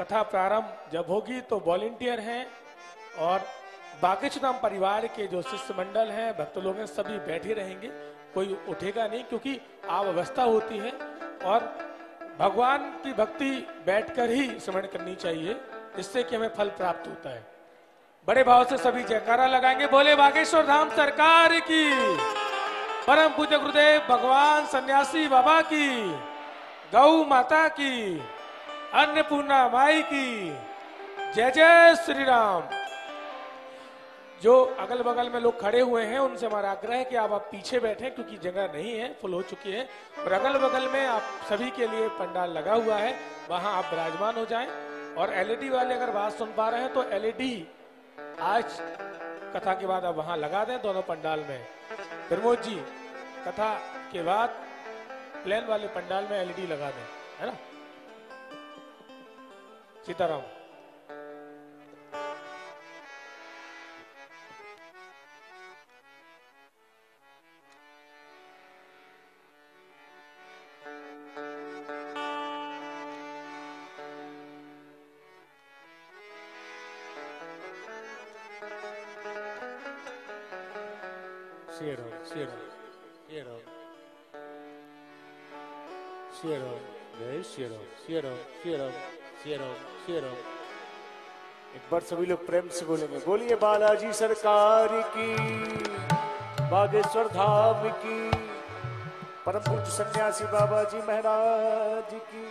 कथा प्रारंभ जब होगी तो वॉलेंटियर हैं और बागेश्वराम परिवार के जो शिष्य मंडल हैं भक्त लोग हैं, सभी बैठे रहेंगे। कोई उठेगा नहीं क्योंकि अवस्था होती है और भगवान की भक्ति बैठकर ही स्मरण करनी चाहिए जिससे कि हमें फल प्राप्त होता है। बड़े भाव से सभी जयकारा लगाएँगे। बोले बागेश्वर धाम सरकार की, परम पूज्य गुरुदेव भगवान सन्यासी बाबा की, गौ माता की। अन्नपूर्णा माई की। जय जय श्री राम जो अगल बगल में लोग खड़े हुए हैं, उनसे हमारा आग्रह है कि आप आप पीछे बैठे, क्योंकि जगह नहीं है, फुल हो चुकी है। और अगल बगल में आप सभी के लिए पंडाल लगा हुआ है, वहाँ आप विराजमान हो जाएँ। और एलईडी वाले अगर बात सुन पा रहे हैं तो एलईडी आज कथा के बाद आप वहाँ लगा दें दोनों पंडाल में। प्रमोद जी, कथा के बाद प्लेन वाले पंडाल में एलईडी लगा दें, है ना? सीताराम बार सभी लोग प्रेम से बोलेंगे। बोलिए बालाजी सरकार की, बागेश्वर धाम की परम पूज्य सन्यासी बाबा जी महाराज की।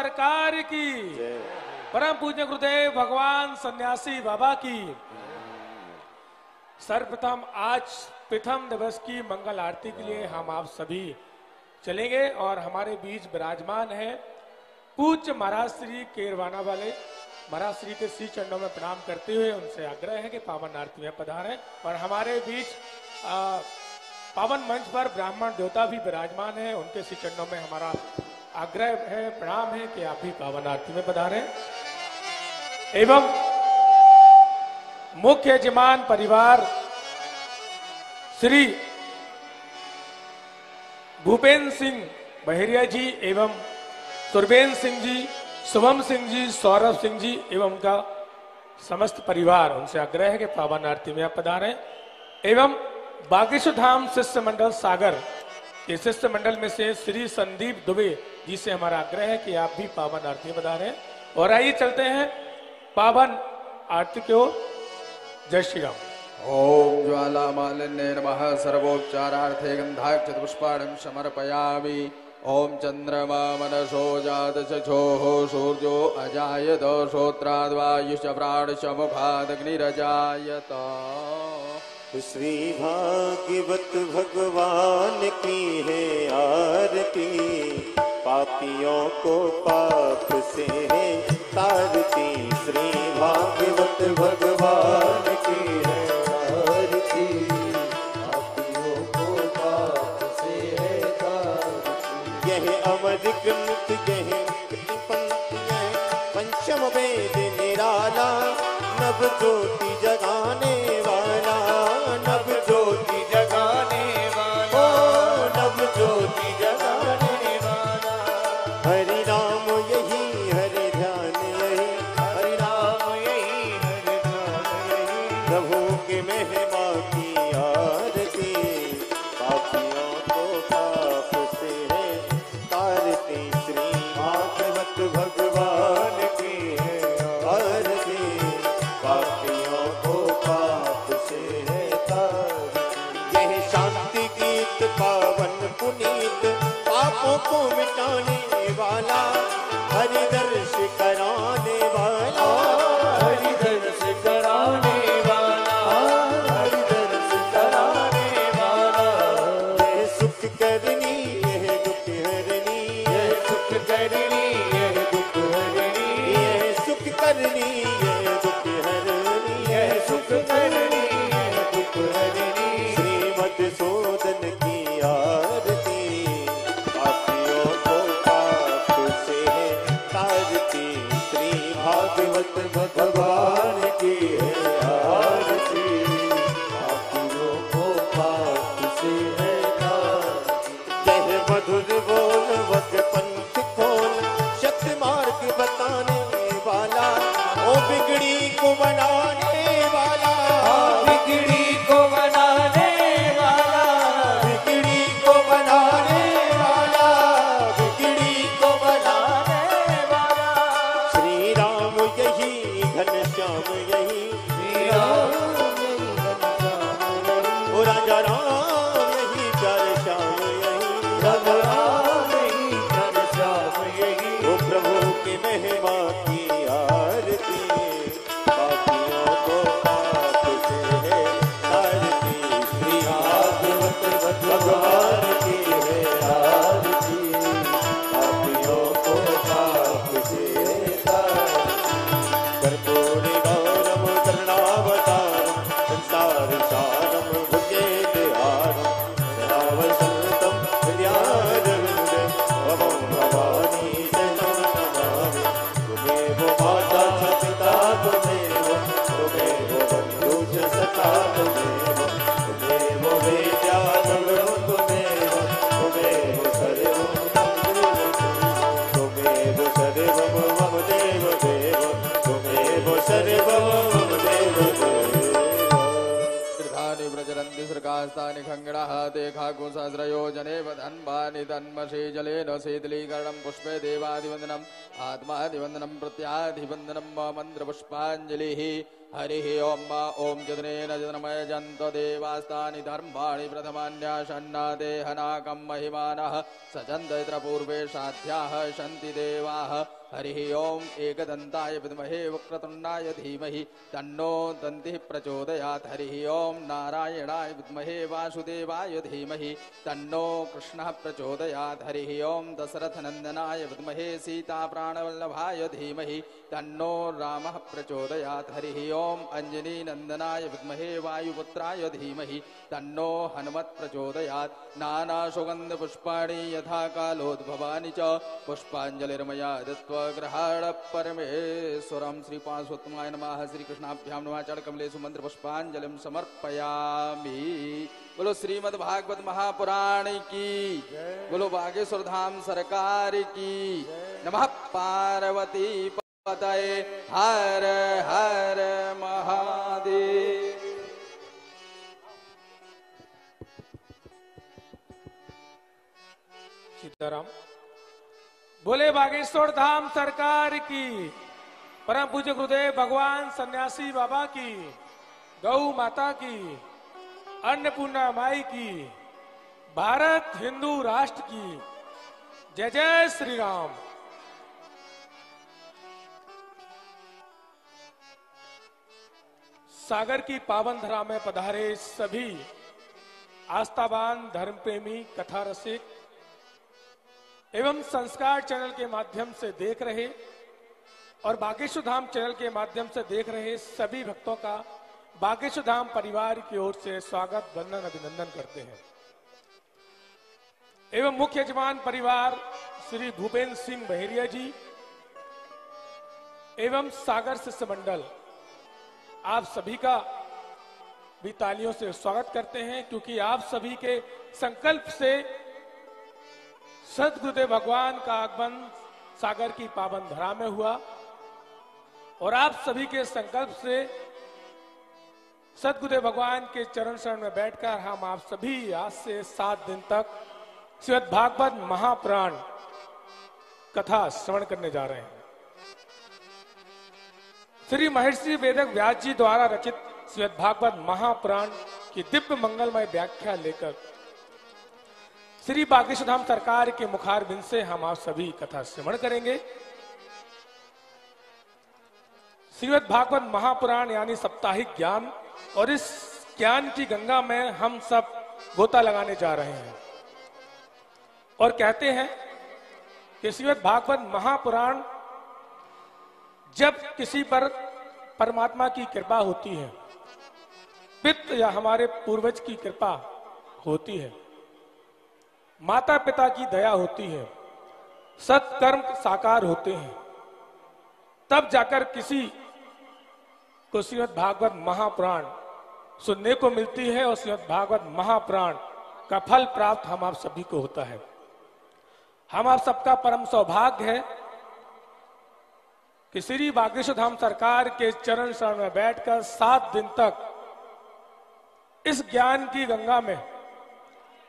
सरकार की। परम पूज्य गुरुदेव भगवान सन्यासी बाबा की। सर्वप्रथम आज प्रथम दिवस की मंगल आरती के लिए हम आप सभी चलेंगे और हमारे बीच विराजमान है पूज्य महाराज श्री केरवाना वाले। महाराज श्री के श्री चरणों में प्रणाम करते हुए उनसे आग्रह है कि पावन आरती में पधारें और हमारे बीच आ, पावन मंच पर ब्राह्मण देवता भी विराजमान है। उनके श्री चरणों में हमारा आग्रह है, प्रणाम है कि आप भी पावन आरती में पधारें। एवं मुख्य यजमान परिवार श्री भूपेन्द्र सिंह बहेरिया जी एवं सुरबेन सिंह जी, शुभम सिंह जी, सौरभ सिंह जी एवं उनका समस्त परिवार, उनसे आग्रह है कि पावन आरती में आप पधारें। एवं बागेश्वर धाम शिष्य मंडल सागर शिष्य मंडल में से श्री संदीप दुबे जी से हमारा आग्रह है कि आप भी पावन आरती में पधारें और आइए चलते हैं पावन आरती की ओर। जय श्री राम। ॐ ज्वालामालिन्ये नमः। सर्वोपचारार्थे गन्धाक्षतपुष्पाणं समर्पयामि। ॐ चन्द्रमा मनसो जातचक्षोः सूर्यो अजायत श्रोत्राद्वायुश्च प्राणश्च मुखादग्निरजायत श्री भागवत भगवान की है आरती। पापियों को पाप से है तारती। श्री भागवत भगवान की है आरती। पापियों को पाप से पंचम वेद निराला नव ज्योति बिगड़ी को तन्मषे जलेन शीतलीकरणं पुष्पे देवादिवन्दनम् आत्मादिवन्दनं प्रत्यादिवन्दनं मन्त्रपुष्पाञ्जलिः। हरिः ॐ ॐ जदनेन जदनमय जन्त देवास्तानि धर्माणि प्रथमान्याशन्ना देहनाकं महिमानः। सचन्द यत्र पूर्वे साध्याः सन्ति देवाः हरिः ॐ एकदन्ताय विद्महे वक्रतुण्डाय धीमहि तन्नो दन्तिः प्रचोदयात्। हरिः ॐ नारायणाय विद्महे वासुदेवाय धीमहि तन्नो कृष्णः प्रचोदयात्। हरिः ॐ दशरथनन्दनाय विद्महे सीताप्राणवल्लभाय धीमहि तन्नो रामः प्रचोदयात्। हरिः ॐ अञ्जनीनन्दनाय विद्महे वायुपुत्राय धीमहि तन्नो हनुमत् प्रचोदयात्। नानासुगन्धपुष्पाणि यथा कालोद्भवानि च पुष्पाञ्जलिर्मया दत्त्वा ग्रहाण परमेश्वरं श्रीपार्श्वत्तमाय नमः। श्रीकृष्णाभ्यां नमः। चरणकमलेषु मन्त्रपुष्पाञ्जलिं समर्पयामि। बोलो श्रीमद् भागवत महापुराण की। बोलो बागेश्वर धाम सरकार की। नमः पार्वती पतये। हर हर महादेव। सीताराम बोले बागेश्वर धाम सरकार की, परम पूज्य गुरुदेव भगवान सन्यासी बाबा की, गौ माता की, अन्नपूर्णा माई की, भारत हिंदू राष्ट्र की, जय जय श्री राम सागर की पावन धरा में पधारे सभी आस्थावान धर्म प्रेमी कथा रसिक एवं संस्कार चैनल के माध्यम से देख रहे और बागेश्वर धाम चैनल के माध्यम से देख रहे सभी भक्तों का बागेश्वर धाम परिवार की ओर से स्वागत, वंदन, अभिनंदन करते हैं। एवं मुख्य यजमान परिवार श्री भूपेंद्र सिंह बहेरिया जी एवं सागर शिष्य मंडल, आप सभी का भी तालियों से स्वागत करते हैं, क्योंकि आप सभी के संकल्प से सदगुरुदेव भगवान का आगमन सागर की पावन धरा में हुआ। और आप सभी के संकल्प से सदगुरुदेव भगवान के चरण शरण में बैठकर हम आप सभी आज से सात दिन तक श्रीमद भागवत महापुराण कथा श्रवण करने जा रहे हैं। श्री महर्षि वेदक व्यास जी द्वारा रचित श्रीमद भागवत महापुराण की दिव्य मंगलमय व्याख्या लेकर श्री बागेश्वर धाम सरकार के मुखार बिंद से हम आप सभी कथा श्रवण करेंगे। श्रीमद भागवत महापुराण यानी साप्ताहिक ज्ञान और इस ज्ञान की गंगा में हम सब गोता लगाने जा रहे हैं। और कहते हैं कि श्रीमद भागवत महापुराण जब किसी पर परमात्मा की कृपा होती है, पित्त या हमारे पूर्वज की कृपा होती है माता पिता की दया होती है, सत्कर्म साकार होते हैं। तब जाकर किसी को श्रीमद भागवत महापुराण सुनने को मिलती है और श्रीमद भागवत महापुराण का फल प्राप्त हम आप सभी को होता है। हम आप सबका परम सौभाग्य है कि श्री बागेश्वर धाम सरकार के चरण शरण में बैठकर सात दिन तक इस ज्ञान की गंगा में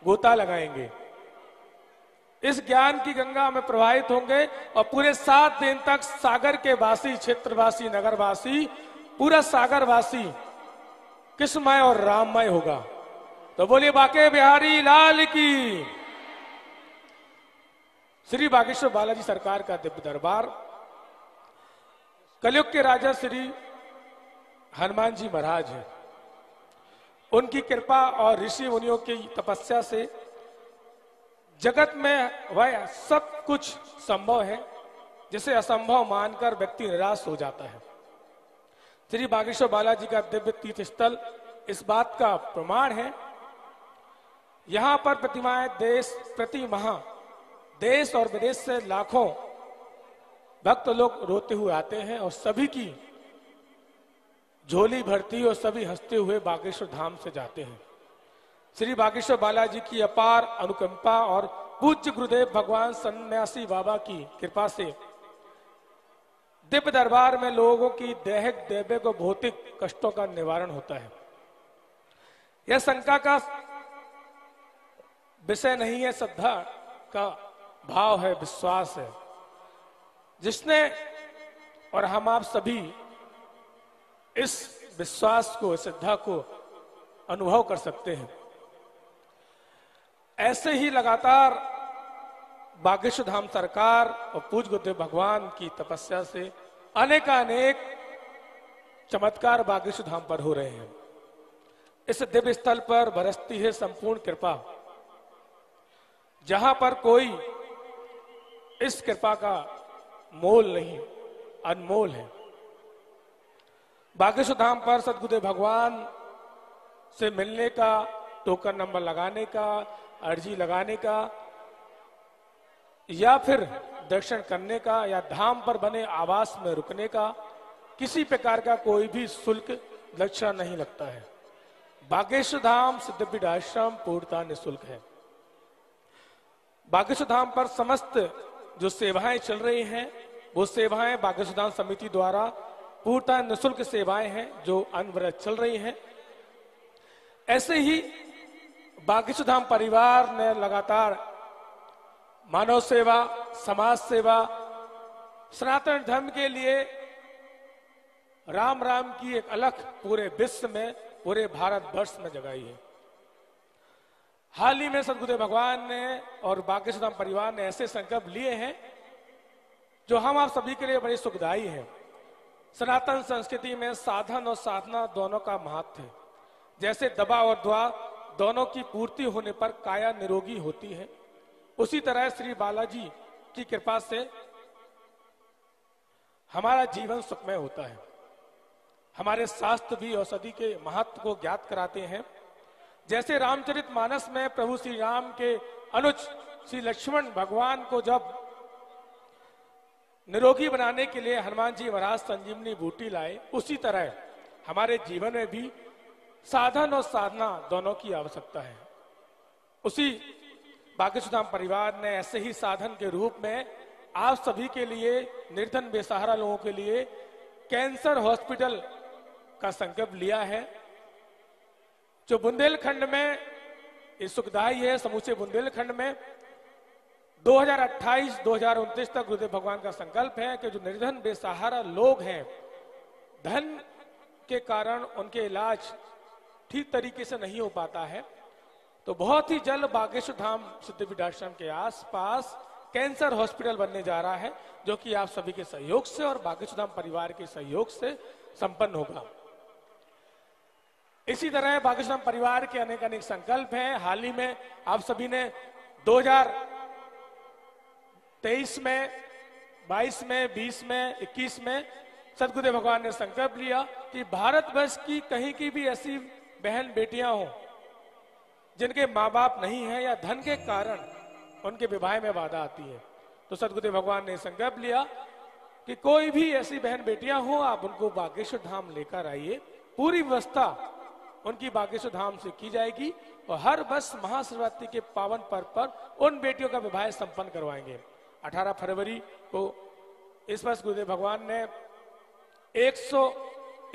गोता लगाएँगे। इस ज्ञान की गंगा में प्रवाहित होंगे और पूरे सात दिन तक सागर के वासी, क्षेत्रवासी, नगरवासी, पूरा सागरवासी किसमय और राममय होगा। तो बोलिए, बाके बिहारी लाल की। श्री बागेश्वर बालाजी सरकार का दिव्य दरबार। कलयुग के राजा श्री हनुमान जी महाराज हैं। उनकी कृपा और ऋषि मुनियों की तपस्या से जगत में वह सब कुछ संभव है, जिसे असंभव मानकर व्यक्ति निराश हो जाता है। श्री बागेश्वर बालाजी का दिव्य तीर्थ स्थल इस बात का प्रमाण है। यहाँ पर प्रतिमाएँ देश, प्रति माह, देश और विदेश से लाखों भक्त लोग रोते हुए आते हैं और सभी की झोली भरती और सभी हँसते हुए बागेश्वर धाम से जाते हैं। श्री बागेश्वर बालाजी की अपार अनुकंपा और पूज्य गुरुदेव भगवान सन्यासी बाबा की कृपा से दिव्य दरबार में लोगों की दैहिक देवे को भौतिक कष्टों का निवारण होता है। यह शंका का विषय नहीं है, श्रद्धा का भाव है, विश्वास है। जिसने और हम आप सभी इस विश्वास को श्रद्धा को अनुभव कर सकते हैं। ऐसे ही लगातार बागेश्वर धाम सरकार और पूज गुरुदेव भगवान की तपस्या से अनेकानेक चमत्कार बागेश्वर धाम पर हो रहे हैं। इस दिव्य स्थल पर बरसती है संपूर्ण कृपा। जहाँ पर कोई इस कृपा का मोल नहीं, अनमोल है। बागेश्वर धाम पर सदगुरुदेव भगवान से मिलने का, टोकन नंबर लगाने का अर्जी लगाने का, या फिर दर्शन करने का, या धाम पर बने आवास में रुकने का, किसी प्रकार का कोई भी शुल्क लक्ष्य नहीं लगता है। बागेश्वर धाम सिद्धपीठ आश्रम पूर्णता निःशुल्क है। बागेश्वर धाम पर समस्त जो सेवाएँ चल रही हैं, वो सेवाएँ बागेश्वर धाम समिति द्वारा पूर्णता निःशुल्क सेवाएँ हैं, जो अनवरत चल रही हैं। ऐसे ही बागेश्वर धाम परिवार ने लगातार मानव सेवा, समाज सेवा, सनातन धर्म के लिए राम राम की एक अलग पूरे विश्व में, पूरे भारत वर्ष में जगाई है। हाल ही में सदगुरुदेव भगवान ने और बागेश्वर धाम परिवार ने ऐसे संकल्प लिए हैं, जो हम आप सभी के लिए बड़े सुखदायी हैं। सनातन संस्कृति में साधन और साधना दोनों का महत्व है। जैसे दबा और द्वा दोनों की पूर्ति होने पर काया निरोगी होती है। उसी तरह श्री बालाजी की कृपा से हमारा जीवन सुखमय होता है। हमारे शास्त्र भी औषधि के महत्व को ज्ञात कराते हैं। जैसे रामचरित मानस में प्रभु श्री राम के अनुज श्री लक्ष्मण भगवान को जब निरोगी बनाने के लिए हनुमान जी महाराज संजीवनी बूटी लाए, उसी तरह हमारे जीवन में भी साधन और साधना दोनों की आवश्यकता है। उसी बागेश्वर परिवार ने ऐसे ही साधन के रूप में आप सभी के लिए, निर्धन बेसहारा लोगों के लिए कैंसर हॉस्पिटल का संकल्प लिया है। जो बुंदेलखंड में, ये सुखदायी है, समूचे बुंदेलखंड में 2028-2029 तक गुरुदेव भगवान का संकल्प है कि जो निर्धन बेसहारा लोग हैं, धन के कारण उनके इलाज ठीक तरीके से नहीं हो पाता है तो बहुत ही जल्द बागेश्वर धाम सिद्धपीठाश्रम के आसपास कैंसर हॉस्पिटल बनने जा रहा है, जो कि आप सभी के सहयोग से और बागेश्वर धाम परिवार के सहयोग से संपन्न होगा। इसी तरह बागेश्वर धाम परिवार के अनेक अनेक संकल्प हैं। हाल ही में आप सभी ने 2023 में 22 में 20 में 21 में सदगुरुदेव भगवान ने संकल्प लिया कि भारतवर्ष की कहीं की भी ऐसी बहन बेटियाँ हों, जिनके माँ बाप नहीं है या धन के कारण उनके विवाह में बाधा आती है। तो सदगुरुदेव भगवान ने संकल्प लिया कि कोई भी ऐसी बहन बेटियाँ हो, आप उनको बागेश्वर धाम लेकर आइए। पूरी व्यवस्था उनकी बागेश्वर धाम से की जाएगी और हर वर्ष महाशिवरात्रि के पावन पर्व पर उन बेटियों का विवाह संपन्न करवाएँगे। 18 फरवरी को इस वर्ष गुरुदेव भगवान ने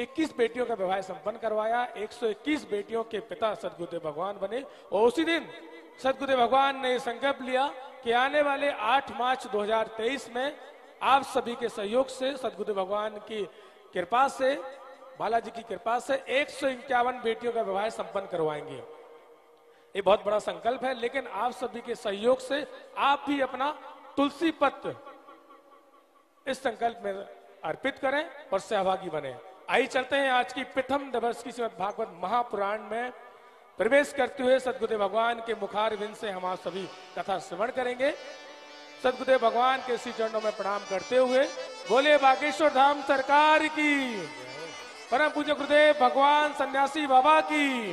121 बेटियों का विवाह संपन्न करवाया 121 बेटियों के पिता सदगुरुदेव भगवान बने। और उसी दिन सदगुरुदेव भगवान ने संकल्प लिया कि आने वाले 8 मार्च 2023 में आप सभी के सहयोग से सदगुरुदेव भगवान की कृपा से, बालाजी की कृपा से एक सौ इक्यावन बेटियों का विवाह संपन्न करवाएँगे। ये बहुत बड़ा संकल्प है, लेकिन आप सभी के सहयोग से आप भी अपना तुलसी पत्र इस संकल्प में अर्पित करें और सहभागी बने। आइए चलते हैं आज की प्रथम दिवस की भागवत महापुराण में। प्रवेश करते हुए सदगुरुदेव भगवान के मुखार से हम आप सभी कथा श्रवण करेंगे। सदगुरुदेव भगवान के श्री चरणों में प्रणाम करते हुए बोले, बागेश्वर धाम सरकार की, परम पूज्य गुरुदेव भगवान सन्यासी बाबा की,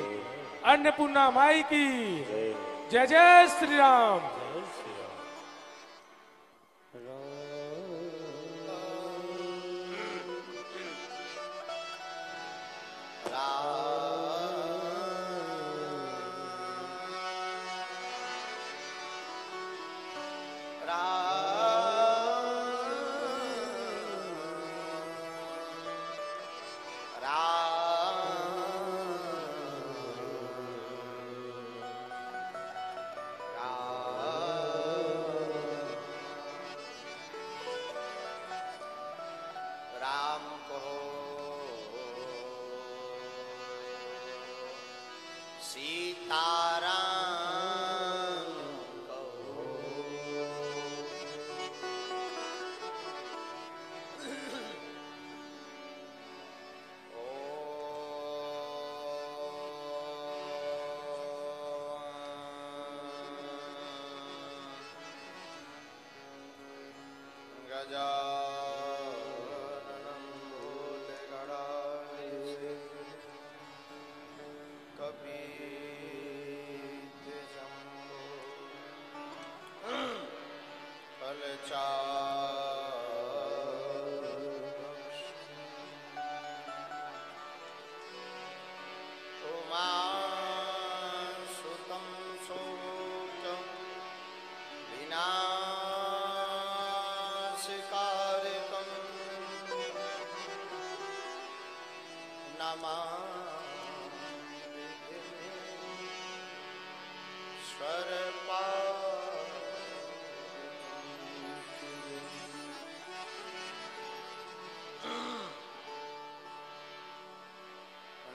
अन्नपूर्णा माई की, जय जय श्री राम राम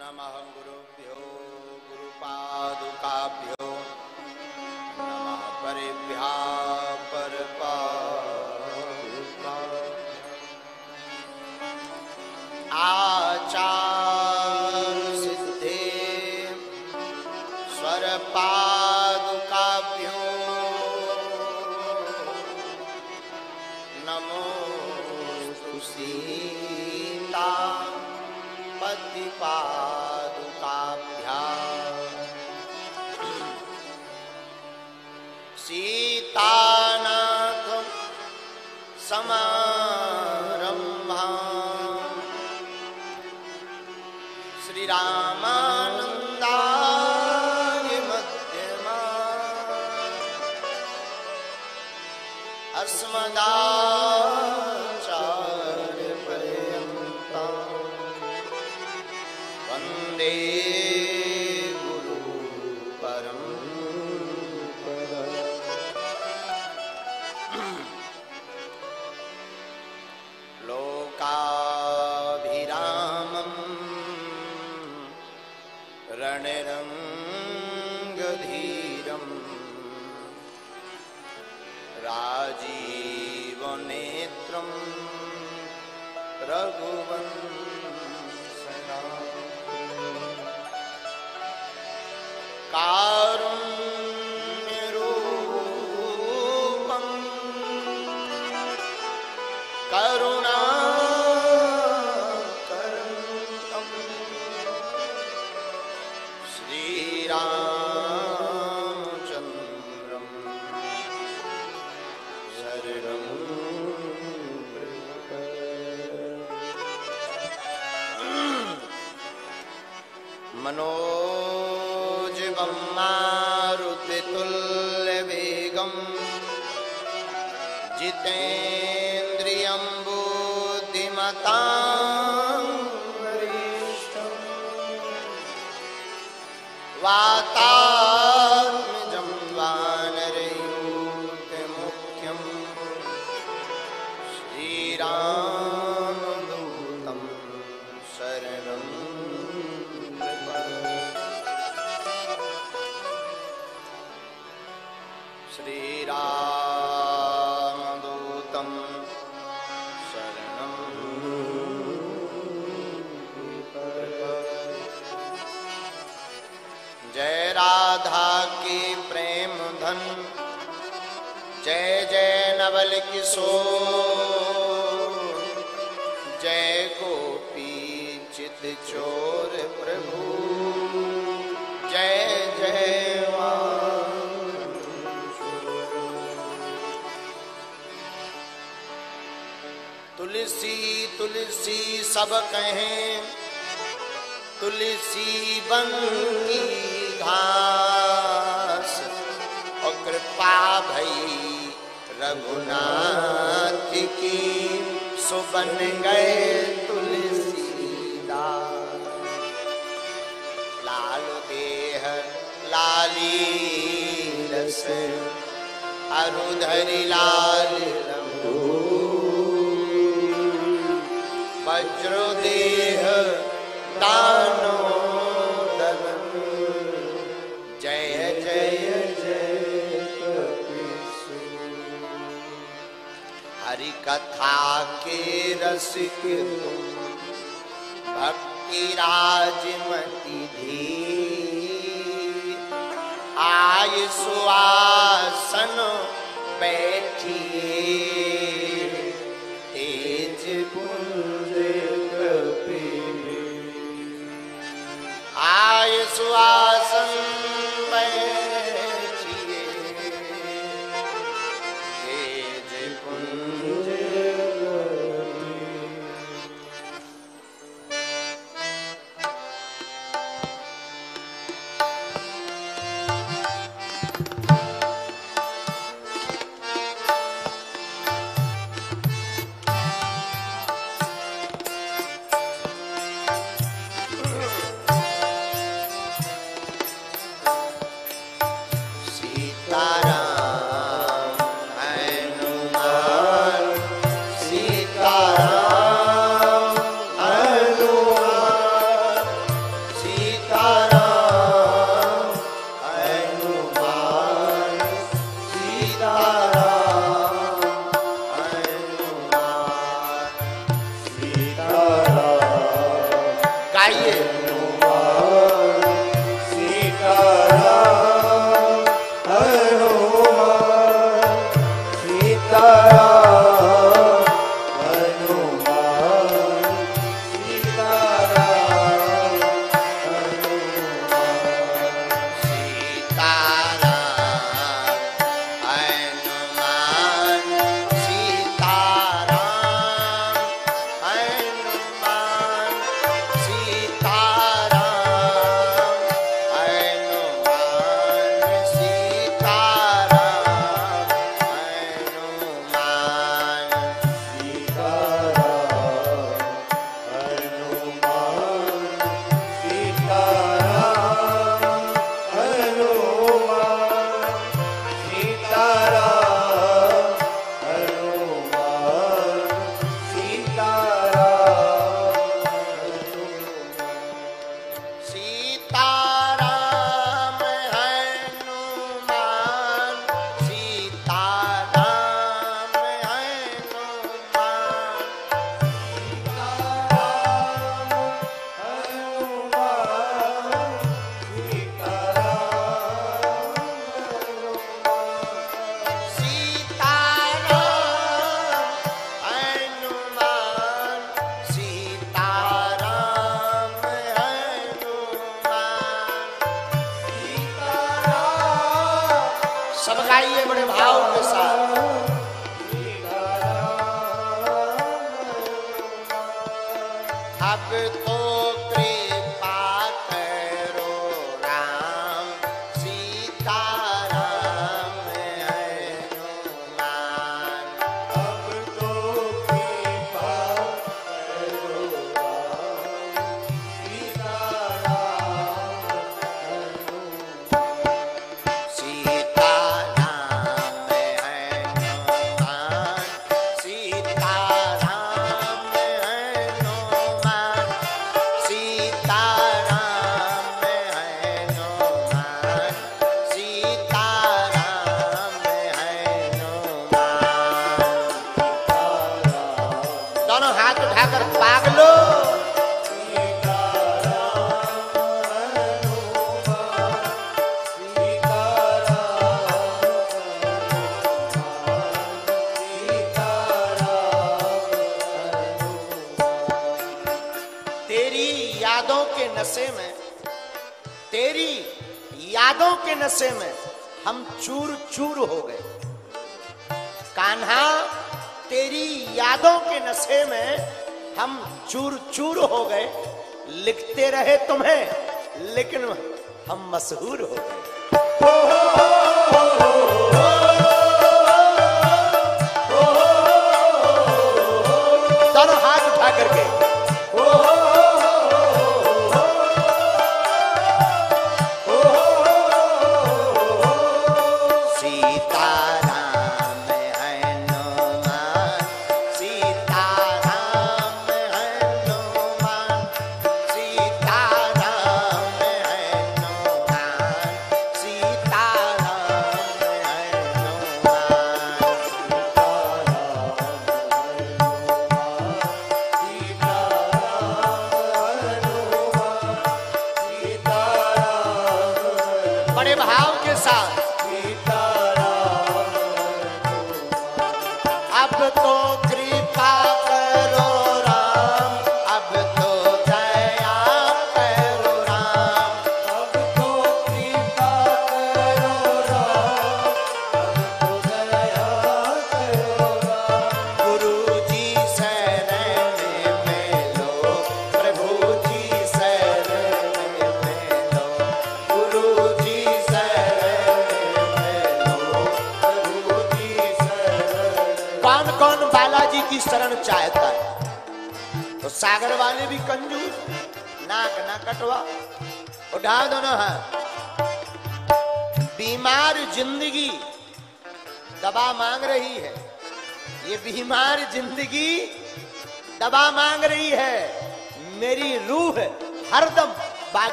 नमः गुरुभ्यो गुरुपादुकाभ्यो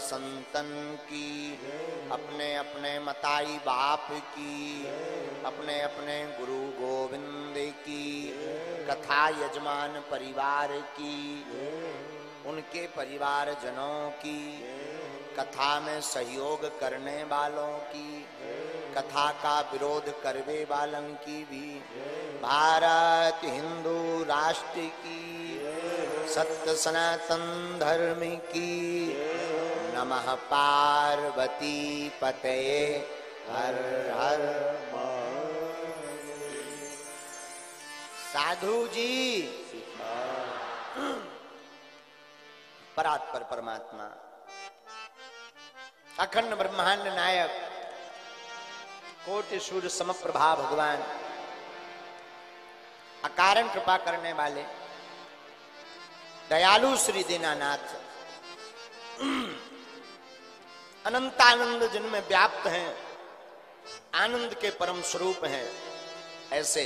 संतन की, अपने अपने मताई बाप की, अपने अपने गुरु गोविंद की, कथा यजमान परिवार की, उनके परिवार जनों की, कथा में सहयोग करने वालों की, कथा का विरोध करने वालों की भी, भारत हिंदू राष्ट्र की, सत्य सनातन धर्म की नमः पार्वती पते हर हर साधु जी परात्पर परमात्मा। अखंड ब्रह्मांड नायक। कोटि सूर्य समप्रभा भगवान। अकारण कृपा करने वाले। दयालु श्री दीनानाथ। अनंतानंद जिनमें व्याप्त हैं, आनंद के परम स्वरूप हैं, ऐसे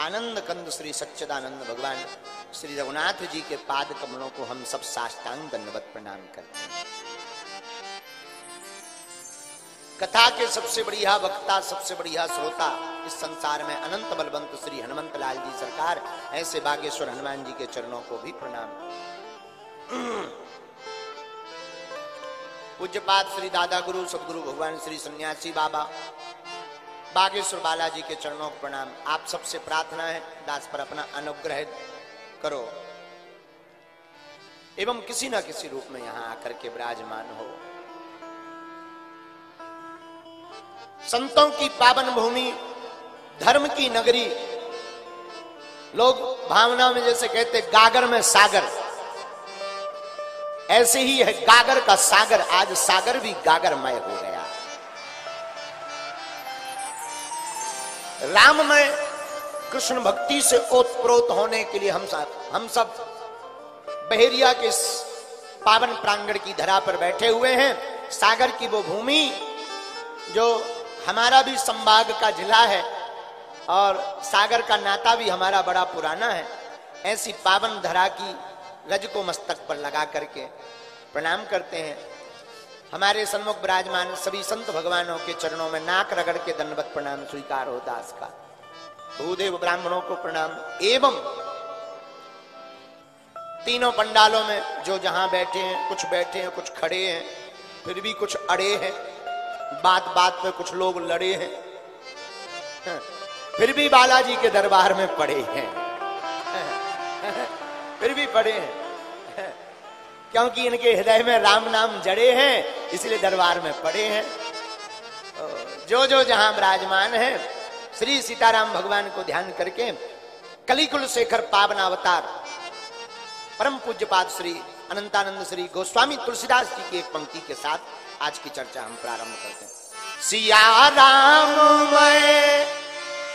आनंद कंद श्री सच्चिदानंद भगवान, श्री रघुनाथ जी के पाद कमलों को हम सब साष्टांग दंडवत प्रणाम करते हैं। कथा के सबसे बढ़िया वक्ता, सबसे बढ़िया श्रोता, इस संसार में अनंत बलवंत श्री हनुमंत लाल जी सरकार, ऐसे बागेश्वर हनुमान जी के चरणों को भी प्रणाम। पूज्यपात श्री दादा गुरु सदगुरु भगवान श्री सन्यासी बाबा। बागेश्वर बालाजी के चरणों को प्रणाम। आप सबसे प्रार्थना है, दास पर अपना अनुग्रह करो। एवं किसी न किसी रूप में यहाँ आकर के विराजमान हो। संतों की पावन भूमि, धर्म की नगरी, लोग भावना में जैसे कहते गागर में सागर। ऐसे ही है गागर का सागर, आज सागर भी गागरमय हो गया। राममय कृष्ण भक्ति से ओतप्रोत होने के लिए हम सब हम सब बहेरिया के पावन प्रांगण की धरा पर बैठे हुए हैं। सागर की वो भूमि जो हमारा भी संभाग का जिला है और सागर का नाता भी हमारा बड़ा पुराना है। ऐसी पावन धरा की रज को मस्तक पर लगा करके प्रणाम करते हैं। हमारे सन्मुख विराजमान सभी संत भगवानों के चरणों में नाक रगड़ के दंडवत प्रणाम स्वीकार हो दास का। भूदेव ब्राह्मणों को प्रणाम। एवं तीनों पंडालों में जो जहाँ बैठे हैं कुछ बैठे हैं कुछ खड़े हैं फिर भी कुछ अड़े हैं बात बात पे कुछ लोग लड़े हाँ, फिर भी बालाजी के दरबार में पड़े हैं। फिर भी पड़े हैं। क्योंकि इनके हृदय में राम नाम जड़े हैं, इसलिए दरबार में पड़े हैं। जो जो जहाँ विराजमान है, श्री सीताराम भगवान को ध्यान करके कलिकुल शेखर पावन अवतार परम पूज्यपाद श्री अनंतानंद श्री गोस्वामी तुलसीदास जी की एक पंक्ति के साथ आज की चर्चा हम प्रारंभ करते हैं। सिया राम मैं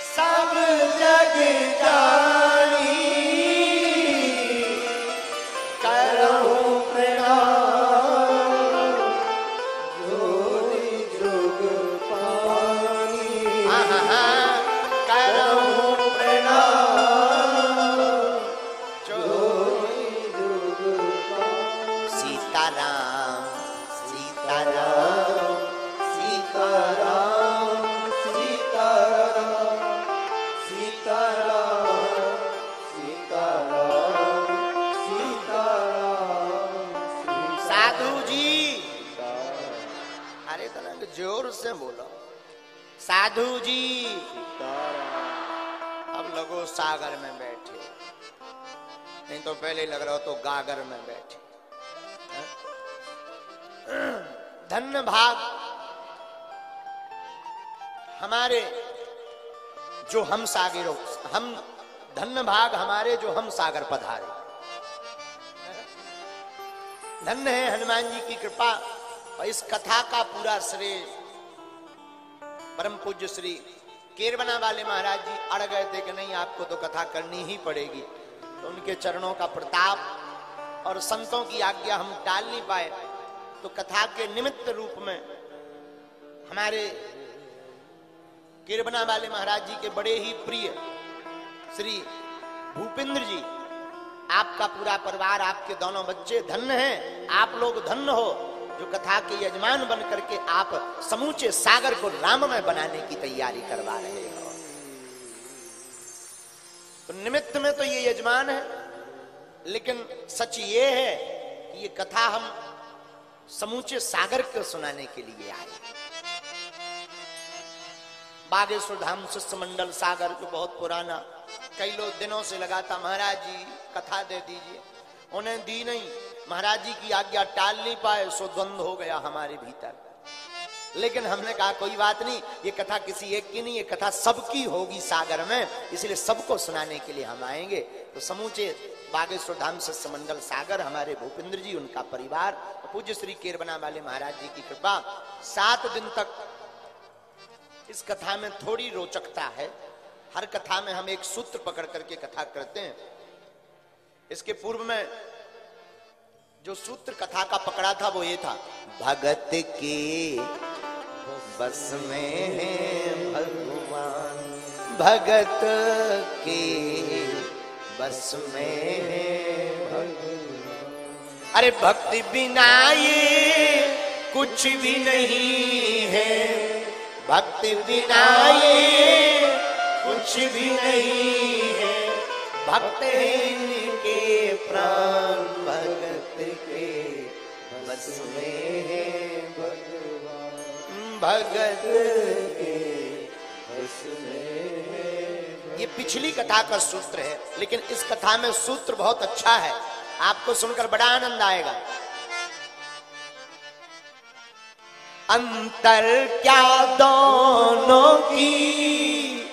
सब जग जानी। जो हम सागरों, हम धन्य भाग हमारे जो हम सागर पधारे। धन्य है हनुमान जी की कृपा और इस कथा का पूरा श्रेय। परम पूज्य श्री केरबना वाले महाराज जी अड़ गए थे कि नहीं, आपको तो कथा करनी ही पड़ेगी। तो उनके चरणों का प्रताप और संतों की आज्ञा हम टाल नहीं पाए। तो कथा के निमित्त रूप में हमारे किरबना वाले महाराज जी के बड़े ही प्रिय श्री भूपेंद्र जी, आपका पूरा परिवार, आपके दोनों बच्चे धन्य हैं। आप लोग धन्य हो, जो कथा के यजमान बन करके आप समूचे सागर को राममय बनाने की तैयारी करवा रहे हो। तो निमित्त में तो ये यजमान है, लेकिन सच ये है कि ये कथा हम समूचे सागर को सुनाने के लिए आए बागेश्वर धाम शिष्य मंडल सागर जो बहुत पुराना, कई लोग दिनों से लगाता महाराज जी कथा दे दीजिए। उन्हें दी नहीं, महाराज जी की आज्ञा टाल नहीं पाए, सो द्वंद हो गया हमारे भीतर। लेकिन हमने कहा, कोई बात नहीं, ये कथा किसी एक की नहीं, ये कथा सबकी होगी सागर में, इसलिए सबको सुनाने के लिए हम आएँगे। तो समूचे बागेश्वर धाम शिष्य मंडल सागर, हमारे भूपेंद्र जी, उनका परिवार, पूज्य श्री केरबना वाले महाराज जी की कृपा, सात दिन तक इस कथा में थोड़ी रोचकता है। हर कथा में हम एक सूत्र पकड़ करके कथा करते हैं। इसके पूर्व में जो सूत्र कथा का पकड़ा था वो ये था, भगत के बस में है भगवान, भगत के बस में है भगवान। अरे भक्ति बिना ये कुछ भी नहीं है। भक्ति बिना ये कुछ भी नहीं है। भक्त इनके प्राण भगत के बस में है भगवान। भगत के बस में है ये पिछली कथा का सूत्र है, लेकिन इस कथा में सूत्र बहुत अच्छा है। आपको सुनकर बड़ा आनंद आएगा। अंतर क्या दोनों की?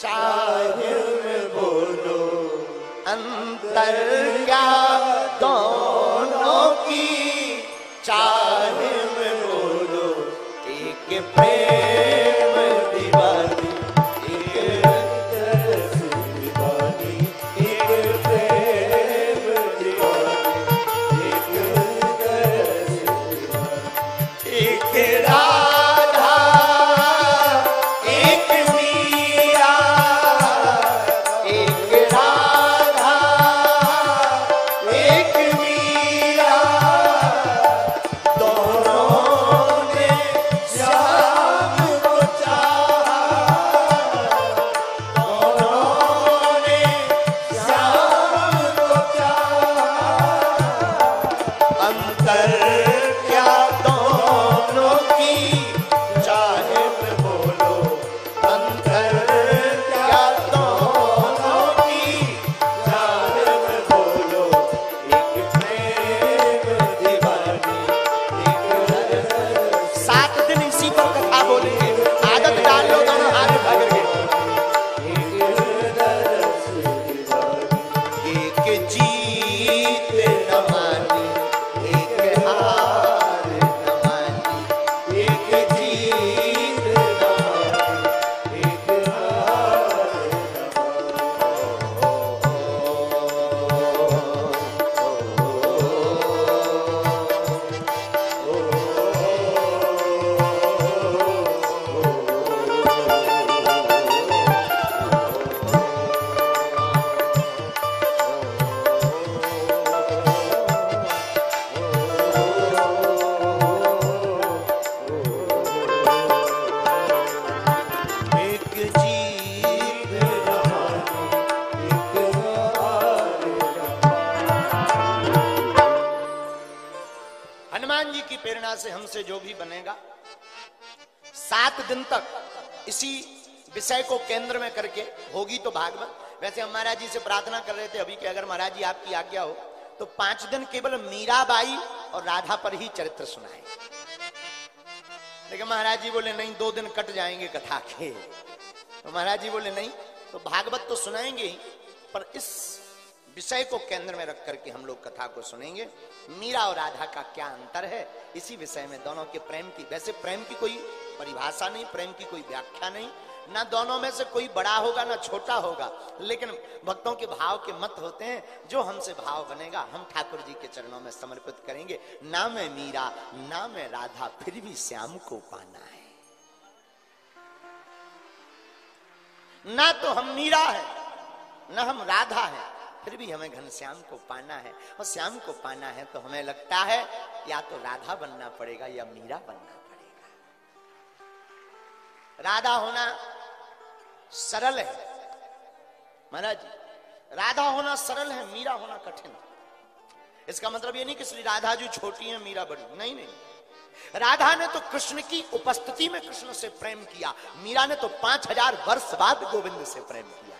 चाहे में बोलो अंतर क्या दोनों की? चाहे में बोलो एक प्रेम हनुमान जी की प्रेरणा से हमसे जो भी बनेगा। सात दिन तक इसी विषय को केंद्र में करके होगी तो भागवत। वैसे हम महाराज जी से प्रार्थना कर रहे थे अभी कि अगर महाराज जी आपकी आज्ञा हो तो पाँच दिन केवल मीराबाई और राधा पर ही चरित्र सुनाए। लेकिन महाराज जी बोले, नहीं, दो दिन कट जाएँगे कथा के। तो महाराज जी बोले, नहीं तो भागवत तो सुनाएँगे पर इस विषय को केंद्र में रख करके हम लोग कथा को सुनेंगे। मीरा और राधा का क्या अंतर है? इसी विषय में दोनों के प्रेम की, वैसे प्रेम की कोई परिभाषा नहीं, प्रेम की कोई व्याख्या नहीं। ना दोनों में से कोई बड़ा होगा, ना छोटा होगा। लेकिन भक्तों के भाव के मत होते हैं। जो हमसे भाव बनेगा, हम ठाकुर जी के चरणों में समर्पित करेंगे। ना मैं मीरा ना मैं राधा, फिर भी श्याम को पाना है। ना तो हम मीरा है, ना हम राधा है। फिर भी हमें घनश्याम को पाना है और श्याम को पाना है तो हमें लगता है या तो राधा बनना पड़ेगा या मीरा बनना पड़ेगा। राधा होना सरल है। महाराज, राधा होना सरल है, मीरा होना कठिन। इसका मतलब ये नहीं कि श्री राधा जी छोटी है, मीरा बड़ी। नहीं नहीं। राधा ने तो कृष्ण की उपस्थिति में कृष्ण से प्रेम किया, मीरा ने तो पाँच हज़ार वर्ष बाद गोविंद से प्रेम किया।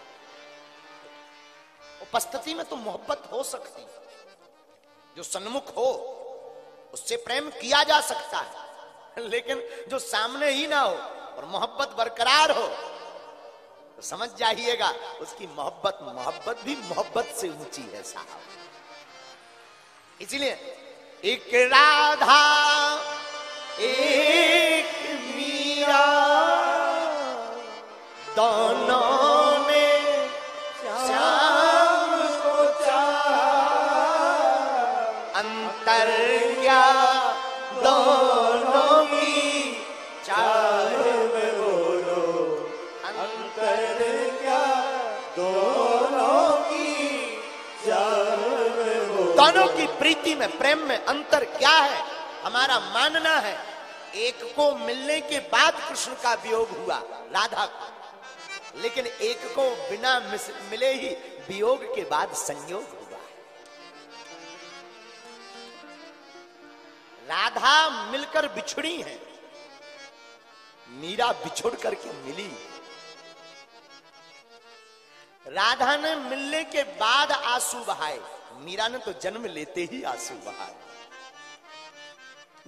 उपस्थिति में तो मोहब्बत हो सकती है। जो सन्मुख हो, उससे प्रेम किया जा सकता है। लेकिन जो सामने ही ना हो और मोहब्बत बरकरार हो तो समझ जाइएगा, उसकी मोहब्बत मोहब्बत भी मोहब्बत से ऊँची है साहब। इसीलिए एक राधा, एक मीरा, दोनों अंतर क्या? दोनों की में बोलो, अंतर क्या? दोनों की बोलो। दोनों की प्रीति में, प्रेम में अंतर क्या है? हमारा मानना है, एक को मिलने के बाद कृष्ण का वियोग हुआ, राधा को। लेकिन एक को बिना मिले ही वियोग के बाद संयोग राधा मिलकर बिछड़ी है। मीरा बिछुड़ करके मिली। राधा ने मिलने के बाद आँसू बहाए। मीरा ने तो जन्म लेते ही आँसू बहाए।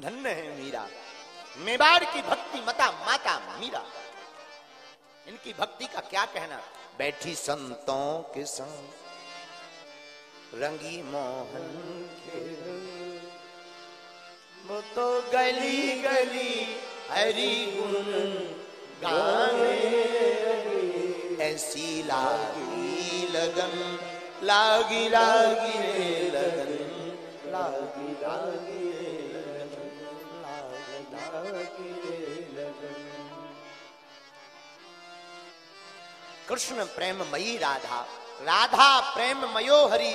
धन्य है मीरा। मेवाड़ की भक्ति मता माता मीरा। इनकी भक्ति का क्या कहना? बैठी संतों के संग, रंगी मोहन खेल वो तो गली गली हरी गुण गाने ऐसी लागी लगन, लागी लागी रे लगन, लागी लागी कृष्ण प्रेममयी राधा राधा प्रेममयो हरि।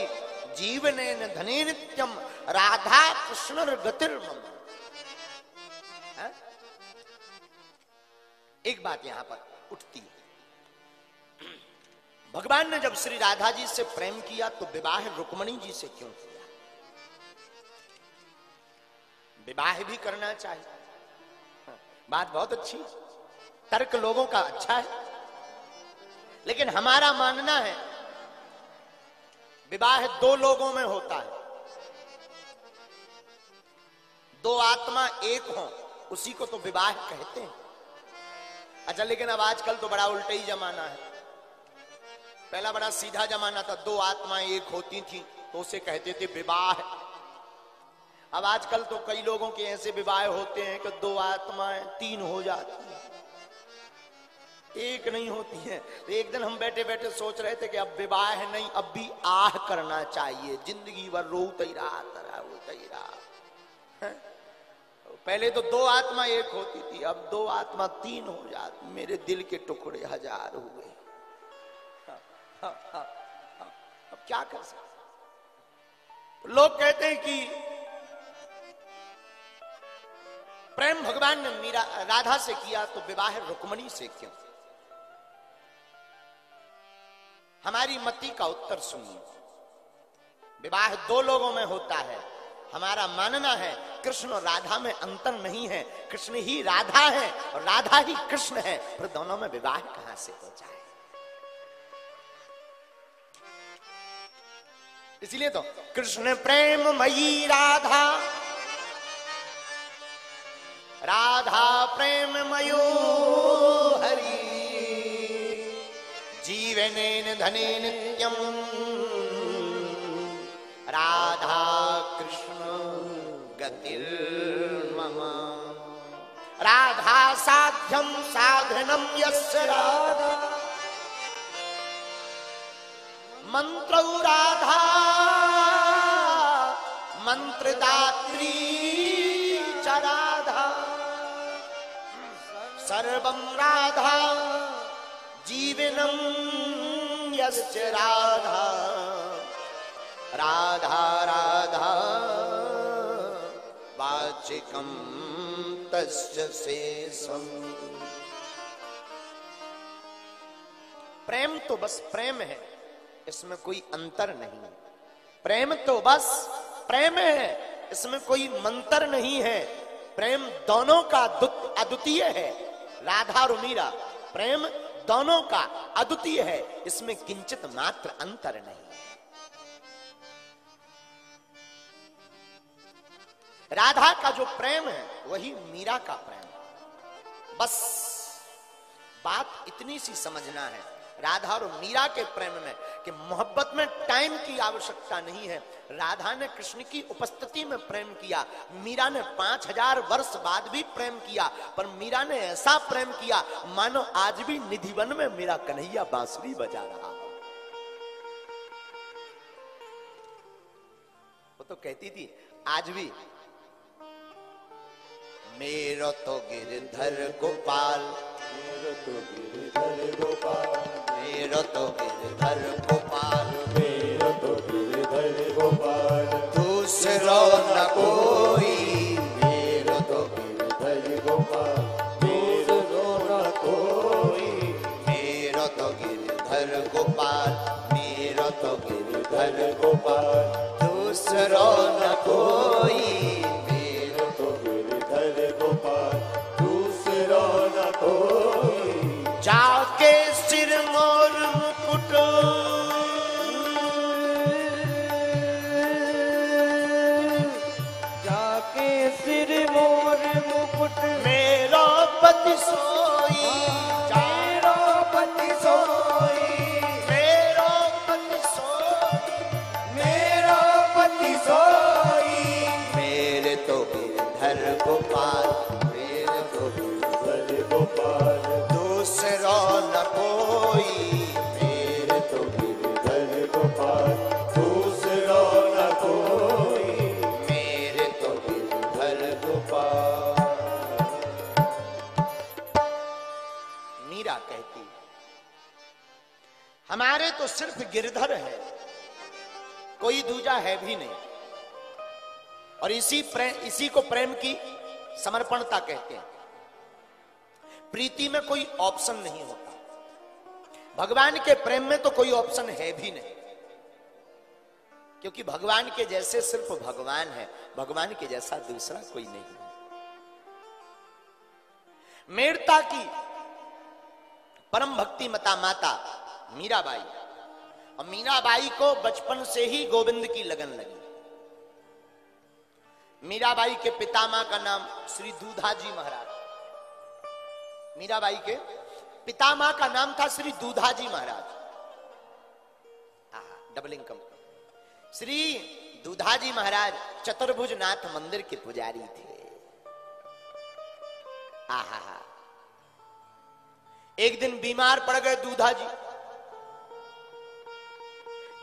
जीवने धनी नित्यम राधा कृष्ण गतिर्मम। हैं? एक बात यहाँ पर उठती है। भगवान ने जब श्री राधा जी से प्रेम किया तो विवाह रुक्मणी जी से क्यों किया? विवाह भी करना चाहिए। हाँ, बात बहुत अच्छी तर्क लोगों का अच्छा है। लेकिन हमारा मानना है विवाह दो लोगों में होता है। दो आत्मा एक हो, उसी को तो विवाह कहते हैं। अच्छा लेकिन अब आजकल तो बड़ा उल्टा ही जमाना है। पहला बड़ा सीधा जमाना था, दो आत्माएँ एक होती थी तो उसे कहते थे विवाह। अब आजकल तो कई लोगों के ऐसे विवाह होते हैं कि दो आत्माएँ तीन हो जाती हैं। एक नहीं होती है। तो एक दिन हम बैठे बैठे सोच रहे थे कि अब विवाह नहीं अब भी आह करना चाहिए। ज़िंदगी भर रो ही रहा तरा रो ही रहा। पहले तो दो आत्मा एक होती थी अब दो आत्मा तीन हो जाती। मेरे दिल के टुकड़े हज़ार हुए। हाँ, हाँ, हाँ, अब क्या कर सकते? लोग कहते हैं कि प्रेम भगवान ने मीरा राधा से किया तो विवाह रुक्मणी से क्यों? हमारी मति का उत्तर सुनिए। विवाह दो लोगों में होता है। हमारा मानना है, कृष्ण और राधा में अंतर नहीं है। कृष्ण ही राधा है और राधा ही कृष्ण है। फिर दोनों में विवाह कहाँ से हो जाए? इसलिए तो कृष्ण प्रेम मयी राधा। राधा प्रेम मयो हरि। जीवनेन धने नित्यम राधा कृष्ण गतिर्मम राधा साध्यम साधनम यस्य राधा। मंत्र राधा मंत्रदात्री च राधा। सर्वं राधा। जीवनम यस्य राधा। राधा राधा। वाचिकम प्रेम तो बस प्रेम है, इसमें कोई अंतर नहीं। प्रेम तो बस प्रेम है, इसमें कोई मंत्र नहीं है। प्रेम दोनों का अद्वितीय है। राधा और मीरा प्रेम दोनों का अद्वितीय है, इसमें किंचित मात्र अंतर नहीं। राधा का जो प्रेम है, वही मीरा का प्रेम। बस, बात इतनी सी समझना है। राधा और मीरा के प्रेम में कि मोहब्बत में टाइम की आवश्यकता नहीं है। राधा ने कृष्ण की उपस्थिति में प्रेम किया। मीरा ने पाँच हज़ार वर्ष बाद भी प्रेम किया, पर मीरा ने ऐसा प्रेम किया, मानो आज भी निधिवन में मेरा कन्हैया बांसुरी बजा रहा वो तो कहती थी, आज भी मेरो तो गिरधर गोपाल, मेरो तो गिरधर गोपाल। मेरो तो गिरधर गोपाल। दूसरो न कोई। मेरो तो गिरधर गोपाल। मेरो न कोई। मेरो तो गिरधर गोपाल। मेरो तो गिरधर गोपाल। दूसरो न कोई। हमारे तो सिर्फ़ गिरधर है। कोई दूजा है भी नहीं। और इसी प्रेम इसी को प्रेम की समर्पणता कहते हैं। प्रीति में कोई ऑप्शन नहीं होता। भगवान के प्रेम में तो कोई ऑप्शन है भी नहीं। क्योंकि भगवान के जैसे सिर्फ़ भगवान है। भगवान के जैसा दूसरा कोई नहीं है। मेड़ता की परम भक्ति मता माता मीराबाई। और मीराबाई को बचपन से ही गोविंद की लगन लगी। मीराबाई के पितामह का नाम श्री दूधाजी महाराज। मीराबाई के पितामह का नाम था श्री दूधाजी महाराज। डबल इनकम श्री दूधाजी महाराज चतुर्भुज नाथ मंदिर के पुजारी थे। आहा एक दिन बीमार पड़ गए दूधा जी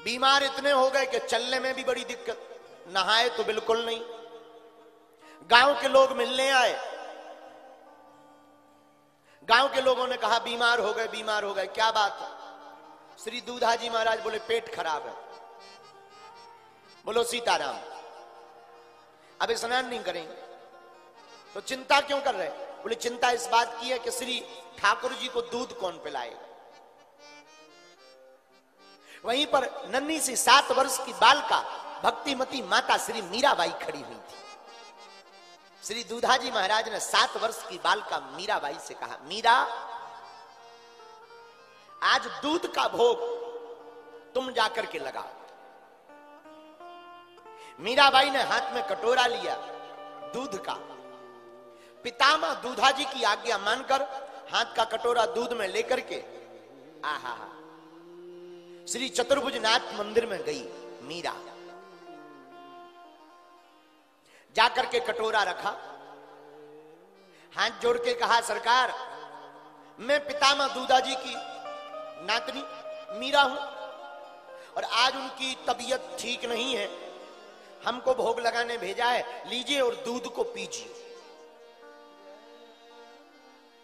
बीमार इतने हो गए कि चलने में भी बड़ी दिक्कत। नहाए तो बिल्कुल नहीं। गाँव के लोग मिलने आए। गाँव के लोगों ने कहा, बीमार हो गए, बीमार हो गए, क्या बात है? श्री दूधा जी महाराज बोले, पेट खराब है। बोलो, सीताराम, अब स्नान नहीं करेंगे। तो चिंता क्यों कर रहे बोले, चिंता इस बात की है कि श्री ठाकुर जी को दूध कौन पिलाएगा? वहीं पर नन्ही सी सात वर्ष की बालका भक्तिमती माता श्री मीराबाई खड़ी हुई थी। श्री दूधाजी महाराज ने सात वर्ष की बालका मीराबाई से कहा, मीरा, आज दूध का भोग तुम जाकर के लगाओ। मीराबाई ने हाथ में कटोरा लिया, दूध का। पितामह दूधाजी की आज्ञा मानकर हाथ का कटोरा दूध में लेकर के, आहा श्री चतुर्भुज नाथ मंदिर में गई, मीरा। जाकर के कटोरा रखा। हाथ जोड़ के कहा, सरकार, मैं पितामह दूधाजी की नातनी, मीरा हूँ, और आज उनकी तबीयत ठीक नहीं है। हमको भोग लगाने भेजा है, लीजिए और दूध को पीजिए।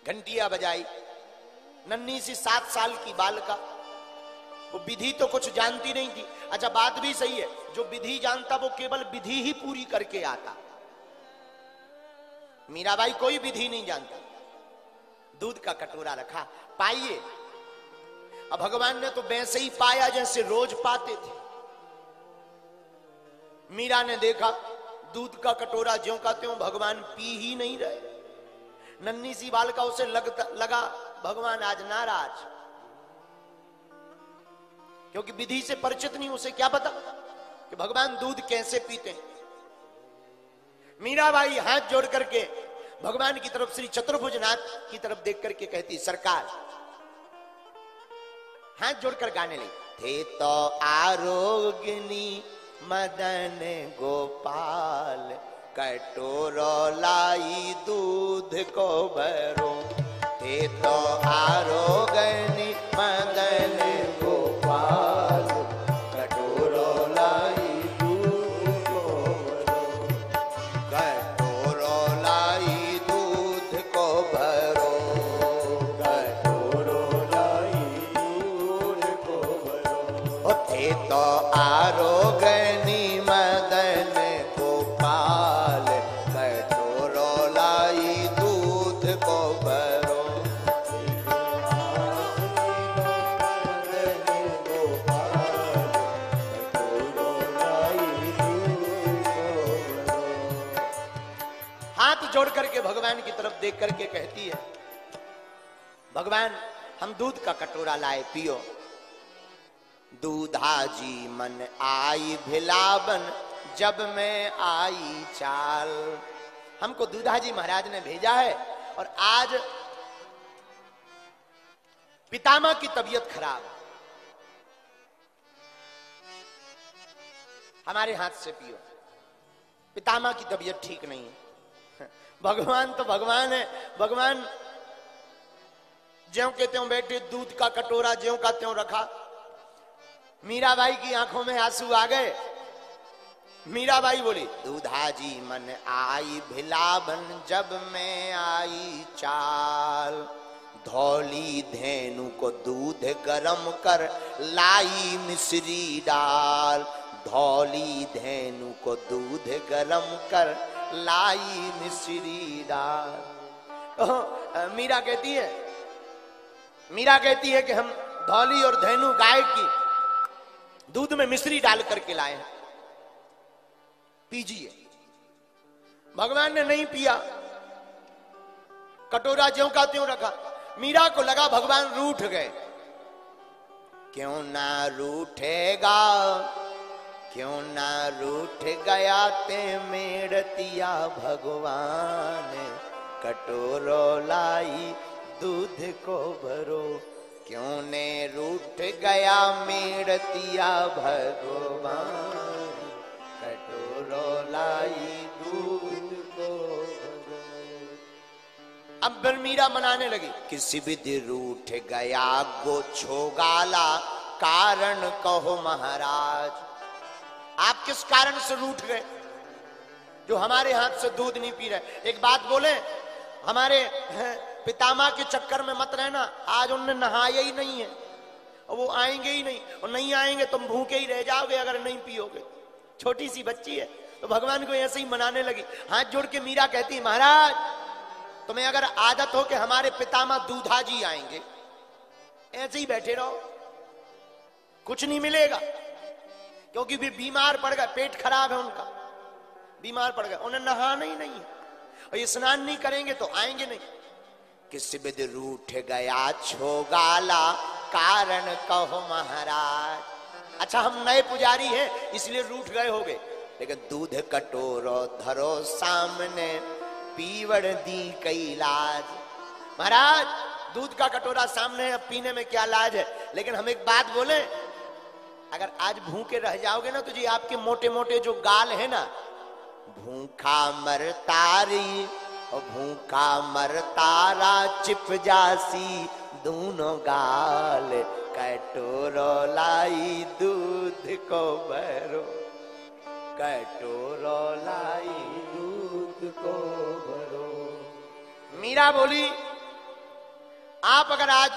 घंटिया बजाई, नन्ही सी सात साल की बालका वो विधि तो कुछ जानती नहीं थी। अच्छा बात भी सही है। जो विधि जानता, वो केवल विधि ही पूरी करके आता। मीराबाई कोई विधि नहीं जानता। दूध का कटोरा रखा। पाइए। अब भगवान ने तो वैसे ही पाया जैसे रोज पाते थे। मीरा ने देखा, दूध का कटोरा ज्यो का त्यों भगवान पी ही नहीं रहे। नन्ही सी बालका उसे लगता, लगा, भगवान आज नाराज़। क्योंकि विधि से परिचित नहीं, उसे क्या पता कि भगवान दूध कैसे पीते हैं? मीराबाई हाथ जोड़ करके भगवान की तरफ़ श्री चतुर्भुज नाथ की तरफ़ देख करके कहती सरकार, हाथ जोड़कर गाने लगी। थे तो आरोग्यनी मदन गोपाल, कटोरो लाई दूध को भरो। थे तो आरोग्यनी मदन देख करके कहती है, भगवान, हम दूध का कटोरा लाए, पियो। दूधा जी मन आई भिलावन, जब मैं आई चाल। हमको दूधा जी महाराज ने भेजा है और आज पितामा की तबीयत खराब हमारे हाथ से पियो। पितामा की तबीयत ठीक नहीं है। भगवान तो भगवान है। भगवान, ज्यो के त्यों बैठे, दूध का कटोरा ज्यो का त्यों रखा। मीराबाई की आँखों में आँसू आ गए। मीराबाई बोली दूधा जी मन आई, भिलावन जब मैं आई चाल। धौली धेनु को दूध गरम कर लाई मिश्री डाल। धौली धेनु को दूध गरम कर लाई मिश्री डाल मीरा कहती है, मीरा कहती है कि हम धौली और धैनु गाय की दूध में मिश्री डाल करके लाए हैं। पीजिए। भगवान ने नहीं पिया। कटोरा ज्यो का त्यों रखा। मीरा को लगा भगवान रूठ गए। क्यों ना रूठेगा? क्यों ना रूठ गया ते मेड़तिया भगवान? कटोरो लाई, दूध को भरो क्यों ने रूठ गया मेड़तिया भगवान? कटोरो लाई, दूध को अब फिर मीरा मनाने लगी। किसी विधि रूठ गया गो छोगाला। कारण कहो महाराज आप किस कारण से रूठ गए? जो हमारे हाथ से दूध नहीं पी रहे। एक बात बोले, हमारे पितामा के चक्कर में मत रहना। आज उनने नहाया ही नहीं है। वो आएँगे ही नहीं। और नहीं आएँगे तुम भूखे ही रह जाओगे अगर नहीं पियोगे। छोटी सी बच्ची है तो भगवान को ऐसे ही मनाने लगी। हाथ जोड़ के मीरा कहती महाराज, तुम्हें अगर आदत हो कि हमारे पितामा दूधा जी आएँगे, ऐसे ही बैठे रहो। कुछ नहीं मिलेगा। क्योंकि भी बीमार पड़ गए, पेट खराब है उनका। बीमार पड़ गए, उन्हें नहाना ही नहीं है। और ये स्नान नहीं करेंगे तो आएँगे नहीं। किस विध रूठ गया छोगाला, कारण कहो महाराज। अच्छा हम नए पुजारी हैं, इसलिए रूठ गए होगे लेकिन दूध कटोरो धरो सामने, पीवड़ दी कई लाज। महाराज, दूध का कटोरा सामने है पीने में क्या लाज है? लेकिन हम एक बात बोले अगर आज भूखे रह जाओगे ना तो जी आपके मोटे मोटे जो गाल है ना, भूखा मर तारी भूखा मर तारा चिप जासी, दोनों गाल कटोरो लाई, दूध को भरो। कटोरो लाई, दूध को भरो। मीरा बोली, आप अगर आज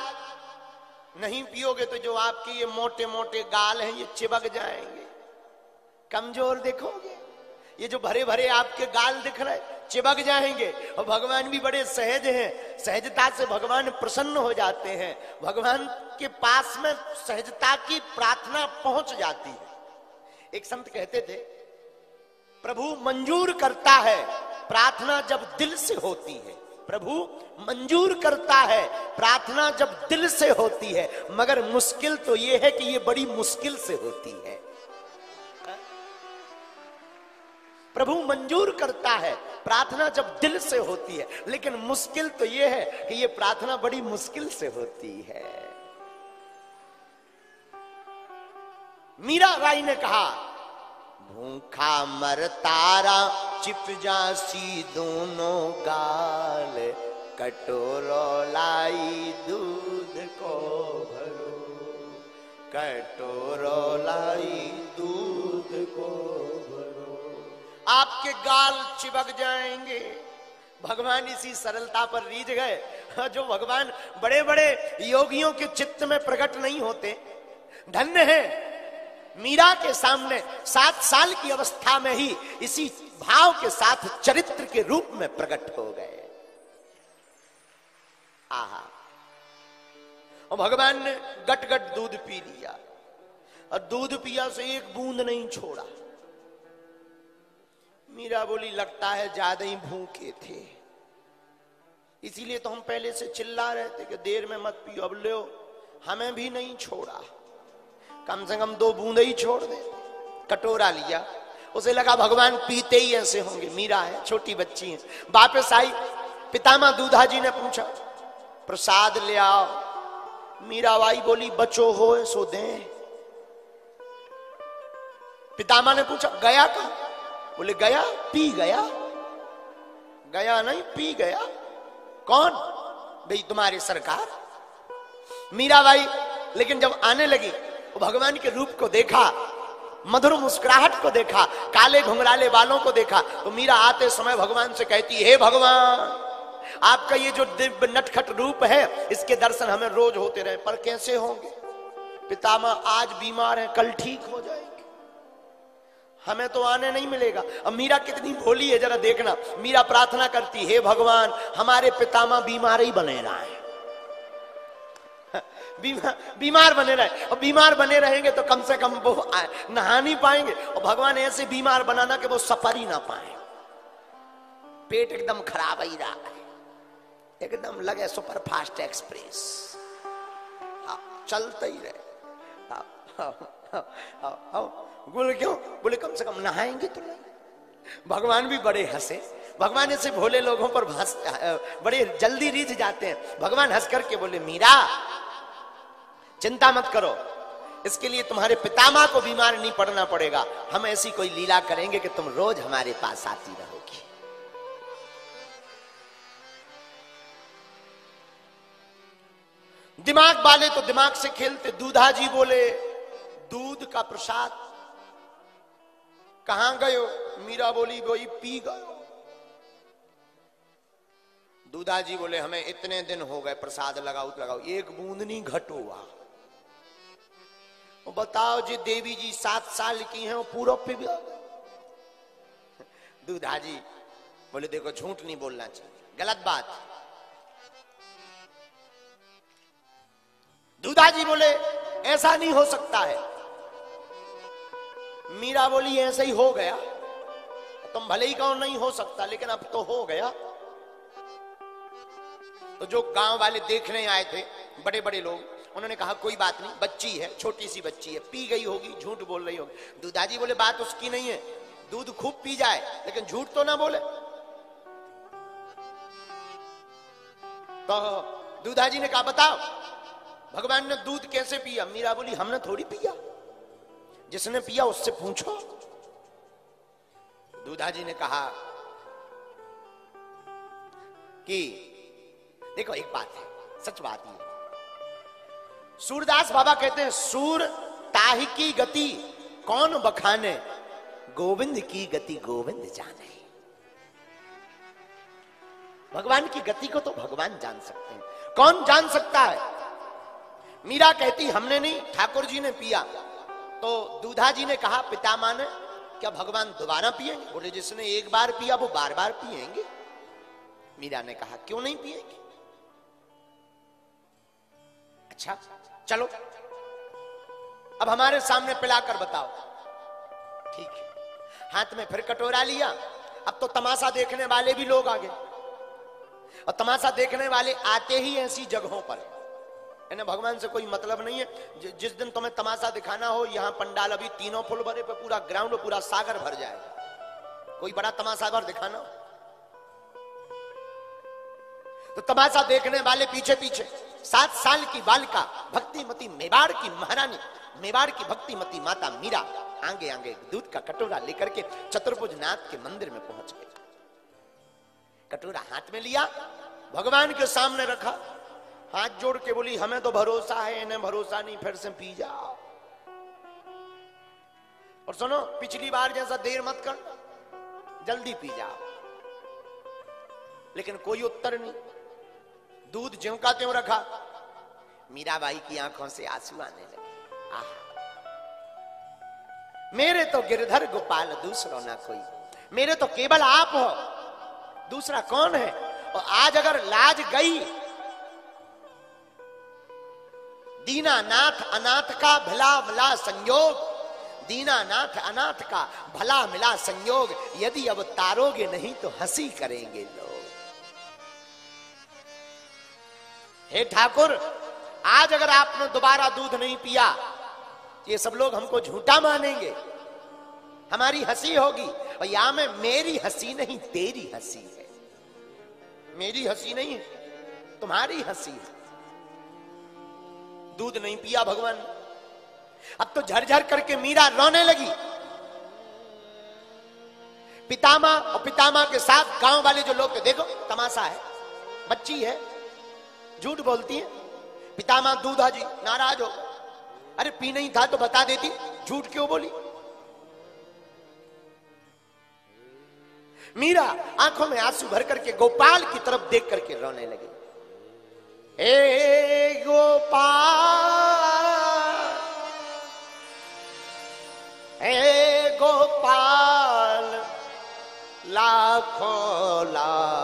नहीं पियोगे तो जो आपके ये मोटे मोटे गाल हैं, ये चिबक जाएँगे। कमज़ोर देखोगे? ये जो भरे भरे आपके गाल दिख रहे चिबक जाएँगे। और भगवान भी बड़े सहज हैं। सहजता से भगवान प्रसन्न हो जाते हैं। भगवान के पास में सहजता की प्रार्थना पहुँच जाती है। एक संत कहते थे, प्रभु मंजूर करता है, प्रार्थना जब दिल से होती है प्रभु मंजूर करता है, प्रार्थना जब दिल से होती है, मगर मुश्किल तो यह है कि यह बड़ी मुश्किल से होती है। प्रभु मंजूर करता है, प्रार्थना जब दिल से होती है, लेकिन मुश्किल तो यह है कि यह प्रार्थना बड़ी मुश्किल से होती है। मीरा राई ने कहा, भूखा मर तारा चिप जासी दोनों गाल, कटोरो लाई दूध को भरो। कटोरो लाई दूध को भरो। आपके गाल चिपक जाएँगे। भगवान इसी सरलता पर रीझ गए। जो भगवान बड़े बड़े योगियों के चित्त में प्रकट नहीं होते, धन्य है। मीरा के सामने सात साल की अवस्था में ही इसी भाव के साथ चरित्र के रूप में प्रकट हो गए। आहा। और भगवान ने गट गट दूध पी लिया और दूध पिया से एक बूंद नहीं छोड़ा। मीरा बोली, लगता है ज़्यादा ही भूखे थे। इसीलिए तो हम पहले से चिल्ला रहे थे कि देर में मत पियो, अब लो। हमें भी नहीं छोड़ा। कम से कम दो बूंद ही छोड़ दे कटोरा लिया। उसे लगा, भगवान पीते ही ऐसे होंगे, मीरा है, छोटी बच्ची है। वापस आई पितामा दूधा जी ने पूछा, प्रसाद ले आओ। मीराबाई बोली, बचो हो, सो दे। पितामा ने पूछा, गया कहा? बोले, गया, पी गया। गया नहीं, पी गया। कौन? भाई, तुम्हारी सरकार। मीरा मीराबाई लेकिन जब आने लगी भगवान के रूप को देखा मधुर मुस्कुराहट को देखा, काले घुंघराले बालों को देखा तो मीरा आते समय भगवान से कहती, हे भगवान, आपका ये जो दिव्य नटखट रूप है, इसके दर्शन हमें रोज होते रहे, पर कैसे होंगे? पितामा आज बीमार है, कल ठीक हो जाएँगे। हमें तो आने नहीं मिलेगा। अब मीरा कितनी भोली है, जरा देखना। मीरा प्रार्थना करती, हे भगवान, हमारे पितामा बीमार ही बने रहे बीमार बीमार बने रहे। और बीमार बने रहेंगे तो कम से कम वो नहा नहीं पाएँगे। और भगवान ऐसे बीमार बनाना कि वो सफ़र ही ना पाए। पेट एकदम खराब ही रहा है। एकदम लगे सुपर फास्ट एक्सप्रेस चलते ही रहे। बोले क्यों? बोले कम से कम नहाएँगे तो नहीं। भगवान भी बड़े हंसे। भगवान ऐसे भोले लोगों पर हंस बड़े जल्दी रीझ जाते हैं। भगवान हंस करके बोले, मीरा चिंता मत करो। इसके लिए तुम्हारे पितामा को बीमार नहीं पड़ना पड़ेगा। हम ऐसी कोई लीला करेंगे कि तुम रोज हमारे पास आती रहोगी। दिमाग वाले तो दिमाग से खेलते दूधा जी बोले, दूध का प्रसाद, कहाँ गयो? मीरा बोली, वही पी गयो। दूधा जी बोले, हमें इतने दिन हो गए, प्रसाद लगाओ लगाओ, एक बूंद नहीं घट हुआ। बताओ जी, देवी जी सात साल की हैं पूरा पे भी दूधा जी, बोले देखो झूठ नहीं बोलना चाहिए, गलत बात। दूधा जी बोले, ऐसा नहीं हो सकता है। मीरा बोली, ऐसा ही हो गया। तुम भले ही कहो नहीं हो सकता, लेकिन अब तो हो गया। तो जो गाँव वाले देखने आए थे बड़े बड़े लोग उन्होंने कहा, कोई बात नहीं, बच्ची है, छोटी सी बच्ची है, पी गई होगी, झूठ बोल रही होगी। दूधाजी बोले, बात उसकी नहीं है, दूध खूब पी जाए, लेकिन झूठ तो ना बोले। तो दूधाजी ने कहा, बताओ, भगवान ने दूध कैसे पिया? मीरा बोली, हमने थोड़ी पिया। जिसने पिया, उससे पूछो। दूधाजी ने कहा कि, देखो, एक बात है, सच बात है सूरदास बाबा कहते हैं, सूर ताही की गति कौन बखाने? गोविंद की गति गोविंद जाने। भगवान की गति को तो भगवान जान सकते हैं। कौन जान सकता है? मीरा कहती, हमने नहीं, ठाकुर जी ने पिया। तो दूधा जी ने कहा पितामा ने, क्या भगवान दोबारा पिएँगे बोले, जिसने एक बार पिया, वो बार बार पिएँगे। मीरा ने कहा, क्यों नहीं पिएँगे? अच्छा चलो। अब हमारे सामने पिलाकर बताओ। ठीक है। हाथ में फिर कटोरा लिया। अब तो तमाशा देखने वाले भी लोग आ गए और तमाशा देखने वाले आते ही ऐसी जगहों पर। इन्हें भगवान से कोई मतलब नहीं है। जि- जिस दिन तुम्हें तमाशा दिखाना हो, यहाँ पंडाल अभी तीनों फुल भरे पे पूरा ग्राउंड पूरा सागर भर जाएगा। कोई बड़ा तमाशा भर दिखाना हो? तो तमाशा देखने वाले पीछे पीछे, सात साल की बालिका, भक्तिमती मेवाड़ की महारानी, मेवाड़ की भक्तिमती माता मीरा, आगे आगे दूध का कटोरा लेकर के चतुर्भुज नाथ के मंदिर में पहुँच गए कटोरा हाथ में लिया, भगवान के सामने रखा, हाथ जोड़ के बोली, हमें तो भरोसा है, इन्हें भरोसा नहीं, फिर से पी जाओ। और सुनो, पिछली बार जैसा देर मत कर, जल्दी पी जाओ। लेकिन कोई उत्तर नहीं। दूध ज्यों त्यों रखा। मीराबाई की आँखों से आँसू आने लगे। आहा। मेरे तो गिरधर गोपाल, दूसरो ना कोई। मेरे तो केवल आप हो। दूसरा कौन है? और आज अगर लाज गई, दीनानाथ अनाथ का भला भला संयोग। दीनानाथ अनाथ का भला मिला संयोग। यदि अब तारोगे नहीं तो हँसी करेंगे लोग। हे ठाकुर, आज अगर आपने दोबारा दूध नहीं पिया, ये सब लोग हमको झूठा मानेंगे। हमारी हँसी होगी। और यहाँ में मेरी हँसी नहीं, तेरी हँसी है। मेरी हँसी नहीं, तुम्हारी हँसी है। दूध नहीं पिया भगवान। अब तो झरझर करके मीरा रोने लगी। पितामा और पितामा के साथ गाँव वाले जो लोग देखो, तमाशा है। बच्ची है। झूठ बोलती है? पितामा दूधा जी नाराज़ हो। अरे पी नहीं था तो बता देती, झूठ क्यों बोली? मीरा, आँखों में आँसू भर करके गोपाल की तरफ़ देख करके रोने लगी। ए, गोपाल। ए, गोपाल, लाखों लाज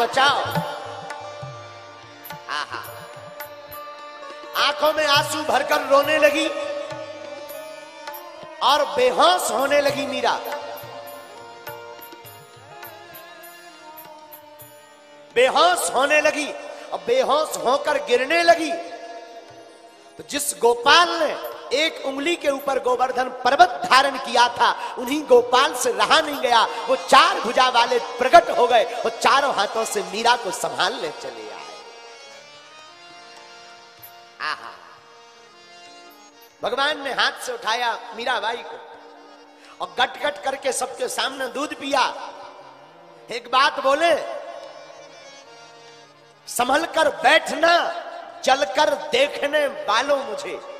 बचाओ। आहा। आँखों में आँसू भरकर रोने लगी और बेहोश होने लगी मीरा। बेहोश होने लगी और बेहोश होकर गिरने लगी। तो जिस गोपाल ने एक उंगली के ऊपर गोवर्धन पर्वत धारण किया था। उन्हीं गोपाल से रहा नहीं गया। वो चार भुजा वाले प्रकट हो गए और चारों हाथों से मीरा को संभालने चले आए। आहा। भगवान ने हाथ से उठाया मीराबाई को और गट गट करके सबके सामने दूध पिया। एक बात बोले संभल कर बैठना चलकर देखने वालों मुझे।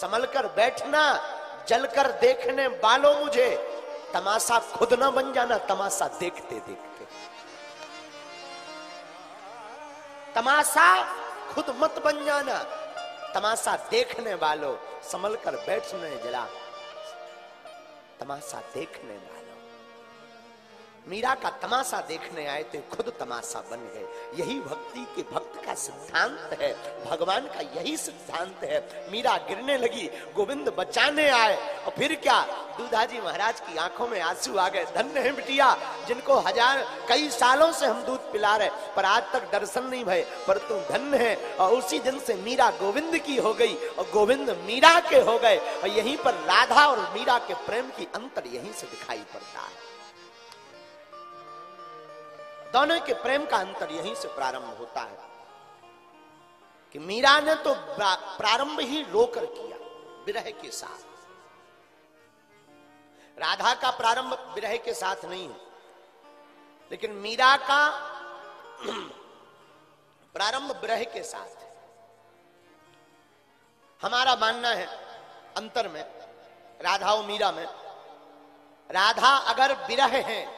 संभल कर बैठना, जलकर देखने वालों मुझे। तमाशा खुद ना बन जाना, तमाशा देखते देखते। तमाशा खुद मत बन जाना, तमाशा देखने वालों संभल कर बैठने जला तमाशा देखने वालों। मीरा का तमाशा देखने आए थे खुद तमाशा बन गए। यही भक्ति के भक्त का सिद्धांत है। भगवान का यही सिद्धांत है। मीरा गिरने लगी, गोविंद बचाने आए। और फिर क्या? दूधाजी महाराज की आँखों में आँसू आ गए। धन्य है बिटिया, जिनको हज़ार, कई सालों से हम दूध पिला रहे पर आज तक दर्शन नहीं भय पर तुम धन्य है। और उसी दिन से मीरा गोविंद की हो गई। और गोविंद मीरा के हो गए। और यहीं पर राधा और मीरा के प्रेम की अंतर यहीं से दिखाई पड़ता है। दोनों के प्रेम का अंतर यहीं से प्रारंभ होता है कि मीरा ने तो प्रारंभ ही रोकर किया, विरह के साथ। राधा का प्रारंभ विरह के साथ नहीं है, लेकिन मीरा का प्रारंभ विरह के साथ है। हमारा मानना है, अंतर में, राधा और मीरा में, राधा अगर विरह है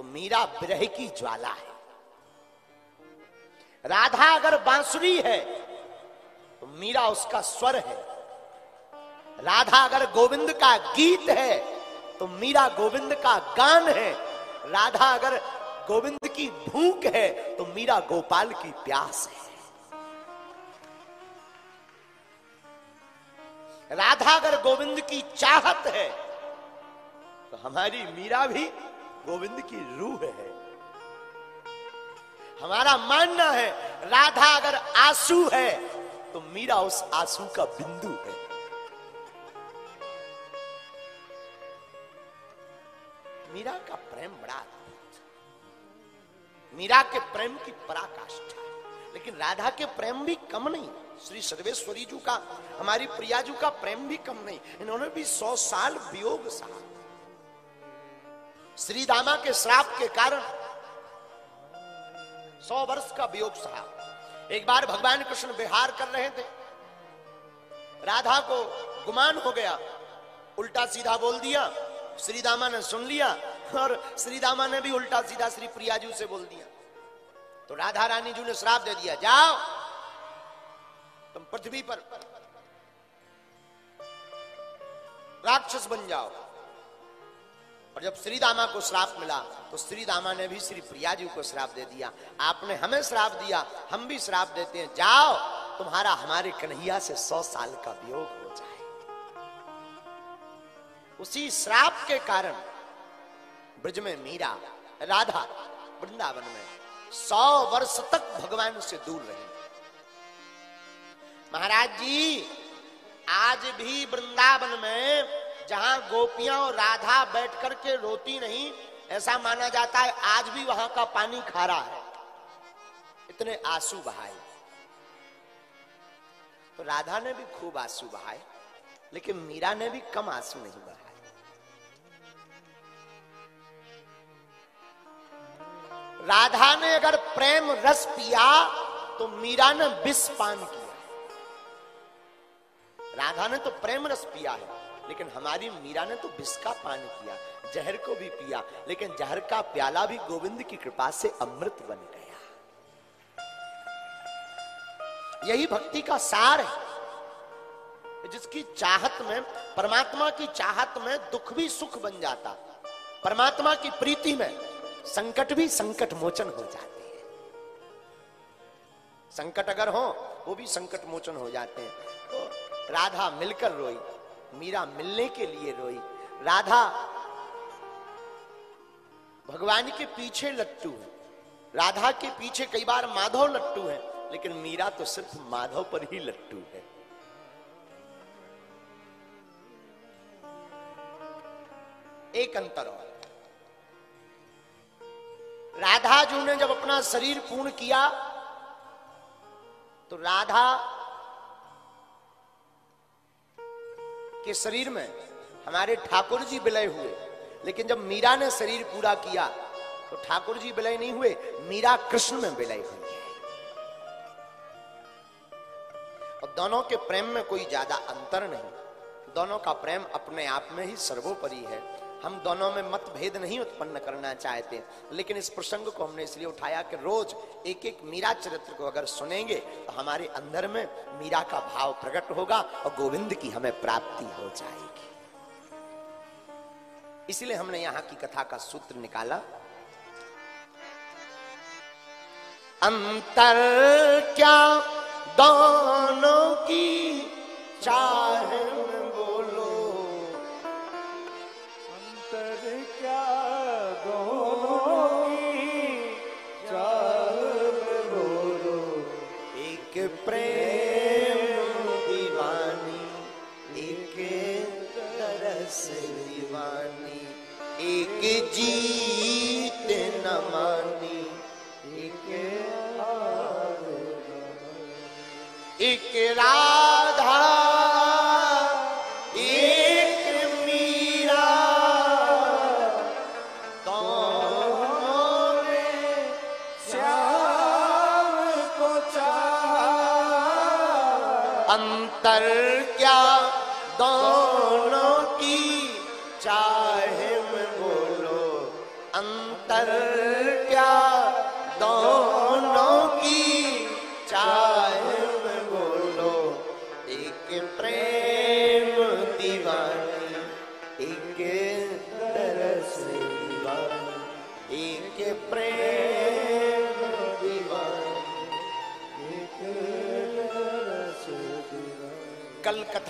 तो मीरा ब्रह की ज्वाला है। राधा अगर बांसुरी है तो मीरा उसका स्वर है। राधा अगर गोविंद का गीत है तो मीरा गोविंद का गान है। राधा अगर गोविंद की भूख है तो मीरा गोपाल की प्यास है। राधा अगर गोविंद की चाहत है तो हमारी मीरा भी गोविंद की रूह है। हमारा मानना है, राधा अगर आँसू है तो मीरा उस आँसू का बिंदु है। मीरा का प्रेम बड़ा अद्भुत मीरा के प्रेम की पराकाष्ठा लेकिन राधा के प्रेम भी कम नहीं। श्री सर्वेश्वरी जी का, हमारी प्रिया जी का प्रेम भी कम नहीं। इन्होंने भी सौ साल वियोग सहा श्री दामा के श्राप के कारण सौ वर्ष का वियोग सहा। एक बार भगवान कृष्ण विहार कर रहे थे। राधा को गुमान हो गया। उल्टा सीधा बोल दिया। श्री दामा ने सुन लिया और श्री दामा ने भी उल्टा सीधा श्री प्रियाजू से बोल दिया। तो राधा रानी जी ने श्राप दे दिया, जाओ, तुम पृथ्वी पर राक्षस बन जाओ। और जब श्री दामा को श्राप मिला तो श्री दामा ने भी श्री प्रिया जी को श्राप दे दिया। आपने हमें श्राप दिया, हम भी श्राप देते हैं। जाओ, तुम्हारा हमारे कन्हैया से सौ साल का वियोग हो जाए उसी श्राप के कारण ब्रज में मीरा, राधा, वृंदावन में सौ वर्ष तक भगवान से दूर रही। महाराज जी, आज भी वृंदावन में जहाँ गोपियाँ और राधा बैठ करके रोती नहीं, ऐसा माना जाता है आज भी वहाँ का पानी खारा है। इतने आँसू बहाए। तो राधा ने भी खूब आँसू बहाए, लेकिन मीरा ने भी कम आँसू नहीं बहाए। राधा ने अगर प्रेम रस पिया तो मीरा ने विष पान किया। राधा ने तो प्रेम रस पिया है। लेकिन हमारी मीरा ने तो विष का पान किया, जहर को भी पिया, लेकिन जहर का प्याला भी गोविंद की कृपा से अमृत बन गया। यही भक्ति का सार है, जिसकी चाहत में, परमात्मा की चाहत में दुख भी सुख बन जाता, परमात्मा की प्रीति में संकट भी संकट मोचन हो जाते हैं। संकट अगर हो, वो भी संकट मोचन हो जाते हैं। तो राधा मिलकर रोई। मीरा मिलने के लिए रोई। राधा, भगवान के पीछे लट्टू है। राधा के पीछे कई बार माधव लट्टू है, लेकिन मीरा तो सिर्फ़ माधव पर ही लट्टू है। एक अंतर और। राधा जी ने जब अपना शरीर पूर्ण किया तो राधा के शरीर में हमारे ठाकुर जी विलय हुए। लेकिन जब मीरा ने शरीर पूरा किया तो ठाकुर जी विलय नहीं हुए, मीरा कृष्ण में विलय हुई। और दोनों के प्रेम में कोई ज़्यादा अंतर नहीं। दोनों का प्रेम अपने आप में ही सर्वोपरि है। हम दोनों में मतभेद नहीं उत्पन्न करना चाहते। लेकिन इस प्रसंग को हमने इसलिए उठाया कि रोज एक एक मीरा चरित्र को अगर सुनेंगे तो हमारे अंदर में मीरा का भाव प्रकट होगा और गोविंद की हमें प्राप्ति हो जाएगी। इसलिए हमने यहाँ की कथा का सूत्र निकाला। अंतर क्या दोनों की चाह जीत न म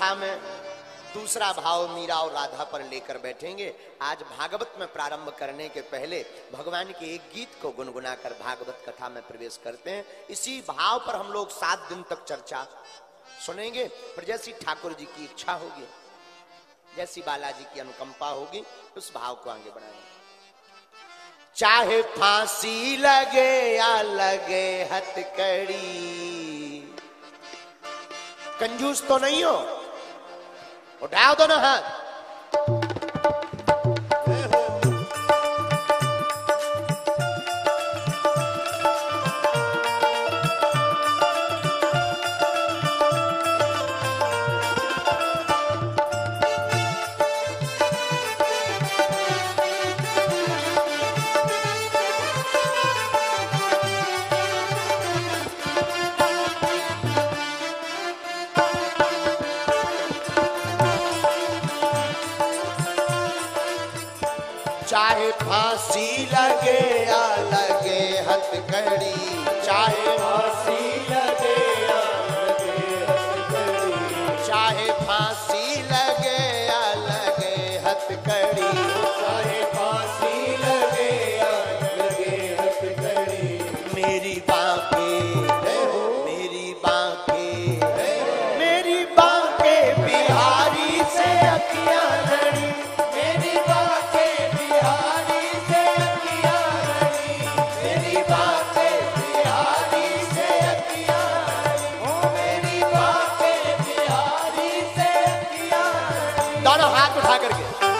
कथा में दूसरा भाव मीरा और राधा पर लेकर बैठेंगे। आज भागवत में प्रारंभ करने के पहले भगवान के एक गीत को गुनगुना कर भागवत कथा में प्रवेश करते हैं। इसी भाव पर हम लोग सात दिन तक चर्चा सुनेंगे। पर जैसी ठाकुर जी की इच्छा होगी, जैसी बालाजी की अनुकंपा होगी, उस भाव को आगे बढ़ाएँगे। चाहे फांसी लगे या लगे हथकड़ी, कंजूस तो नहीं हो Now than I had. दोनों हाथ उठा करके।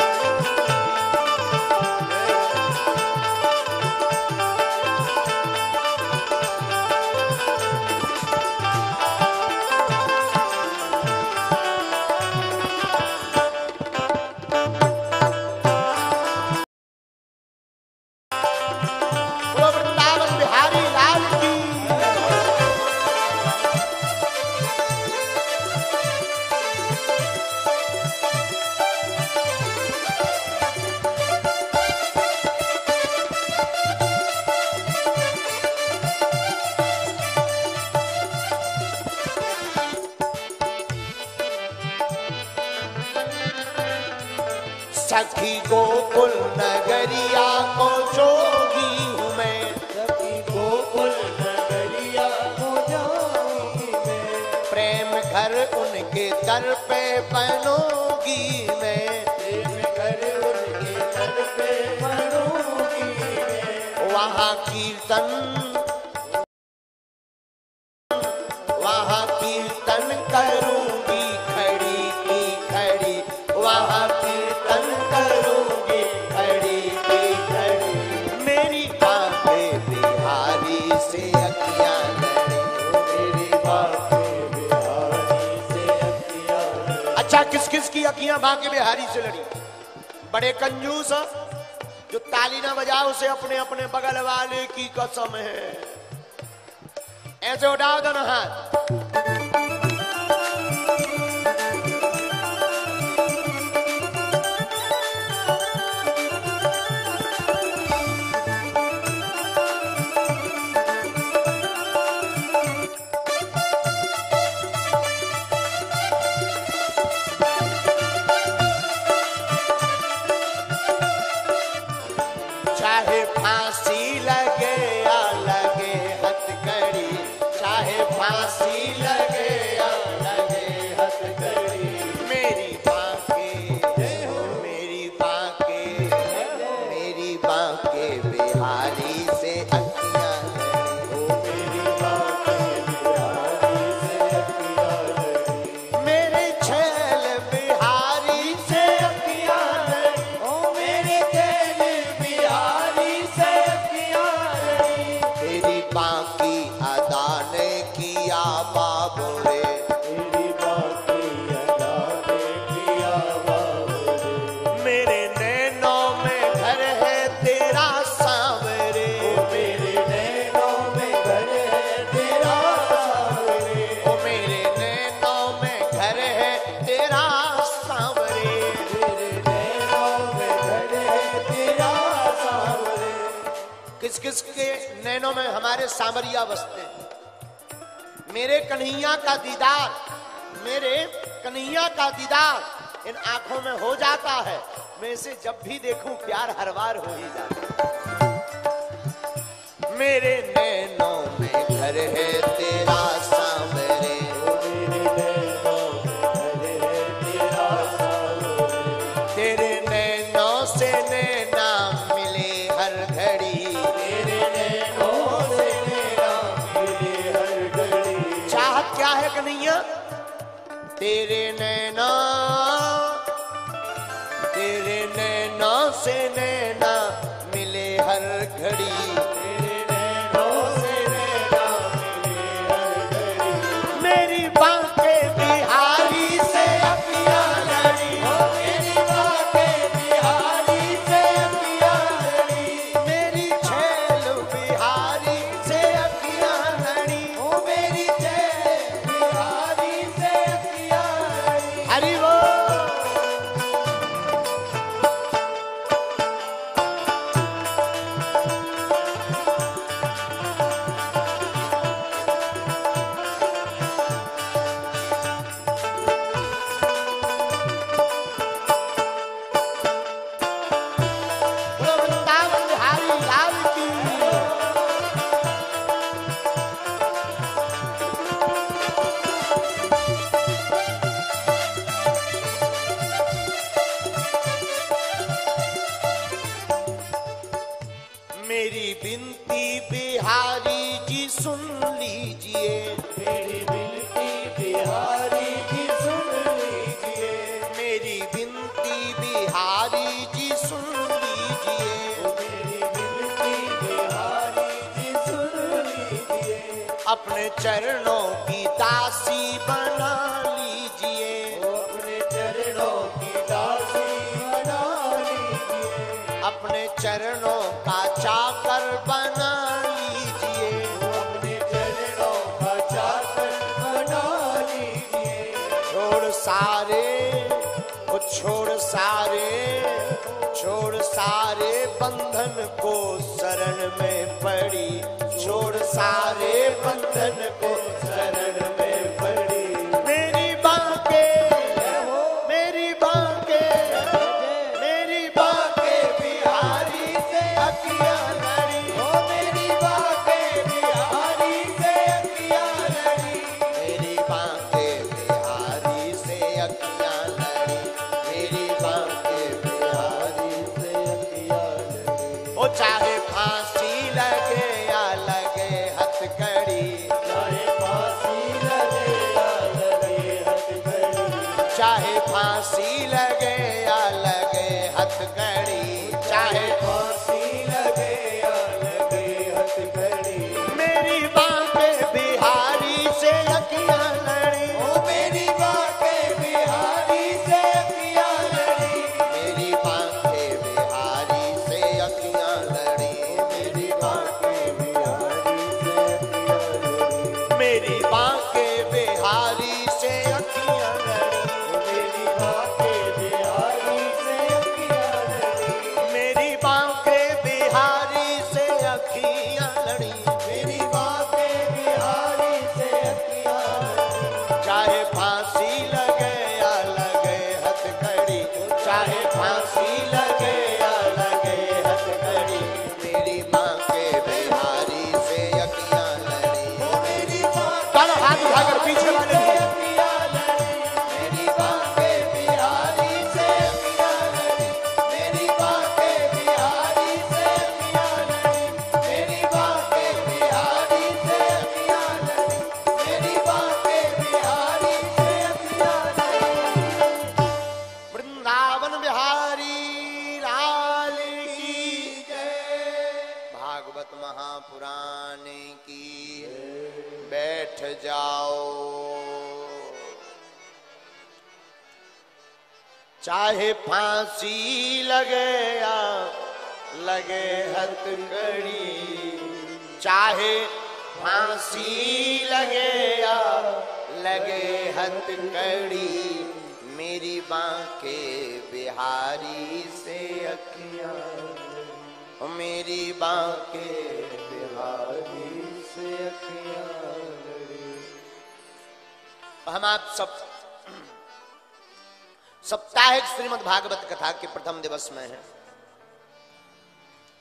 छोड़ सारे बंधन को शरण में पड़ी। छोड़ सारे बंधन को शरण कुर्सी लगे या लगे हथकड़ी चाहे कुर्सी लगे या लगे हथकड़ी मेरी बात बिहारी से अखियाँ पीछे वाले चाहे फांसी लगे या लगे हथकड़ी चाहे फांसी लगे या लगे हथकड़ी मेरी बांके बिहारी से अखियाँ, मेरी बांके बिहारी से अखियाँ। हम आप सब साप्ताहिक श्रीमद् भागवत कथा के प्रथम दिवस में है।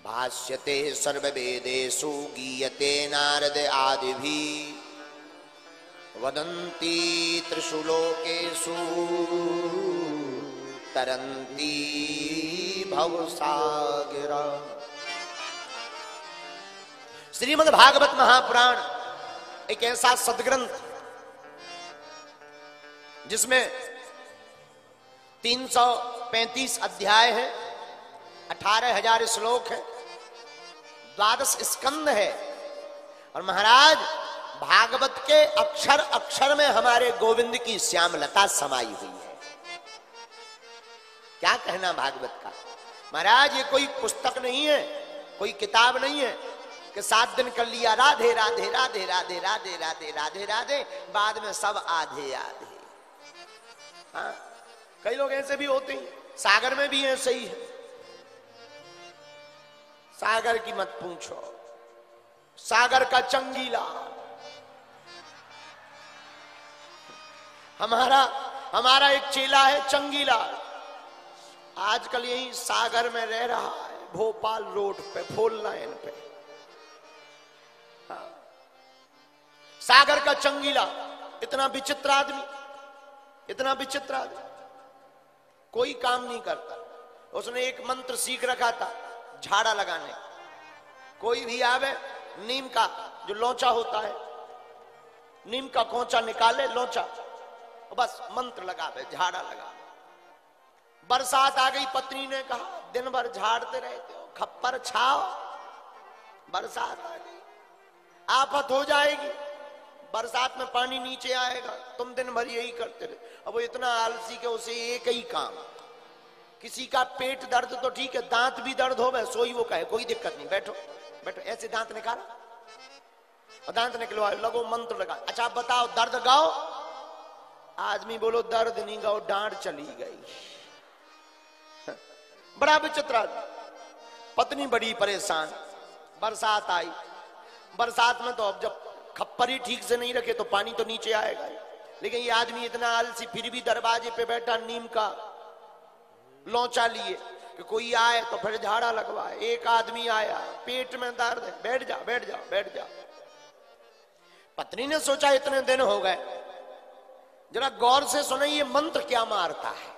भाष्यते सर्ववेदेषु गीयते नारद आदि भी वदन्ति त्रिषु लोकेषु। तरन्ति भवसागरा श्रीमद् भागवत महापुराण एक ऐसा सदग्रंथ, जिसमें 335 अध्याय है, अठारह हज़ार श्लोक है, द्वादश स्कंद है। और महाराज, भागवत के अक्षर अक्षर में हमारे गोविंद की श्यामलता समाई हुई है। क्या कहना भागवत का? महाराज, ये कोई पुस्तक नहीं है, कोई किताब नहीं है कि सात दिन कर लिया, राधे राधे राधे राधे राधे राधे राधे राधे, बाद में सब आधे आधे। हाँ कई लोग ऐसे भी होते हैं, सागर में भी ऐसे ही है। सागर की मत पूछो, सागर का चंगीला। हमारा हमारा एक चेला है चंगीला। आजकल यही सागर में रह रहा है, भोपाल रोड पे, फोल लाइन पे। हाँ। सागर का चंगीला, इतना विचित्र आदमी, इतना विचित्र आदमी। कोई काम नहीं करता। उसने एक मंत्र सीख रखा था, झाड़ा लगाने। कोई भी आवे, नीम का जो लोचा होता है, नीम का कोचा निकाले, लोचा। बस मंत्र लगावे, झाड़ा लगा बरसात आ गई, पत्नी ने कहा, दिन भर झाड़ते रहते हो, खप्पर छाओ। बरसात आ गई, आफत हो जाएगी। बरसात में पानी नीचे आएगा, तुम दिन भर यही करते रहे। अब वो इतना आलसी के उसे एक ही काम। किसी का पेट दर्द तो ठीक है, दांत भी दर्द हो, वह सोई वो कहे, कोई दिक्कत नहीं, बैठो बैठो, ऐसे दांत निकालो। और दांत निकलवा लगो मंत्र लगा अच्छा बताओ, दर्द गाओ। आदमी बोलो, दर्द नहीं गाओ, डांट चली गई। बड़ा विचित्र पत्नी बड़ी परेशान। बरसात आई। बरसात में तो अब जब खप्पर ही ठीक से नहीं रखे तो पानी तो नीचे आएगा लेकिन ये आदमी इतना आलसी फिर भी दरवाजे पे बैठा नीम का लौचा लिए कि कोई आए तो फिर झाड़ा लगवाए एक आदमी आया पेट में दर्द है बैठ जा बैठ जा बैठ जा पत्नी ने सोचा इतने दिन हो गए जरा गौर से सुने ये मंत्र क्या मारता है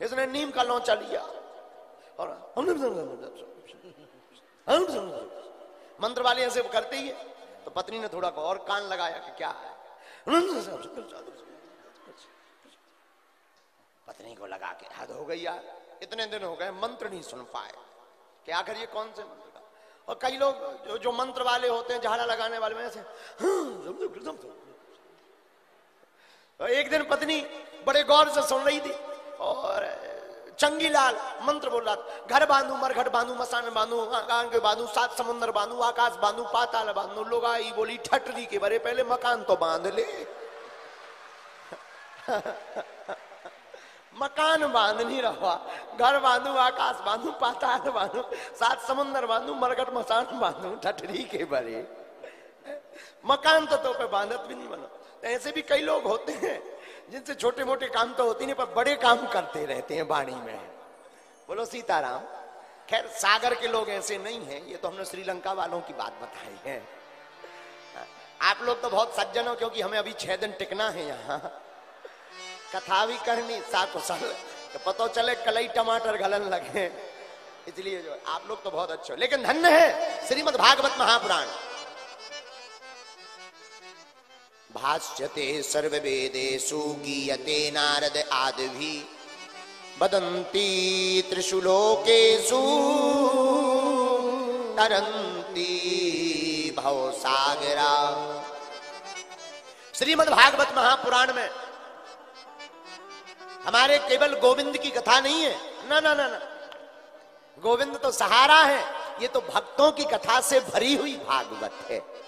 इसने नीम का लौचा लिया और मंत्र वाले ऐसे करते ही है तो पत्नी ने थोड़ा और कान लगाया कि क्या है? पत्नी को लगा के हद हो गई यार। इतने दिन हो गए मंत्र नहीं सुन पाए। कि आखिर ये कौन से मंत्र का? और कई लोग जो, जो मंत्र वाले होते हैं झाड़ा लगाने वाले में ऐसे तो एक दिन पत्नी बड़े गौर से सुन रही थी। और चंगीलाल, मंत्र बोल, घर बांधू, मरघट बांधू, मसान बांधू, आंग बांधू, सात समुद्र बांधू, आकाश बांधू, पाताल बांधू लोग आई बोली ठटरी के बरे, पहले मकान तो बाँध ले। मकान बाँध नहीं रहा। घर बांधू, आकाश बांधू, पाताल बांधू, सात समुद्र बांधू, मरघट मसान बांधू ठटरी के बरे। मकान तो तो पे बांधत भी नहीं बनो। ऐसे भी कई लोग होते हैं। जिनसे छोटे मोटे काम तो होती नहीं, पर बड़े काम करते रहते हैं बाणी में। बोलो, सीताराम, खैर, सागर के लोग ऐसे नहीं हैं, ये तो हमने श्रीलंका वालों की बात बताई है। आप लोग तो बहुत सज्जन हो, क्योंकि हमें अभी छह दिन टिकना है यहाँ। कथा भी करनी साकुशल तो पता चले कलई टमाटर गलन लगे। इसलिए जो, आप लोग तो बहुत अच्छे हो। लेकिन धन्य है श्रीमद भागवत महापुराण। भाष्यते सर्ववेदेषु गीयते नारद आदि। वदन्ति त्रिषु लोकेषु तरन्ति भवसागरा। श्रीमद् भागवत महापुराण में हमारे केवल गोविंद की कथा नहीं है। ना ना ना ना। गोविंद तो सहारा है, ये तो भक्तों की कथा से भरी हुई भागवत है।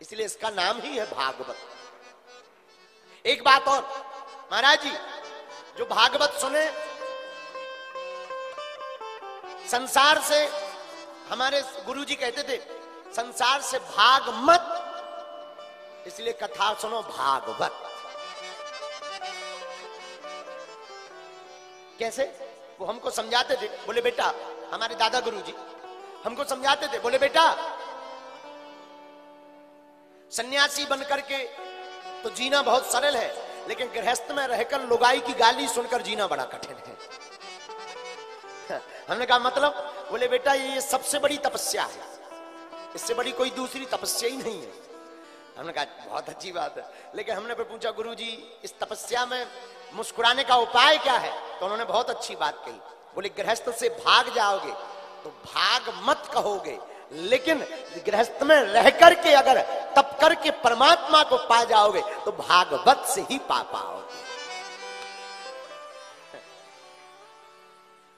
इसलिए इसका नाम ही है भागवत। एक बात और, महाराज जी, जो भागवत सुने, संसार से, हमारे गुरु जी कहते थे, संसार से भाग मत, इसलिए कथा सुनो भागवत। कैसे? वो हमको समझाते थे, बोले बेटा, हमारे दादा गुरु जी हमको समझाते थे, बोले बेटा सन्यासी बन करके तो जीना बहुत सरल है, लेकिन गृहस्थ में रहकर लुगाई की गाली सुनकर जीना बड़ा कठिन है। हमने कहा मतलब? बोले, बेटा ये सबसे बड़ी तपस्या है। इससे बड़ी कोई दूसरी तपस्या ही नहीं है। हमने कहा, बहुत अच्छी बात है। लेकिन हमने फिर पूछा, गुरु जी, इस तपस्या में मुस्कुराने का उपाय क्या है? तो उन्होंने बहुत अच्छी बात कही। बोले, गृहस्थ से भाग जाओगे तो भाग मत कहोगे। लेकिन गृहस्थ में रह करके अगर तप करके परमात्मा को पा जाओगे तो भागवत से ही पा पाओगे।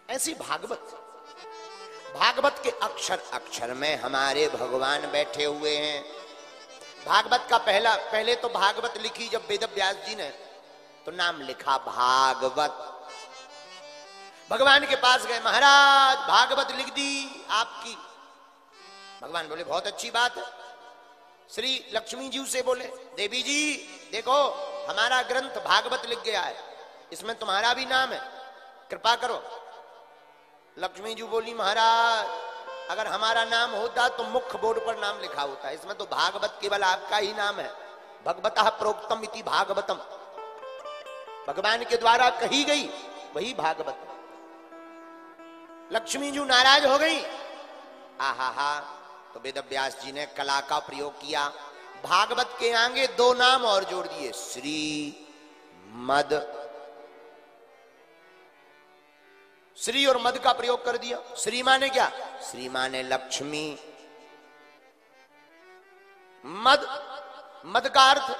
ऐसी भागवत। भागवत के अक्षर अक्षर में हमारे भगवान बैठे हुए हैं। भागवत का पहला, पहले तो भागवत लिखी जब वेद व्यास जी ने तो नाम लिखा भागवत। भगवान के पास गए, महाराज, भागवत लिख दी, आपकी भगवान बोले, बहुत अच्छी बात है। श्री लक्ष्मी जी से बोले, देवी जी, देखो, हमारा ग्रंथ भागवत लिख गया है। इसमें तुम्हारा भी नाम है। कृपा करो। लक्ष्मी जी बोली, महाराज, अगर हमारा नाम होता तो मुख्य बोर्ड पर नाम लिखा होता। इसमें तो भागवत केवल आपका ही नाम है। भगवत प्रोक्तम इति भागवतम। भगवान के द्वारा कही गई वही भागवत। लक्ष्मी जी नाराज़ हो गई। आहा हा तो वेद व्यास जी ने कला का प्रयोग किया। भागवत के आगे दो नाम और जोड़ दिए। श्री मद। श्री और मद का प्रयोग कर दिया। श्री माने क्या? श्री माने लक्ष्मी। मद। मद का अर्थ,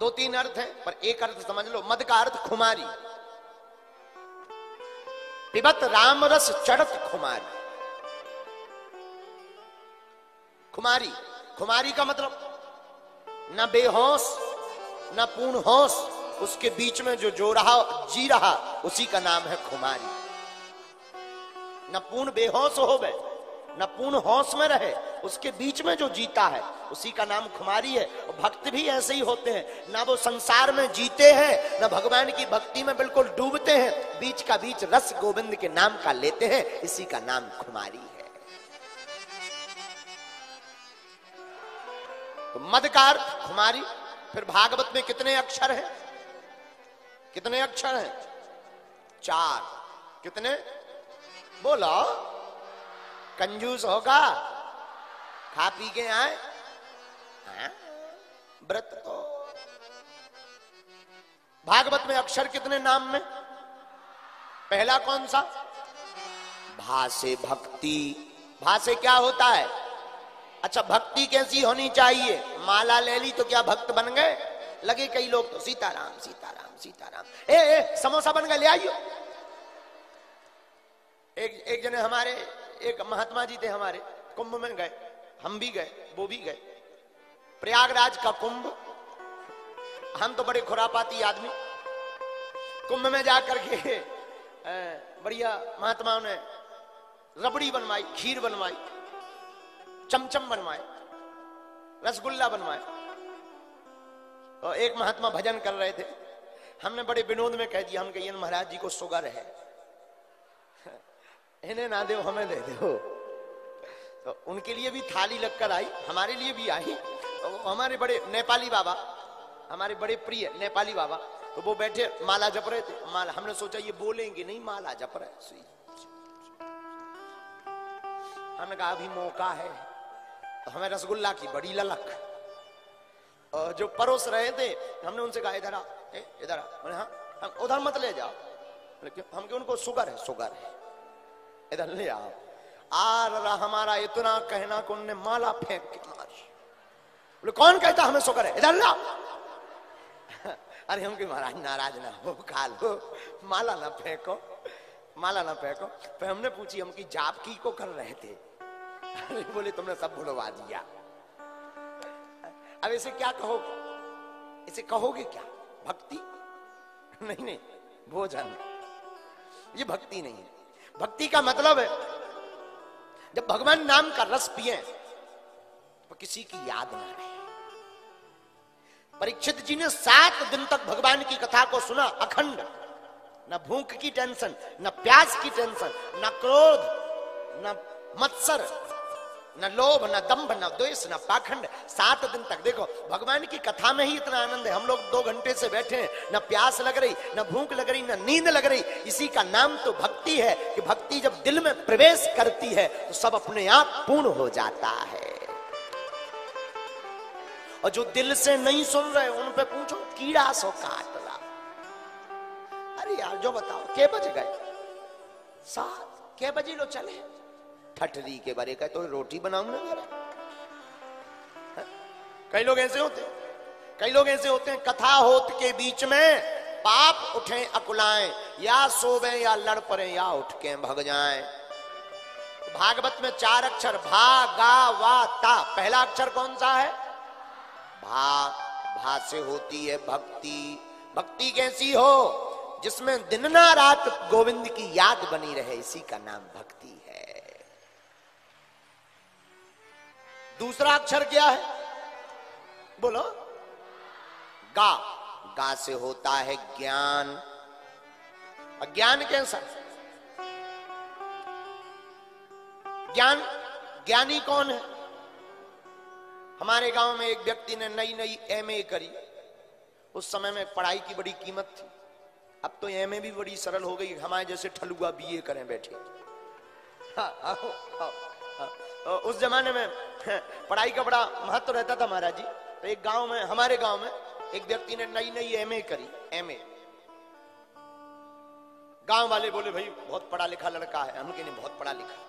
दो तीन अर्थ है, पर एक अर्थ समझ लो। मद का अर्थ खुमारी। पिबत राम रस चढ़त खुमारी। खुमारी खुमारी का मतलब न बेहोश, न पूर्ण होश उसके बीच में जो जो रहा, जी रहा, उसी का नाम है खुमारी न पूर्ण बेहोश हो गए न पूर्ण होश में रहे, उसके बीच में जो जीता है, उसी का नाम खुमारी है। और भक्त भी ऐसे ही होते हैं, ना वो संसार में जीते हैं, न भगवान की भक्ति में बिल्कुल डूबते हैं, बीच का बीच रस गोविंद के नाम का लेते हैं, इसी का नाम खुमारी है तो मद का अर्थ खुमारी फिर भागवत में कितने अक्षर हैं? कितने अक्षर हैं? चार। कितने? बोलो। कंजूस होगा। खा पी के आए। हाँ? व्रत तो। भागवत में अक्षर कितने नाम में? पहला कौन सा? भाषे भक्ति। भासे क्या होता है? अच्छा भक्ति कैसी होनी चाहिए? माला ले ली तो क्या भक्त बन गए? लगे कई लोग तो सीताराम सीताराम सीताराम। ए, ए समोसा बन गए ले आइयो। एक एक जने हमारे एक महात्मा जी थे हमारे कुंभ में गए हम भी गए वो भी गए। प्रयागराज का कुंभ हम तो बड़े खुरापाती आदमी। कुंभ में जाकर के बढ़िया महात्माओं ने रबड़ी बनवाई खीर बनवाई। चमचम बनवाए, रसगुल्ला बनवाए। और एक महात्मा भजन कर रहे थे। हमने बड़े विनोद में कह दिया, हम कहिए महाराज जी को शुगर है। इन्हें ना दो, हमें दे दो। तो उनके लिए भी थाली लगकर आई, हमारे लिए भी आई। तो हमारे बड़े नेपाली बाबा, हमारे बड़े प्रिय नेपाली बाबा तो वो बैठे, माला जप रहे थे। माला, हमने सोचा, ये बोलेंगे नहीं, माला जप रहे हमने कहा, अभी मौका है। तो हमें रसगुल्ला की बड़ी ललक। और जो परोस रहे थे, हमने उनसे कहा, इधर आ इधर आ। हाँ उधर मत ले जाओ। हम क्यों? उनको शुगर है शुगर है। इधर ले आओ। आ रहा हमारा, इतना कहना को उनने माला फेंक के मारी। बोले, कौन कहता हमें शुक्र है? इधर लाओ अरे, हम कि महाराज, नाराज़ ना हो खा लो माला ना फेंको, माला ना फेंको। फिर हमने पूछी, हम की जाप की को कर रहे थे? बोले तुमने सब भुलवा दिया। अब इसे क्या कहोगे? इसे कहोगे क्या? भक्ति? नहीं नहीं, भोजन। ये भक्ति नहीं है। भक्ति का मतलब है, जब भगवान नाम का रस पिए तो किसी की याद ना रहे। परीक्षित जी ने सात दिन तक भगवान की कथा को सुना, अखंड। न भूख की टेंशन, न प्यास की टेंशन, न क्रोध, न मत्सर। न लोभ, न दम्भ, न द्वेष, न पाखंड। सात दिन तक देखो, भगवान की कथा में ही इतना आनंद है। हम लोग दो घंटे से बैठे हैं, न प्यास लग रही, न भूख लग रही, न नींद लग रही। इसी का नाम तो भक्ति है कि भक्ति जब दिल में प्रवेश करती है तो सब अपने आप पूर्ण हो जाता है। और जो दिल से नहीं सुन रहे, उन पे पूछो, कीड़ा सो काट रहा अरे यार, जो बताओ, के बज गए? सात, के बजे लो चले? ठटरी के बारे का तो रोटी बनाऊ ना मेरा कई लोग ऐसे होते कई लोग ऐसे होते हैं, कथा होत के बीच में पाप उठे, अकुलाएँ, या सोवे, या लड़ पड़े या उठ के भग जाएँ भागवत में चार अक्षर, भा, गा, वा, ता। पहला अक्षर कौन सा है? भा। भा से होती है भक्ति। भक्ति कैसी हो? जिसमें दिन ना रात गोविंद की याद बनी रहे, इसी का नाम भक्ति। दूसरा अक्षर क्या है? बोलो। गा। गा से होता है ज्ञान। अज्ञान कैसा ज्ञान ज्ञानी कौन है? हमारे गाँव में एक व्यक्ति ने नई नई एमए करी। उस समय में पढ़ाई की बड़ी कीमत थी। अब तो एमए भी बड़ी सरल हो गई। हमारे जैसे ठलुआ बीए करें बैठे। हाँ, आओ, आओ, आओ। उस जमाने में पढ़ाई का बड़ा महत्व रहता था महाराज जी। तो एक गाँव में, हमारे गाँव में एक व्यक्ति ने नई नई एमए करी एमए गाँव वाले बोले, भाई, बहुत पढ़ा लिखा लड़का है हम नहीं बहुत पढ़ा लिखा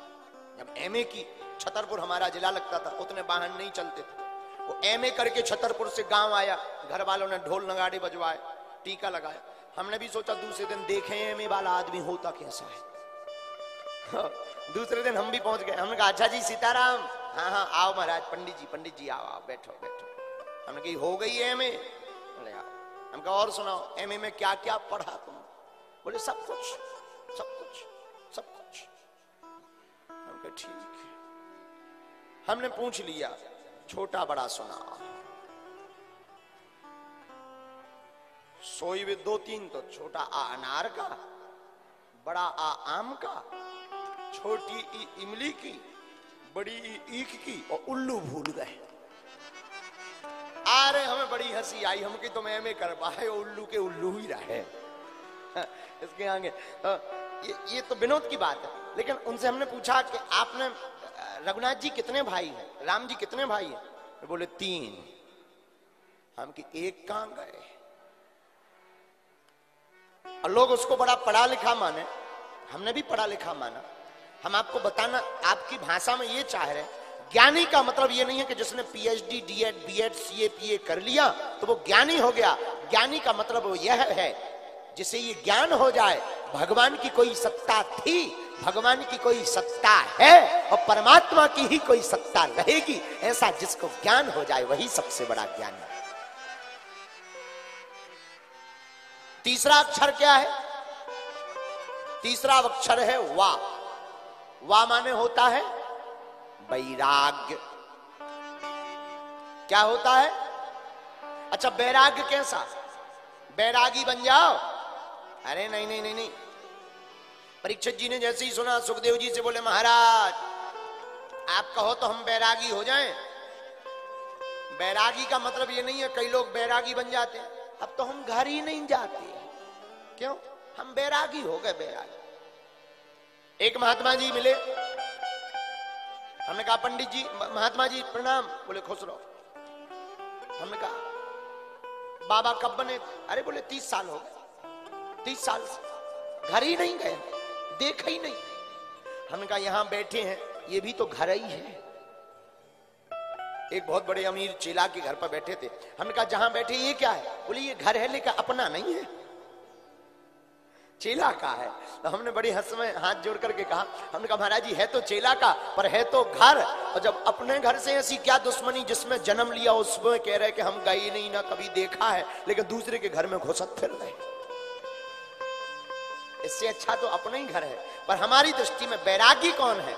जब एमए की छतरपुर हमारा जिला लगता था, उतने वाहन नहीं चलते थे। वो एमए करके छतरपुर से गाँव आया घर वालों ने ढोल नगाड़े बजवाए, टीका लगाया। हमने भी सोचा, दूसरे दिन देखे एमए वाला आदमी होता कैसा है। दूसरे दिन हम भी पहुँच गए। हमने कहा अच्छा जी, सीताराम। हाँ हाँ आओ महाराज पंडित जी पंडित जी आओ आओ, बैठो बैठो। हमने कही हो गई एमए? बोले हाँ। हम कहा, और सुनाओ, एमए में क्या क्या पढ़ा तुम? बोले, सब कुछ सब कुछ सब कुछ। हम कहा, ठीक है। हमने पूछ लिया, छोटा बड़ा सुना। सोई में दो तीन तो छोटा आ अनार का, बड़ा आ आम का छोटी ई इमली की बड़ी ई ईख की और उल्लू भूल गए। अरे हमें बड़ी हँसी आई हम कि तुम एम कर पाए उल्लू के उल्लू ही रहे। इसके आगे तो ये, ये तो विनोद की बात है लेकिन उनसे हमने पूछा कि आपने रघुनाथ जी कितने भाई हैं? राम जी कितने भाई हैं? तो बोले तीन। हम कि एक कहाँ गए? और लोग उसको बड़ा पढ़ा लिखा माने। हमने भी पढ़ा लिखा माना। हम आपको बताना, आपकी भाषा में ये चाह रहे ज्ञानी का मतलब ये नहीं है कि जिसने पीएचडी डीएड बीएड सीए कर लिया तो वो ज्ञानी हो गया। ज्ञानी का मतलब वो यह है, जिसे ये ज्ञान हो जाए, भगवान की कोई सत्ता थी, भगवान की कोई सत्ता है, और परमात्मा की ही कोई सत्ता रहेगी, ऐसा जिसको ज्ञान हो जाए, वही सबसे बड़ा ज्ञान। है तीसरा अक्षर क्या है? तीसरा अक्षर है वा। वा माने होता है? वैराग्य। क्या होता है? अच्छा वैराग्य कैसा? बैरागी बन जाओ। अरे, नहीं नहीं नहीं नहीं। परीक्षित जी ने जैसे ही सुना, सुखदेव जी से बोले, महाराज, आप कहो तो हम बैरागी हो जाएँ। बैरागी का मतलब ये नहीं है, कई लोग बैरागी बन जाते हैं। अब तो हम घर ही नहीं जाते क्यों? हम बैरागी हो गए बैरागी एक महात्मा जी मिले। हमने कहा, पंडित जी महात्मा जी, प्रणाम। बोले, खुश रहो। हमने कहा, बाबा कब बने? अरे, बोले, तीस साल हो गए। तीस साल से घर ही नहीं गए, देखा ही नहीं। हमने कहा, यहाँ बैठे हैं, ये भी तो घर ही है। एक बहुत बड़े अमीर चेला के घर पर बैठे थे। हमने कहा, जहाँ बैठे, ये क्या है? बोले, ये घर है, लेकिन अपना नहीं है। चेला का है। तो हमने बड़ी हंस में हाथ जोड़ करके कहा, हमने कहा, महाराज जी, है तो चेला का, पर है तो घर। और जब अपने घर से ऐसी क्या दुश्मनी जिसमें जन्म लिया, उसमें कह रहे कि हम गए नहीं, ना कभी देखा है, लेकिन दूसरे के घर में घुसत फिर रहे इससे अच्छा तो अपना ही घर है, पर हमारी दृष्टि में बैरागी कौन है?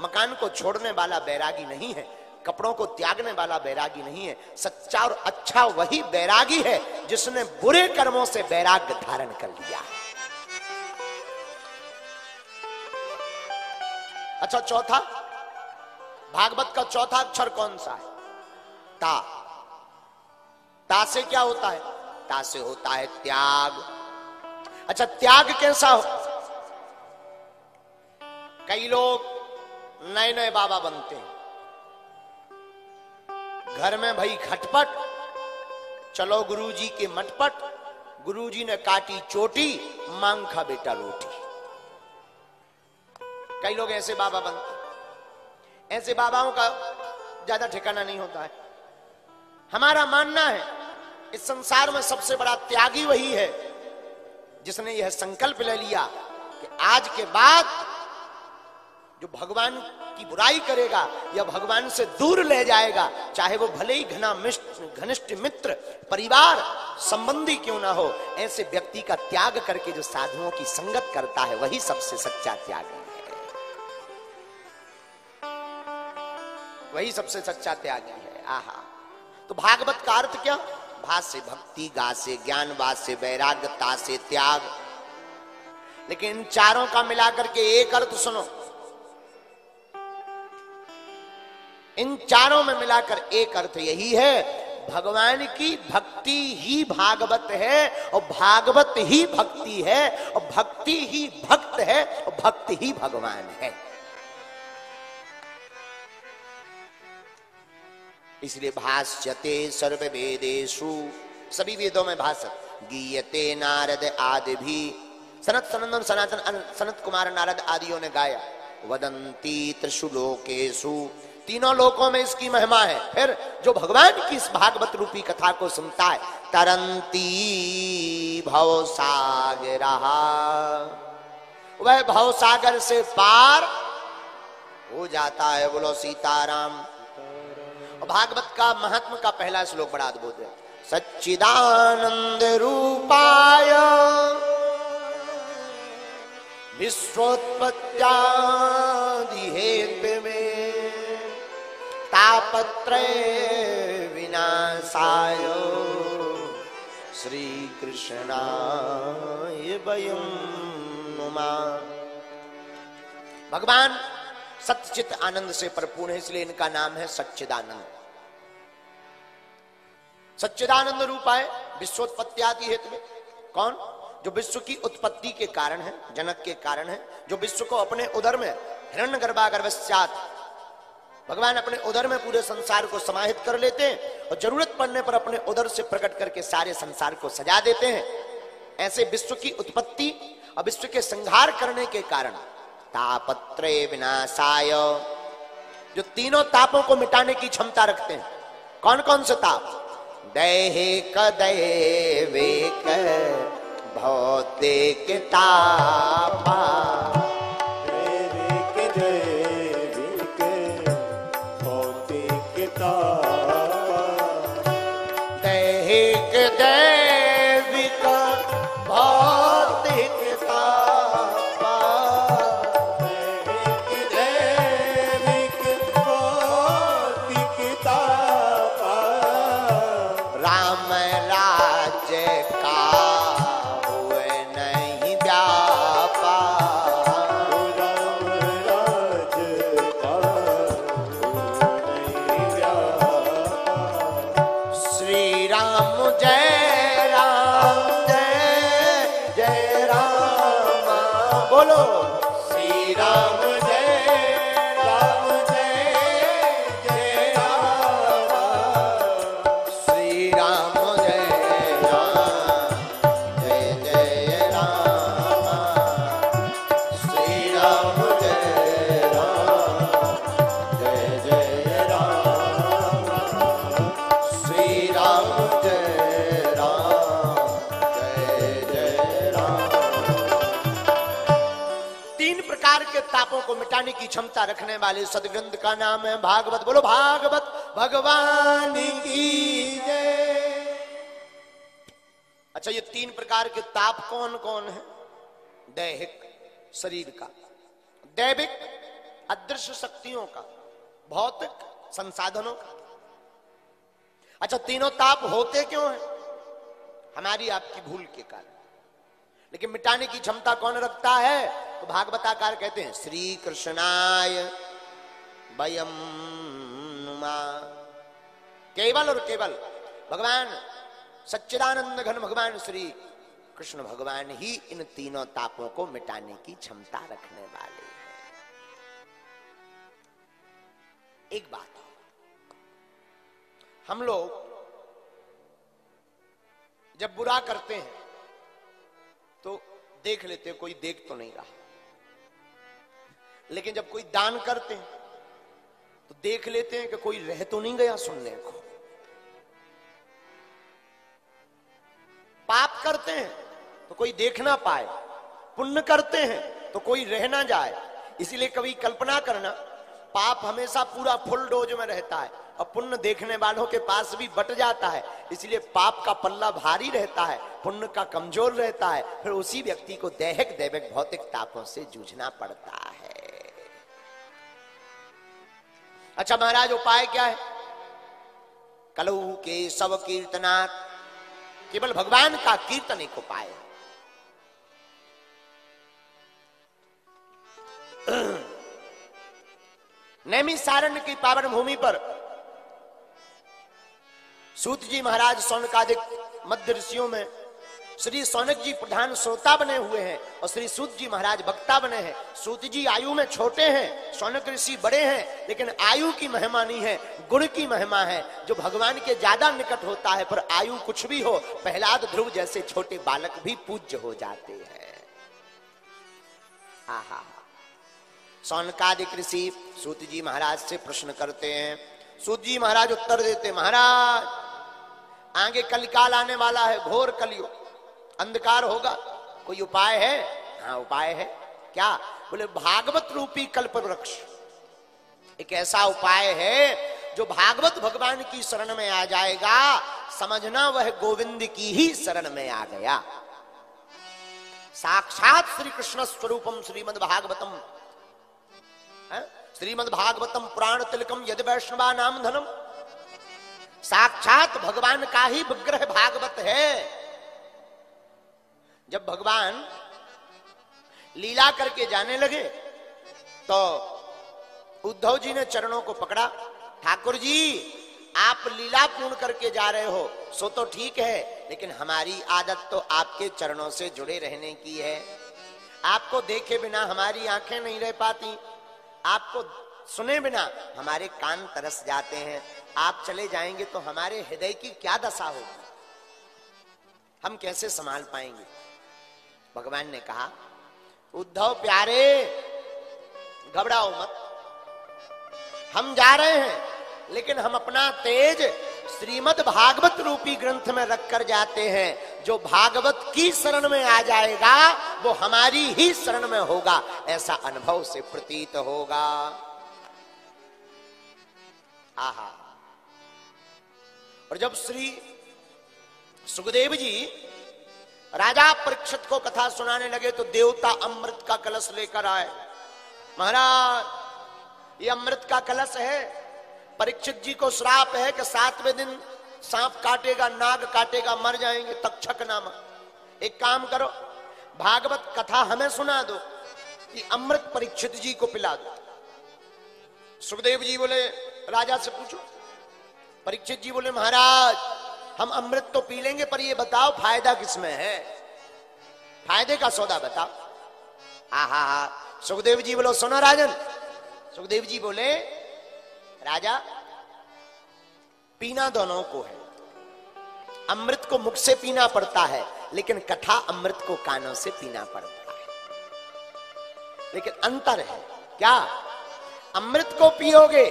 मकान को छोड़ने वाला बैरागी नहीं है, कपड़ों को त्यागने वाला बैरागी नहीं है, सच्चा और अच्छा वही बैरागी है जिसने बुरे कर्मों से बैराग्य धारण कर लिया है। अच्छा चौथा? भागवत का चौथा अक्षर कौन सा है? ता। ता से क्या होता है? ता से होता है त्याग। अच्छा त्याग कैसा हो? कई लोग नए नए बाबा बनते हैं। घर में भाई खटपट चलो गुरुजी के मटपट, गुरुजी ने काटी चोटी, मांग खा बेटा रोटी। कई लोग ऐसे बाबा बनते ऐसे बाबाओं का ज़्यादा ठिकाना नहीं होता है। हमारा मानना है, इस संसार में सबसे बड़ा त्यागी वही है, जिसने यह संकल्प ले लिया कि आज के बाद जो भगवान की बुराई करेगा या भगवान से दूर ले जाएगा, चाहे वो भले ही घना घनिष्ठ मित्र, परिवार, संबंधी क्यों ना हो, ऐसे व्यक्ति का त्याग करके जो साधुओं की संगत करता है, वही सबसे सच्चा त्याग है। वही सबसे सच्चा त्यागी है। आहा। तो भागवत का अर्थ क्या? भाष से भक्ति गा से ज्ञान वाद से वैराग्यता से त्याग। लेकिन इन चारों का मिलाकर के एक अर्थ सुनो। इन चारों में मिलाकर एक अर्थ यही है, भगवान की भक्ति ही भागवत है और भागवत ही भक्ति है और भक्ति ही भक्त है और भक्त ही भगवान है। इसलिए भाष्यते सर्व वेदेशु सभी वेदों में भाषत गीयते नारद आदि भी। सनत सनंदन, सनातन सनत कुमार नारद आदियों ने गाया। वदंती त्रिशुलोकेशु तीनों लोकों में इसकी महिमा है। फिर जो भगवान की इस भागवत रूपी कथा को सुनता है, तरंती भव सागर वह भव सागर से पार हो जाता है बोलो सीताराम। भागवत का महात्मा का पहला श्लोक बड़ा अद्भुत है। सच्चिदानंद रूपाय विश्वोत्पत्त्यादि हेतु में तापत्र विनाशाय श्री कृष्णाय वयम नुमा। भगवान सत्यचित आनंद से परिपूर्ण है, इसलिए इनका नाम है सच्चिदानंद। सच्चिदानंद रूप है विश्वोत्पत्ति आदि हेतु में। कौन? जो विश्व की उत्पत्ति के कारण है, जनक के कारण है, जो विश्व को अपने उदर में हिरण्य गर्भागर्भस्यात भगवान अपने उदर में पूरे संसार को समाहित कर लेते हैं और ज़रूरत पड़ने पर अपने उदर से प्रकट करके सारे संसार को सजा देते हैं। ऐसे विश्व की उत्पत्ति और विश्व के संहार करने के कारण तापत्र विनाशाय, जो तीनों तापों को मिटाने की क्षमता रखते हैं। कौन कौन से ताप? दैहिक दैविक भौतिक को मिटाने की क्षमता रखने वाले सदग्रंथ का नाम है भागवत। बोलो, भागवत, भगवान की अच्छा ये तीन प्रकार के ताप कौन कौन है? दैहिक शरीर का। दैविक, अदृश्य शक्तियों का। भौतिक, संसाधनों का। अच्छा तीनों ताप होते क्यों हैं? हमारी आपकी भूल के कारण। लेकिन मिटाने की क्षमता कौन रखता है? भागवताकार कहते हैं। श्री कृष्णाय वयम नुमा। केवल और केवल भगवान सच्चिदानंद घन भगवान श्री कृष्ण भगवान ही इन तीनों तापों को मिटाने की क्षमता रखने वाले हैं। एक बात हम लोग जब बुरा करते हैं तो देख लेते कोई देख तो नहीं रहा। लेकिन जब कोई दान करते हैं तो देख लेते हैं कि कोई रह तो नहीं गया सुनने को। पाप करते हैं तो कोई देख ना पाए। पुण्य करते हैं तो कोई रह ना जाए। इसीलिए कभी कल्पना करना, पाप हमेशा पूरा फुल डोज में रहता है और पुण्य देखने वालों के पास भी बट जाता है। इसलिए पाप का पल्ला भारी रहता है, पुण्य का कमज़ोर रहता है। फिर उसी व्यक्ति को दैहिक, दैविक, भौतिक तापों से जूझना पड़ता है। अच्छा महाराज, उपाय क्या है? कलऊ के सब कीर्तनाथ, केवल भगवान का कीर्तन एक उपाय है। नैमी सारण की पावन भूमि पर सूत जी महाराज सौनकादिक मध्य ऋषियों में श्री सौनक जी प्रधान श्रोता बने हुए हैं और श्री सूत जी महाराज वक्ता बने हैं। सूत जी आयु में छोटे हैं, सौनक ऋषि बड़े हैं, लेकिन आयु की महिमा नहीं है, गुण की महिमा है। जो भगवान के ज़्यादा निकट होता है, पर आयु कुछ भी हो, प्रहलाद ध्रुव जैसे छोटे बालक भी पूज्य हो जाते हैं। आहा सौनकादिक ऋषि, सूत जी महाराज से प्रश्न करते हैं। सूत जी महाराज उत्तर देते महाराज, आगे कलिकाल आने वाला है, घोर कलियुग अंधकार होगा। कोई उपाय है? हाँ उपाय है। क्या? बोले, भागवत रूपी कल्प वृक्ष एक ऐसा उपाय है जो भागवत भगवान की शरण में आ जाएगा। समझना वह गोविंद की ही शरण में आ गया। साक्षात श्री कृष्ण स्वरूपम श्रीमद भागवतम। श्रीमद भागवतम पुराण तिलकम यद वैष्णवा नाम धनम। साक्षात भगवान का ही विग्रह भागवत है। जब भगवान लीला करके जाने लगे तो उद्धव जी ने चरणों को पकड़ा। ठाकुर जी, आप लीला पूर्ण करके जा रहे हो, सो तो ठीक है, लेकिन हमारी आदत तो आपके चरणों से जुड़े रहने की है। आपको देखे बिना हमारी आँखें नहीं रह पाती। आपको सुने बिना हमारे कान तरस जाते हैं। आप चले जाएँगे तो हमारे हृदय की क्या दशा होगी? हम कैसे संभाल पाएँगे? भगवान ने कहा, उद्धव प्यारे, घबराओ मत। हम जा रहे हैं, लेकिन हम अपना तेज श्रीमद भागवत रूपी ग्रंथ में रखकर जाते हैं। जो भागवत की शरण में आ जाएगा, वो हमारी ही शरण में होगा, ऐसा अनुभव से प्रतीत होगा। आहा। और जब श्री सुखदेव जी राजा परीक्षित को कथा सुनाने लगे तो देवता अमृत का कलश लेकर आए। महाराज, ये अमृत का कलश है। परीक्षित जी को श्राप है कि सातवें दिन सांप काटेगा, नाग काटेगा, मर जाएँगे। तक्षक नामा एक काम करो, भागवत कथा हमें सुना दो कि अमृत परीक्षित जी को पिला दो। सुखदेव जी बोले, राजा से पूछो। परीक्षित जी बोले, महाराज हम अमृत तो पी लेंगे, पर ये बताओ फ़ायदा किसमें है? फ़ायदे का सौदा बताओ। आहा, हा। सुखदेव जी बोलो, सुनो राजन। सुखदेव जी बोले, राजा, पीना दोनों को है। अमृत को मुख से पीना पड़ता है, लेकिन कथा अमृत को कानों से पीना पड़ता है। लेकिन अंतर है, क्या? अमृत को पियोगे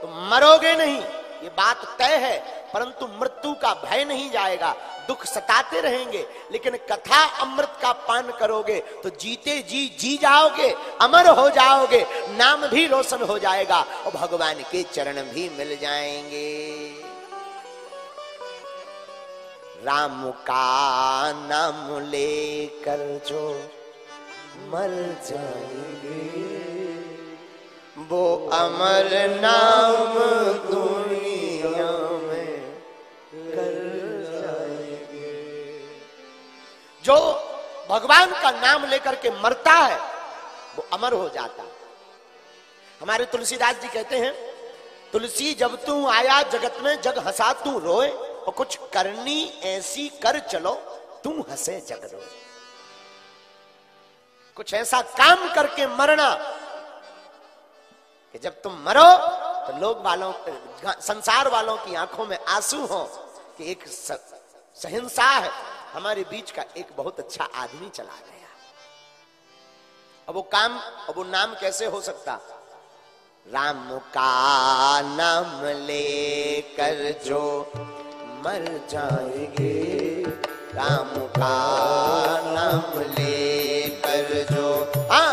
तो मरोगे नहीं, ये बात तय है। परंतु मृत्यु का भय नहीं जाएगा, दुख सताते रहेंगे, लेकिन कथा अमृत का पान करोगे तो जीते जी जी जाओगे, अमर हो जाओगे, नाम भी रोशन हो जाएगा, और भगवान के चरण भी मिल जाएँगे। राम का नाम लेकर जो मर जाएँगे, वो अमर नाम दुनिया जो भगवान का नाम लेकर के मरता है, वो अमर हो जाता है। हमारे तुलसीदास जी कहते हैं, तुलसी जब तू आया जगत में, जग हंसा तू रोए, और कुछ करनी ऐसी कर चलो तू हंसे जग रोए। कुछ ऐसा काम करके मरना कि जब तुम मरो तो लोग वालों, संसार वालों की आँखों में आँसू हो कि एक सहिंसा है। हमारे बीच का एक बहुत अच्छा आदमी चला गया। अब वो काम, अब वो नाम कैसे हो सकता? राम का नाम ले कर जो मर जाएँगे, राम का नाम लेकर जो हाँ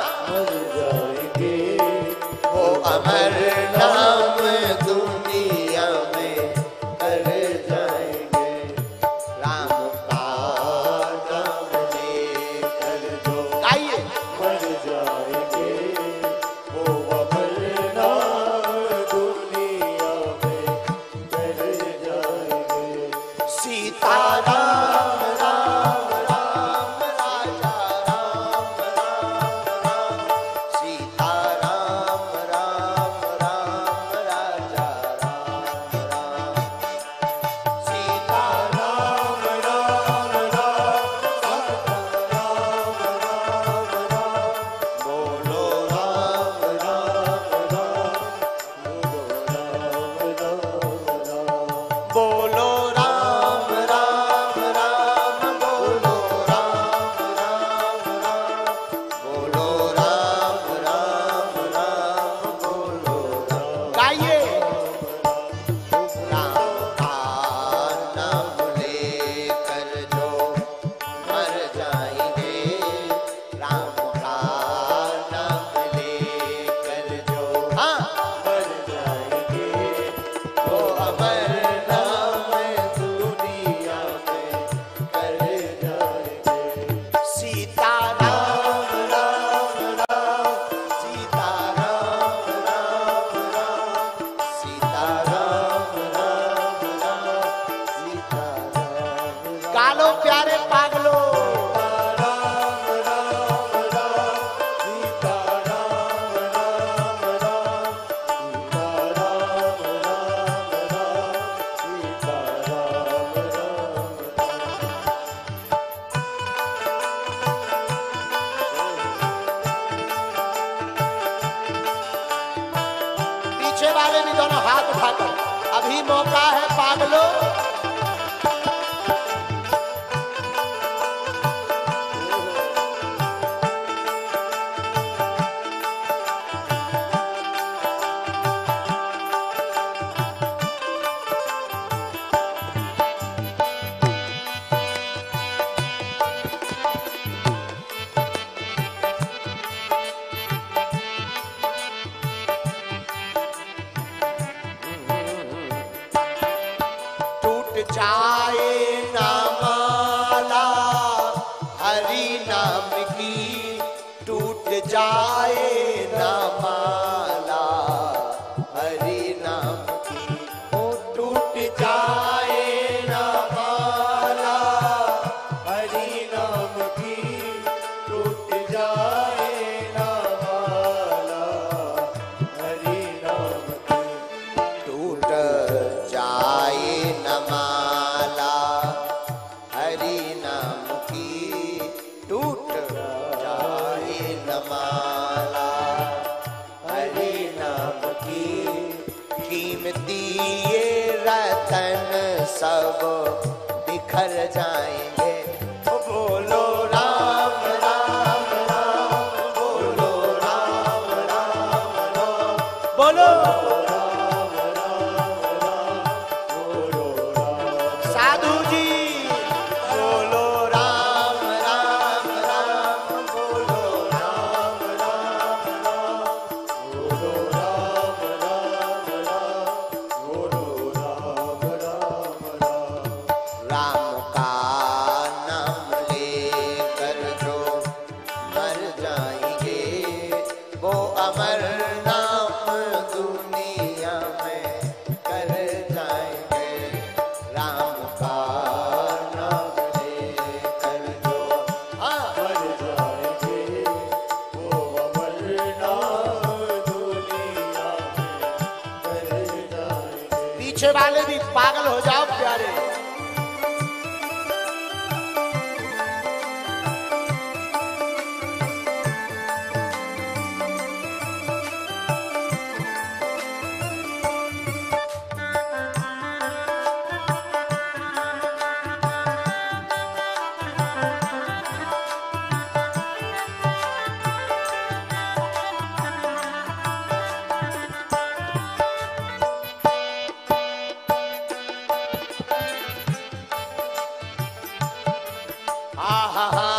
आहा हा हा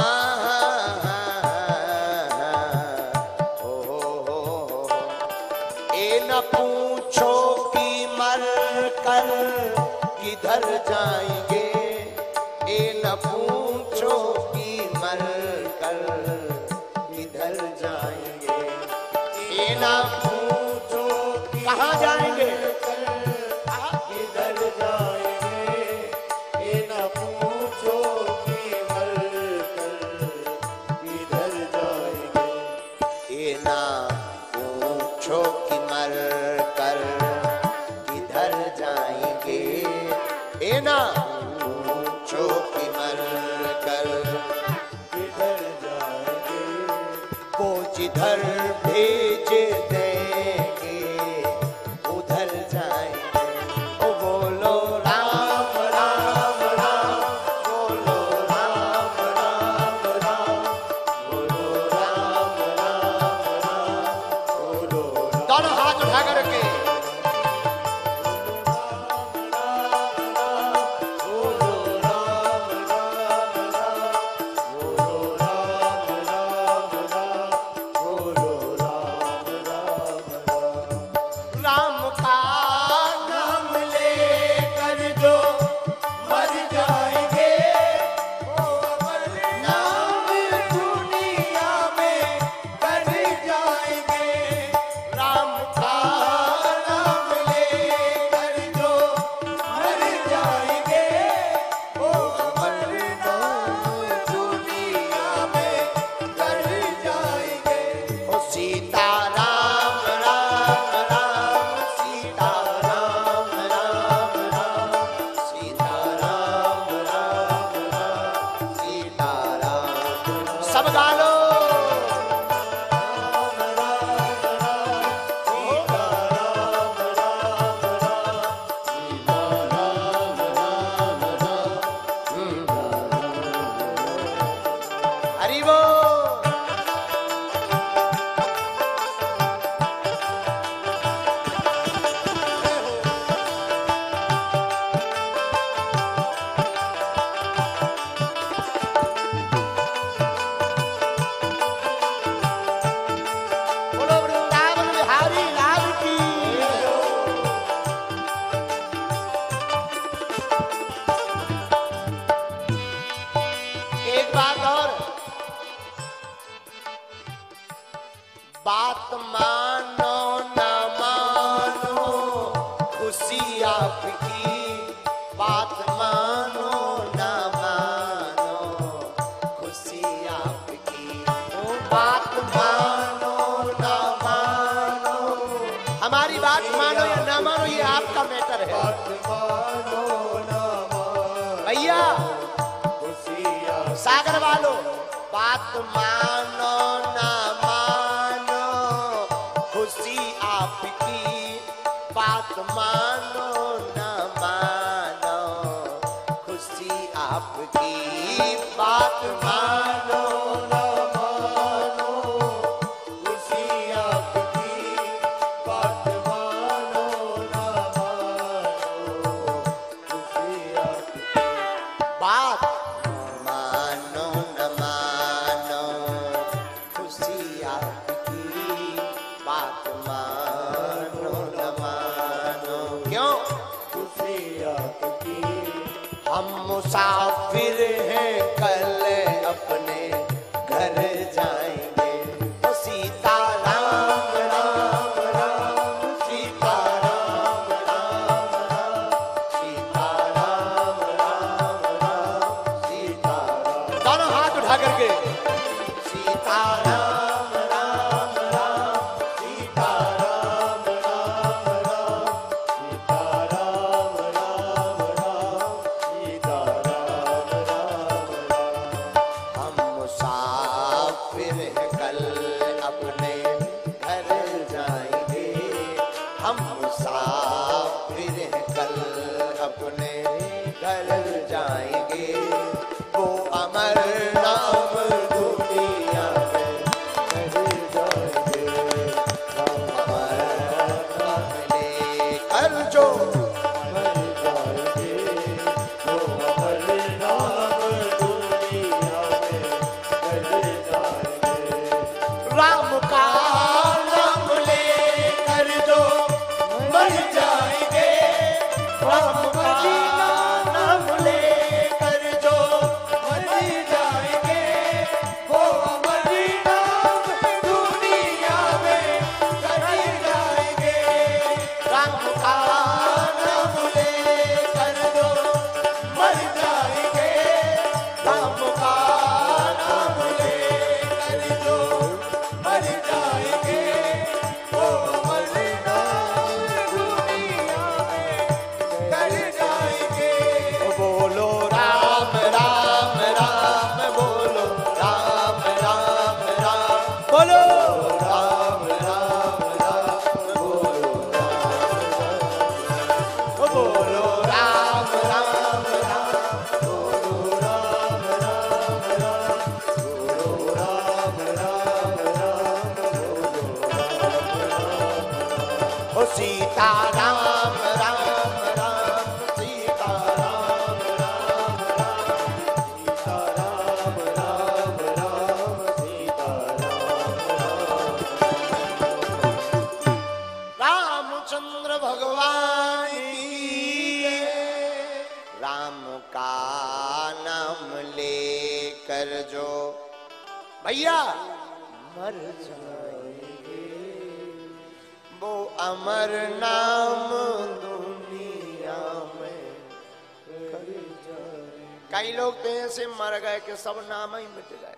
सब नाम ही मिट गए।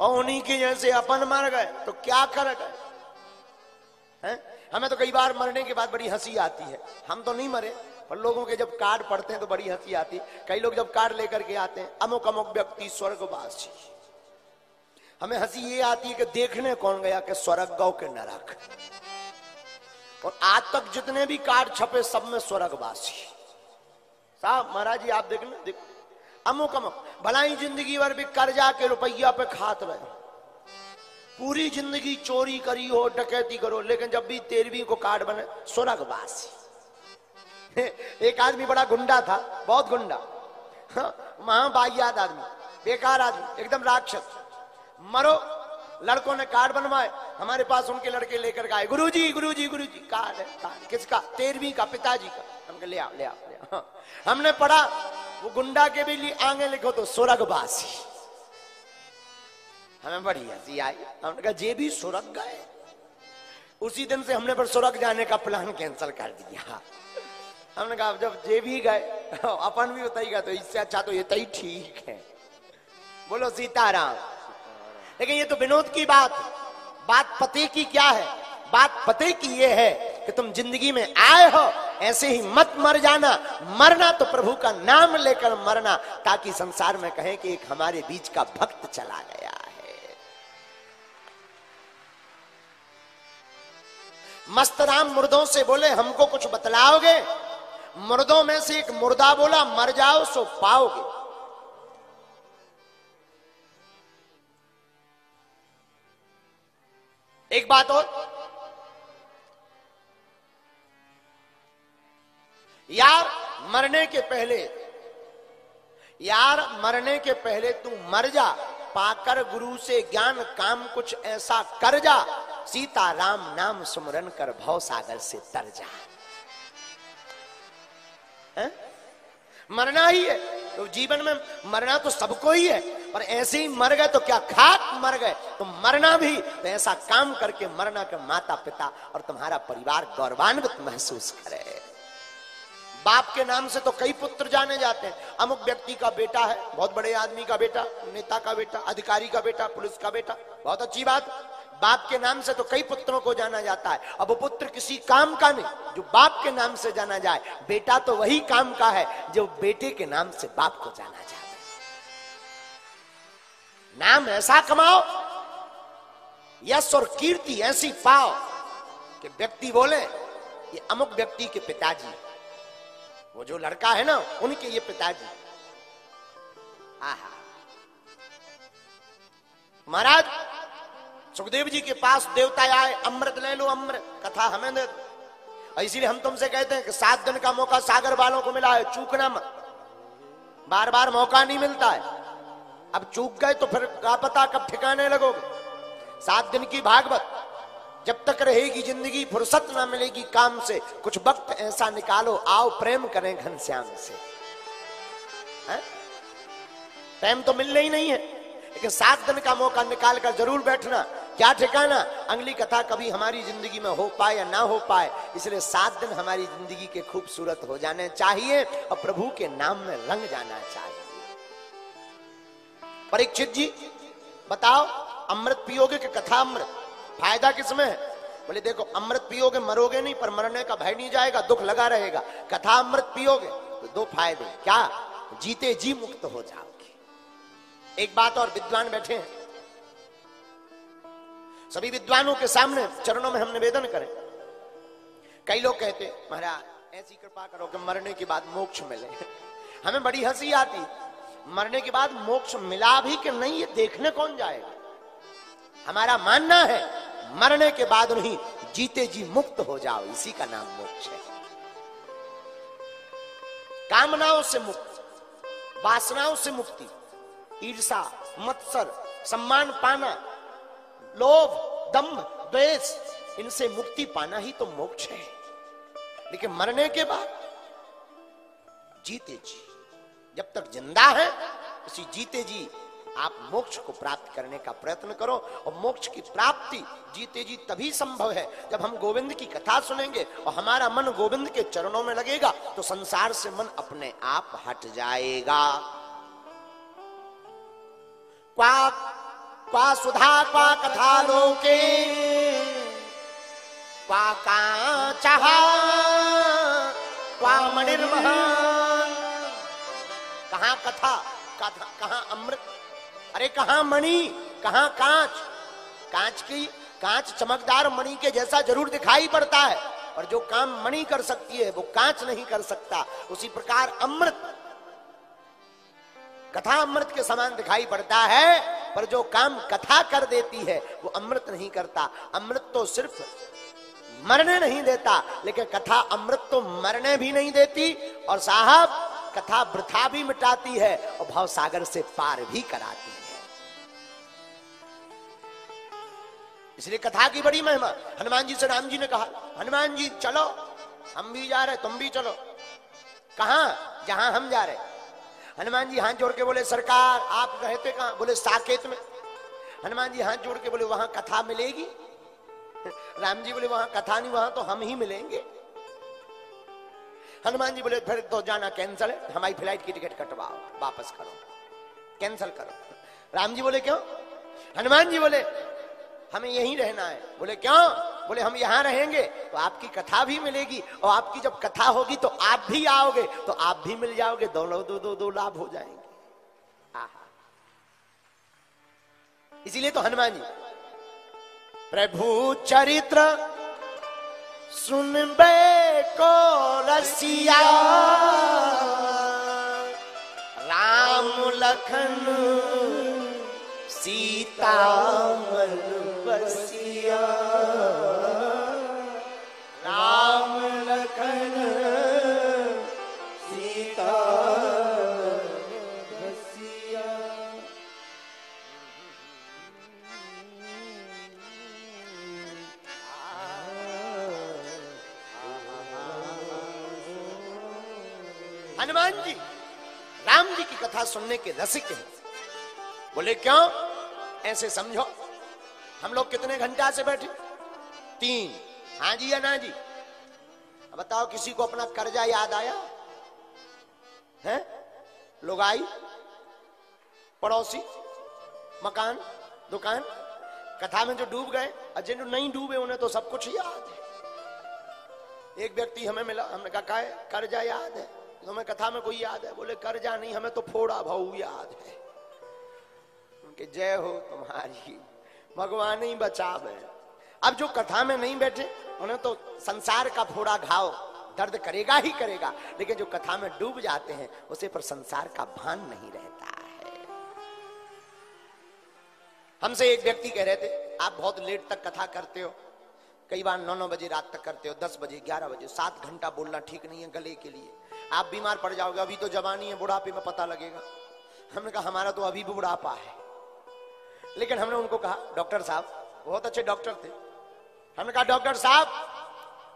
और उन्हीं के जैसे अपन मर गए तो क्या कर गए? हैं? हमें तो कई बार मरने के बाद बड़ी हँसी आती है। हम तो नहीं मरे, पर लोगों के जब कार्ड पढ़ते हैं तो बड़ी हँसी आती। है कई लोग जब कार्ड लेकर के आते हैं, अमुक अमुक व्यक्ति स्वर्गवासी हमें हँसी ये आती है कि देखने कौन गया कि स्वर्ग गौ के नरक। और आज तक जितने भी कार्ड छपे, सब में स्वर्गवासी साहब, महाराज जी, आप देखना, देख। अमुक अमुक भलाई ज़िंदगी भर भी कर्जा के रुपया पे खात रहे। पूरी ज़िंदगी चोरी करी हो डकैती करो लेकिन जब भी तेरहवीं को कार्ड बने स्वर्गवासी। एक आदमी बड़ा गुंडा था बहुत गुंडा। हाँ, आदमी बेकार आदमी एकदम राक्षस। मरो लड़कों ने कार्ड बनवाए हमारे पास उनके लड़के लेकर आए गुरुजी गुरुजी गुरुजी कार्ड है कार्ड। किसका? तेरहवीं का पिताजी का। हम ले ले ले हाँ, हमने पढ़ा वो गुंडा के भी लिए आगे लिखो तो स्वर्गवासी हमें बड़ी हँसी आई। हमने कहा जे भी सुरग गए उसी दिन से हमने पर सुरग जाने का प्लान कैंसिल कर दिया। हमने कहा जब जे भी गए, अपन भी उतर गए तो इससे अच्छा तो ये ही ठीक है। बोलो, सीताराम। लेकिन ये तो विनोद की बात बात पते की क्या है? बात पते की ये है कि तुम ज़िंदगी में आए हो, ऐसे ही मत मर जाना। मरना तो प्रभु का नाम लेकर मरना, ताकि संसार में कहें कि एक हमारे बीच का भक्त चला गया है। मस्तराम मुर्दों से बोले, हमको कुछ बतलाओगे? मुर्दों में से एक मुर्दा बोला, मर जाओ सो पाओगे। एक बात और यार, मरने के पहले। यार, मरने के पहले तू मर जा, पाकर गुरु से ज्ञान काम कुछ ऐसा कर जा सीता राम नाम सुमरन कर भव सागर से तर जा। हैं? मरना ही है। तो जीवन में मरना तो सबको ही है, पर ऐसे ही मर गए तो क्या खाक मर गए? तो मरना भी तो ऐसा काम करके मरना के माता पिता और तुम्हारा परिवार गौरवान्वित महसूस करे। बाप के नाम से तो कई पुत्र जाने जाते हैं। अमुक व्यक्ति का बेटा है, बहुत बड़े आदमी का बेटा, नेता का बेटा, अधिकारी का बेटा, पुलिस का बेटा, बहुत अच्छी बात। बाप के नाम से तो कई पुत्रों को जाना जाता है। अब वो पुत्र किसी काम का नहीं, जो बाप के नाम से जाना जाए। बेटा तो वही काम का है, जो बेटे के नाम से बाप को जाना है नाम ऐसा कमाओ, यश और कीर्ति ऐसी पाओ, कि व्यक्ति बोले, ये अमुक व्यक्ति के पिताजी वो जो लड़का है ना, उनके ये पिताजी। महाराज, सुखदेव जी के पास देवता आए, अमृत ले लो, अमृत। कथा हमें दे दो। इसीलिए हम तुमसे कहते हैं कि सात दिन का मौका सागर वालों को मिला है, चूकना मत। बार बार मौका नहीं मिलता है। अब चूक गए तो फिर क्या पता कब ठिकाने लगोगे? सात दिन की भागवत। जब तक रहेगी ज़िंदगी, फुर्सत ना मिलेगी काम से, कुछ वक्त ऐसा निकालो, आओ प्रेम करें घनश्याम से। है? प्रेम तो मिलने ही नहीं है, लेकिन सात दिन का मौका निकाल कर ज़रूर बैठना। क्या ठिकाना? अगली कथा कभी हमारी ज़िंदगी में हो पाए या ना हो पाए, इसलिए सात दिन हमारी ज़िंदगी के खूबसूरत हो जाने चाहिए और प्रभु के नाम में रंग जाना चाहिए। परीक्षित जी, बताओ, अमृत पियोगे कि कथा अमृत? फ़ायदा किसमें है बोले, देखो, अमृत पियोगे मरोगे नहीं, पर मरने का भय नहीं जाएगा, दुख लगा रहेगा। कथा अमृत पियोगे तो दो फ़ायदे क्या? जीते जी मुक्त हो जाओगे। एक बात और विद्वान बैठे हैं। सभी विद्वानों के सामने चरणों में हम निवेदन करें। कई लोग कहते, महाराज, ऐसी कृपा करो कि मरने के बाद मोक्ष मिले। हमें बड़ी हँसी आती मरने के बाद मोक्ष मिला भी कि नहीं, ये देखने कौन जाएगा? हमारा मानना है मरने के बाद नहीं, जीते जी मुक्त हो जाओ, इसी का नाम मोक्ष है। कामनाओं से मुक्त, वासनाओं से मुक्ति, ईर्षा, मत्सर, सम्मान पाना, लोभ दम्भ द्वेष, इनसे मुक्ति पाना ही तो मोक्ष है। लेकिन मरने के बाद जीते जी, जब तक ज़िंदा है, उसी जीते जी आप मोक्ष को प्राप्त करने का प्रयत्न करो और मोक्ष की प्राप्ति जीते जी तभी संभव है जब हम गोविंद की कथा सुनेंगे और हमारा मन गोविंद के चरणों में लगेगा तो संसार से मन अपने आप हट जाएगा। क्वा क्वा सुधा, क्वा कथा लोके, क्वा कांचः क्वा मणिर्महा। कहा कथा कथा, कहा अमृत अरे कहा मणि? कहा कांच? कांच की, कांच चमकदार मणि के जैसा ज़रूर दिखाई पड़ता है। और जो काम मणि कर सकती है, वो कांच नहीं कर सकता। उसी प्रकार अमृत। कथा अमृत के समान दिखाई पड़ता है, पर जो काम कथा कर देती है, वो अमृत नहीं करता। अमृत तो सिर्फ़ मरने नहीं देता, लेकिन कथा अमृत तो मरने भी नहीं देती, और साहब, कथा वृथा भी मिटाती है, और भाव सागर से पार भी कराती है। इसलिए कथा की बड़ी महिमा। हनुमान जी से राम जी ने कहा, हनुमान जी, चलो। हम भी जा रहे, तुम भी चलो। कहा? जहाँ हम जा रहे। हनुमान जी हाथ जोड़ के बोले, सरकार, आप रहते कहा? बोले, साकेत में। हनुमान जी हाथ जोड़ के बोले, वहाँ कथा मिलेगी? राम जी बोले, वहाँ कथा नहीं, वहाँ तो हम ही मिलेंगे। हनुमान जी बोले, फिर तो जाना, कैंसल है। हमारी फ़्लाइट की टिकट कटवाओ, वापस करो। कैंसल करो। राम जी बोले, क्यों? हनुमान जी बोले हमें यहीं रहना है। बोले, क्यों? बोले, हम यहाँ रहेंगे तो आपकी कथा भी मिलेगी, और आपकी जब कथा होगी तो आप भी आओगे तो आप भी मिल जाओगे, दोनों दो दो दो लाभ हो जाएँगे। इसीलिए तो हनुमान जी प्रभु चरित्र सुनबे को रसिया, राम लखन सीता राम जी की कथा सुनने के रसिक हैं। बोले, क्यों? ऐसे समझो। हम लोग कितने घंटा से बैठे? तीन। हाँ जी या ना जी? बताओ, किसी को अपना कर्जा याद आया? है? लोग आई? पड़ोसी? मकान? दुकान? कथा में जो डूब गए और जिन नहीं डूबे, उन्हें तो सब कुछ याद है। एक व्यक्ति हमें मिला, हमने कहा कर्जा याद है? हमें कथा में कोई याद है? बोले कर्जा नहीं, हमें तो फोड़ा भाऊ याद है। उनके, जय हो तुम्हारी, भगवान ही बचावे। अब जो कथा में नहीं बैठे, उन्हें तो संसार का फोड़ा घाव दर्द करेगा ही करेगा, लेकिन जो कथा में डूब जाते हैं, उसे पर संसार का भान नहीं रहता है। हमसे एक व्यक्ति कह रहे थे, आप बहुत लेट तक कथा करते हो, कई बार नौ नौ बजे रात तक करते हो, दस बजे, ग्यारह बजे, सात घंटा बोलना ठीक नहीं है गले के लिए। आप बीमार पड़ जाओगे, अभी तो जवानी है, बुढ़ापे में पता लगेगा। हमने कहा, हमारा तो अभी भी बुढ़ापा है। लेकिन हमने उनको कहा, डॉक्टर साहब, बहुत अच्छे डॉक्टर थे। हमने कहा, डॉक्टर साहब,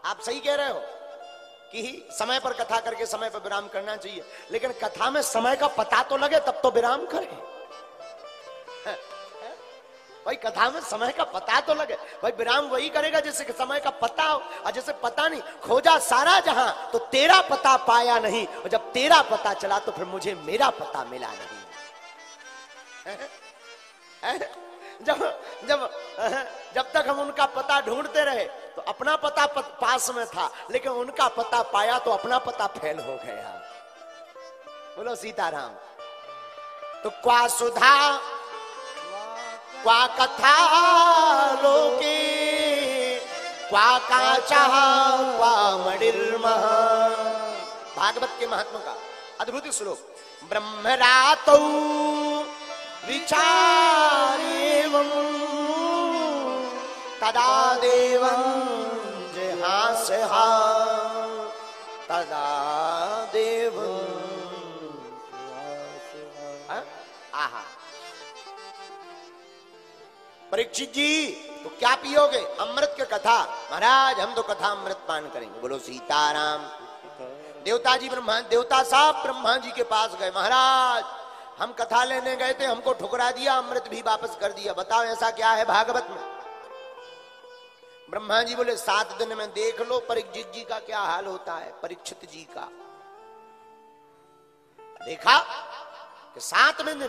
आप सही कह रहे हो कि समय पर कथा करके समय पर विराम करना चाहिए। लेकिन कथा में समय का पता तो लगे, तब तो विराम करें। भाई कथा में समय का पता तो लगे। भाई विराम वही करेगा जैसे कि समय का पता हो। और जिसे पता नहीं, खोजा सारा जहाँ तो तेरा पता पाया नहीं। और जब तेरा पता चला तो फिर मुझे मेरा पता मिला नहीं। जब जब जब तक हम उनका पता ढूंढते रहे तो अपना पता पास में था। लेकिन उनका पता पाया तो अपना पता फेल हो गया। बोलो, सीताराम तो क्वा सुधा क्वा कथा लोके क्वा काचा क्वा मणिर्मः भागवत के महात्मा का अद्भुत श्लोक, ब्रह्मरातौ विचारेवं, तदा देवं जहासहा, तदा परीक्षित जी तो क्या पियोगे? अमृत की कथा। महाराज, हम तो कथा अमृत पान करेंगे। बोलो, सीताराम। देवता जी ब्रह्मा देवता साहब ब्रह्मा जी के पास गए। महाराज, हम कथा लेने गए थे, हमको ठुकरा दिया, अमृत भी वापस कर दिया। बताओ, ऐसा क्या है भागवत में? ब्रह्मा जी बोले, सात दिन में देख लो परीक्षित जी का क्या हाल होता है परीक्षित जी का। देखा कि सातवें दिन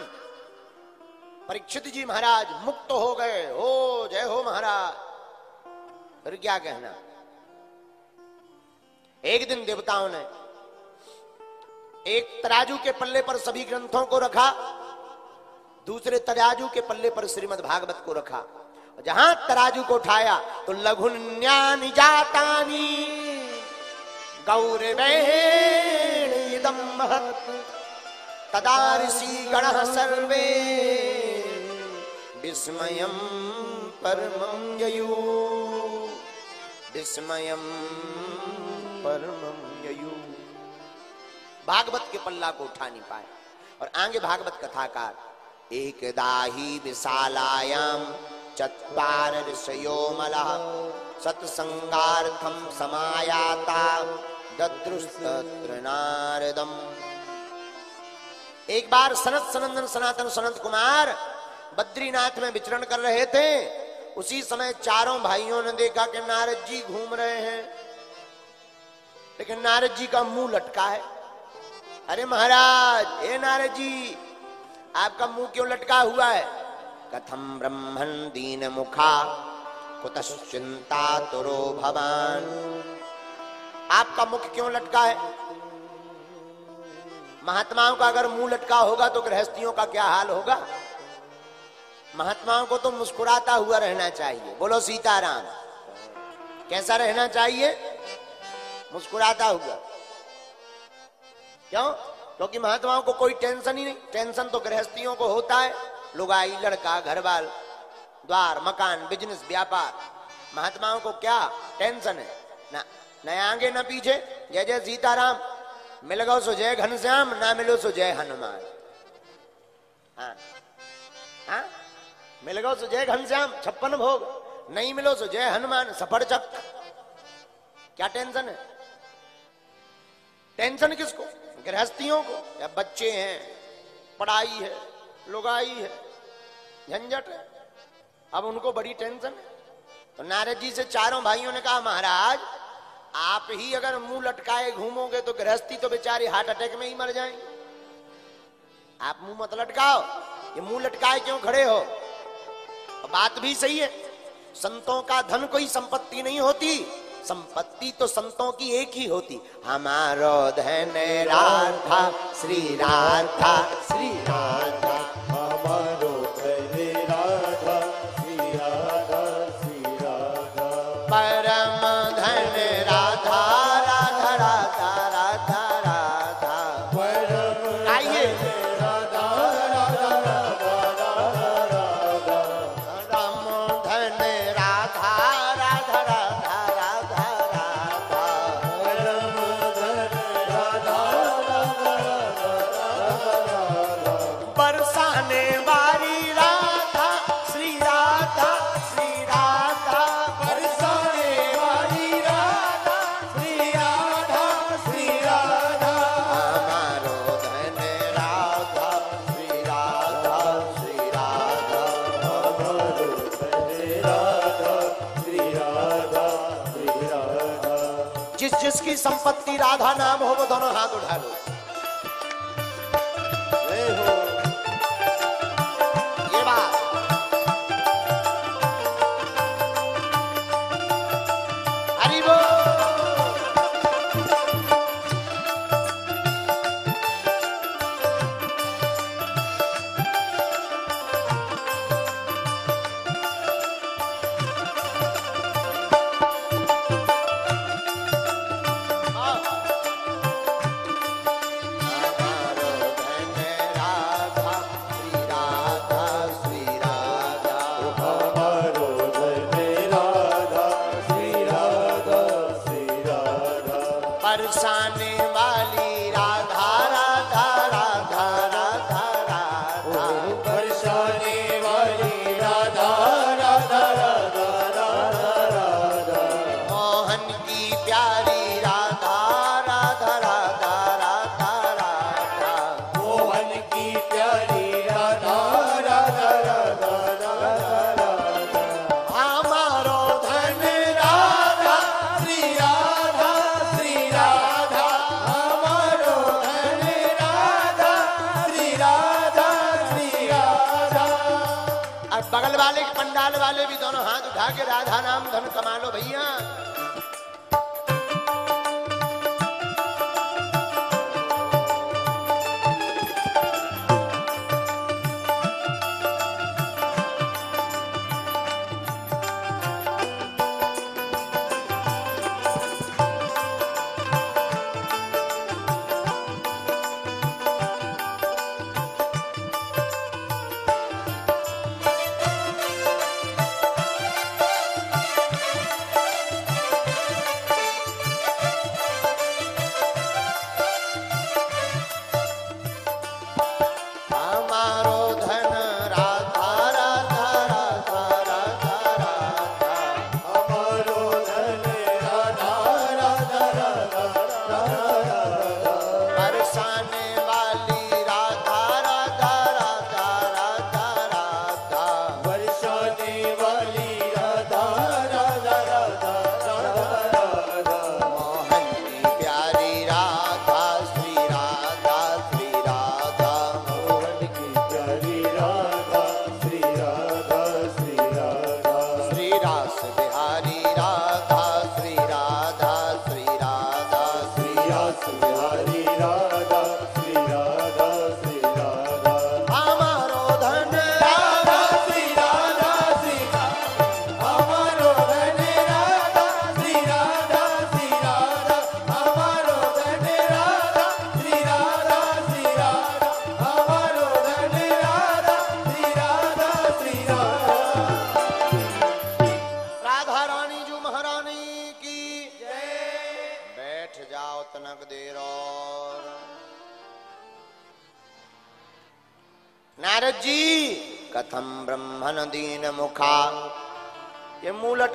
परीक्षित जी महाराज, मुक्त हो गए। हो, जय हो महाराज। फिर क्या कहना? एक दिन देवताओं ने एक तराजू के पल्ले पर सभी ग्रंथों को रखा, दूसरे तराजू के पल्ले पर श्रीमद् भागवत को रखा। जहाँ तराजू को उठाया तो लघुन्यानि जातानी। गौरवेण तदा ऋषि गण सर्वे विस्मयं परमं ययु। विस्मयं परमं ययु। भागवत के पल्ला को उठा नहीं पाए। और आगे भागवत कथाकार एकदा ही विशालायाम चत्वार ऋषयो मलः सत्संगार्थम समायाता दद्रुस्तत्र नारदम एक बार सनत सनंदन सनातन सनत कुमार बद्रीनाथ में विचरण कर रहे थे। उसी समय चारों भाइयों ने देखा कि नारद जी घूम रहे हैं। लेकिन नारद जी का मुँह लटका है। अरे महाराज ए नारद जी, आपका मुँह क्यों लटका हुआ है? कथम ब्रह्मन दीन मुखा, कुतश्चिंता तुरो भवान। आपका मुख क्यों लटका है? महात्माओं का अगर मुँह लटका होगा तो गृहस्थियों का क्या हाल होगा? महात्माओं को तो मुस्कुराता हुआ रहना चाहिए। बोलो, सीताराम, कैसा रहना चाहिए? मुस्कुराता हुआ। क्यों? क्योंकि तो महात्माओं को कोई टेंशन ही नहीं। टेंशन तो गृहस्थियों को होता है। लुगाई लड़का घर बाल द्वार, मकान बिज़नेस व्यापार। महात्माओं को क्या टेंशन है? ना, न आगे, न पीछे। जय जय सीताराम। मिल गो सो जय घनश्याम, ना मिलो सो जय हनुमान। हाँ। हाँ? मिल गो सो जय घनश्याम, छप्पन भोग। नहीं मिलो सो जय हनुमान, सफ़र चक। क्या टेंशन है? टेंशन किसको? गृहस्थियों को। या बच्चे हैं, पढ़ाई है, लुगाई है, झंझट है। अब उनको बड़ी टेंशन है। तो नारद जी से चारों भाइयों ने कहा, महाराज, आप ही अगर मुँह लटकाए घूमोगे तो गृहस्थी तो बेचारे हार्ट अटैक में ही मर जाएँगे। आप मुँह मत लटकाओ। ये मुँह लटकाए क्यों खड़े हो? बात भी सही है। संतों का धन कोई संपत्ति नहीं होती। संपत्ति तो संतों की एक ही होती। हमारो धन राधा, श्री राधा श्री राधा। संपत्ति राधा नाम हो धन दोनों हाथ उठा लो।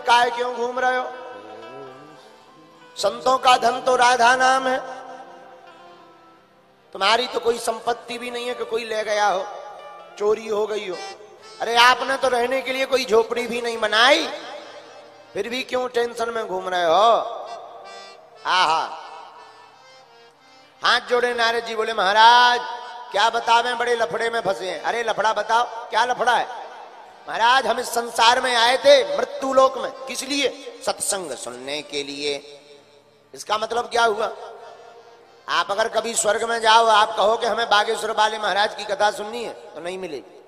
काय क्यों घूम रहे हो? संतों का धन तो राधा नाम है। तुम्हारी तो कोई संपत्ति भी नहीं है कि कोई ले गया हो, चोरी हो गई हो। अरे आपने तो रहने के लिए कोई झोपड़ी भी नहीं बनाई। फिर भी क्यों टेंशन में घूम रहे हो? आहा। हाथ जोड़े नारे जी बोले, महाराज, क्या बतावे? बड़े लफड़े में फंसे हैं। अरे लफड़ा बताओ, क्या लफड़ा है? महाराज, हम इस संसार में आए थे मृत्यु लोक में। किस लिए? सत्संग सुनने के लिए। इसका मतलब क्या हुआ? आप अगर कभी स्वर्ग में जाओ, आप कहो कि हमें बागेश्वर वाले महाराज की कथा सुननी है तो नहीं मिलेगी।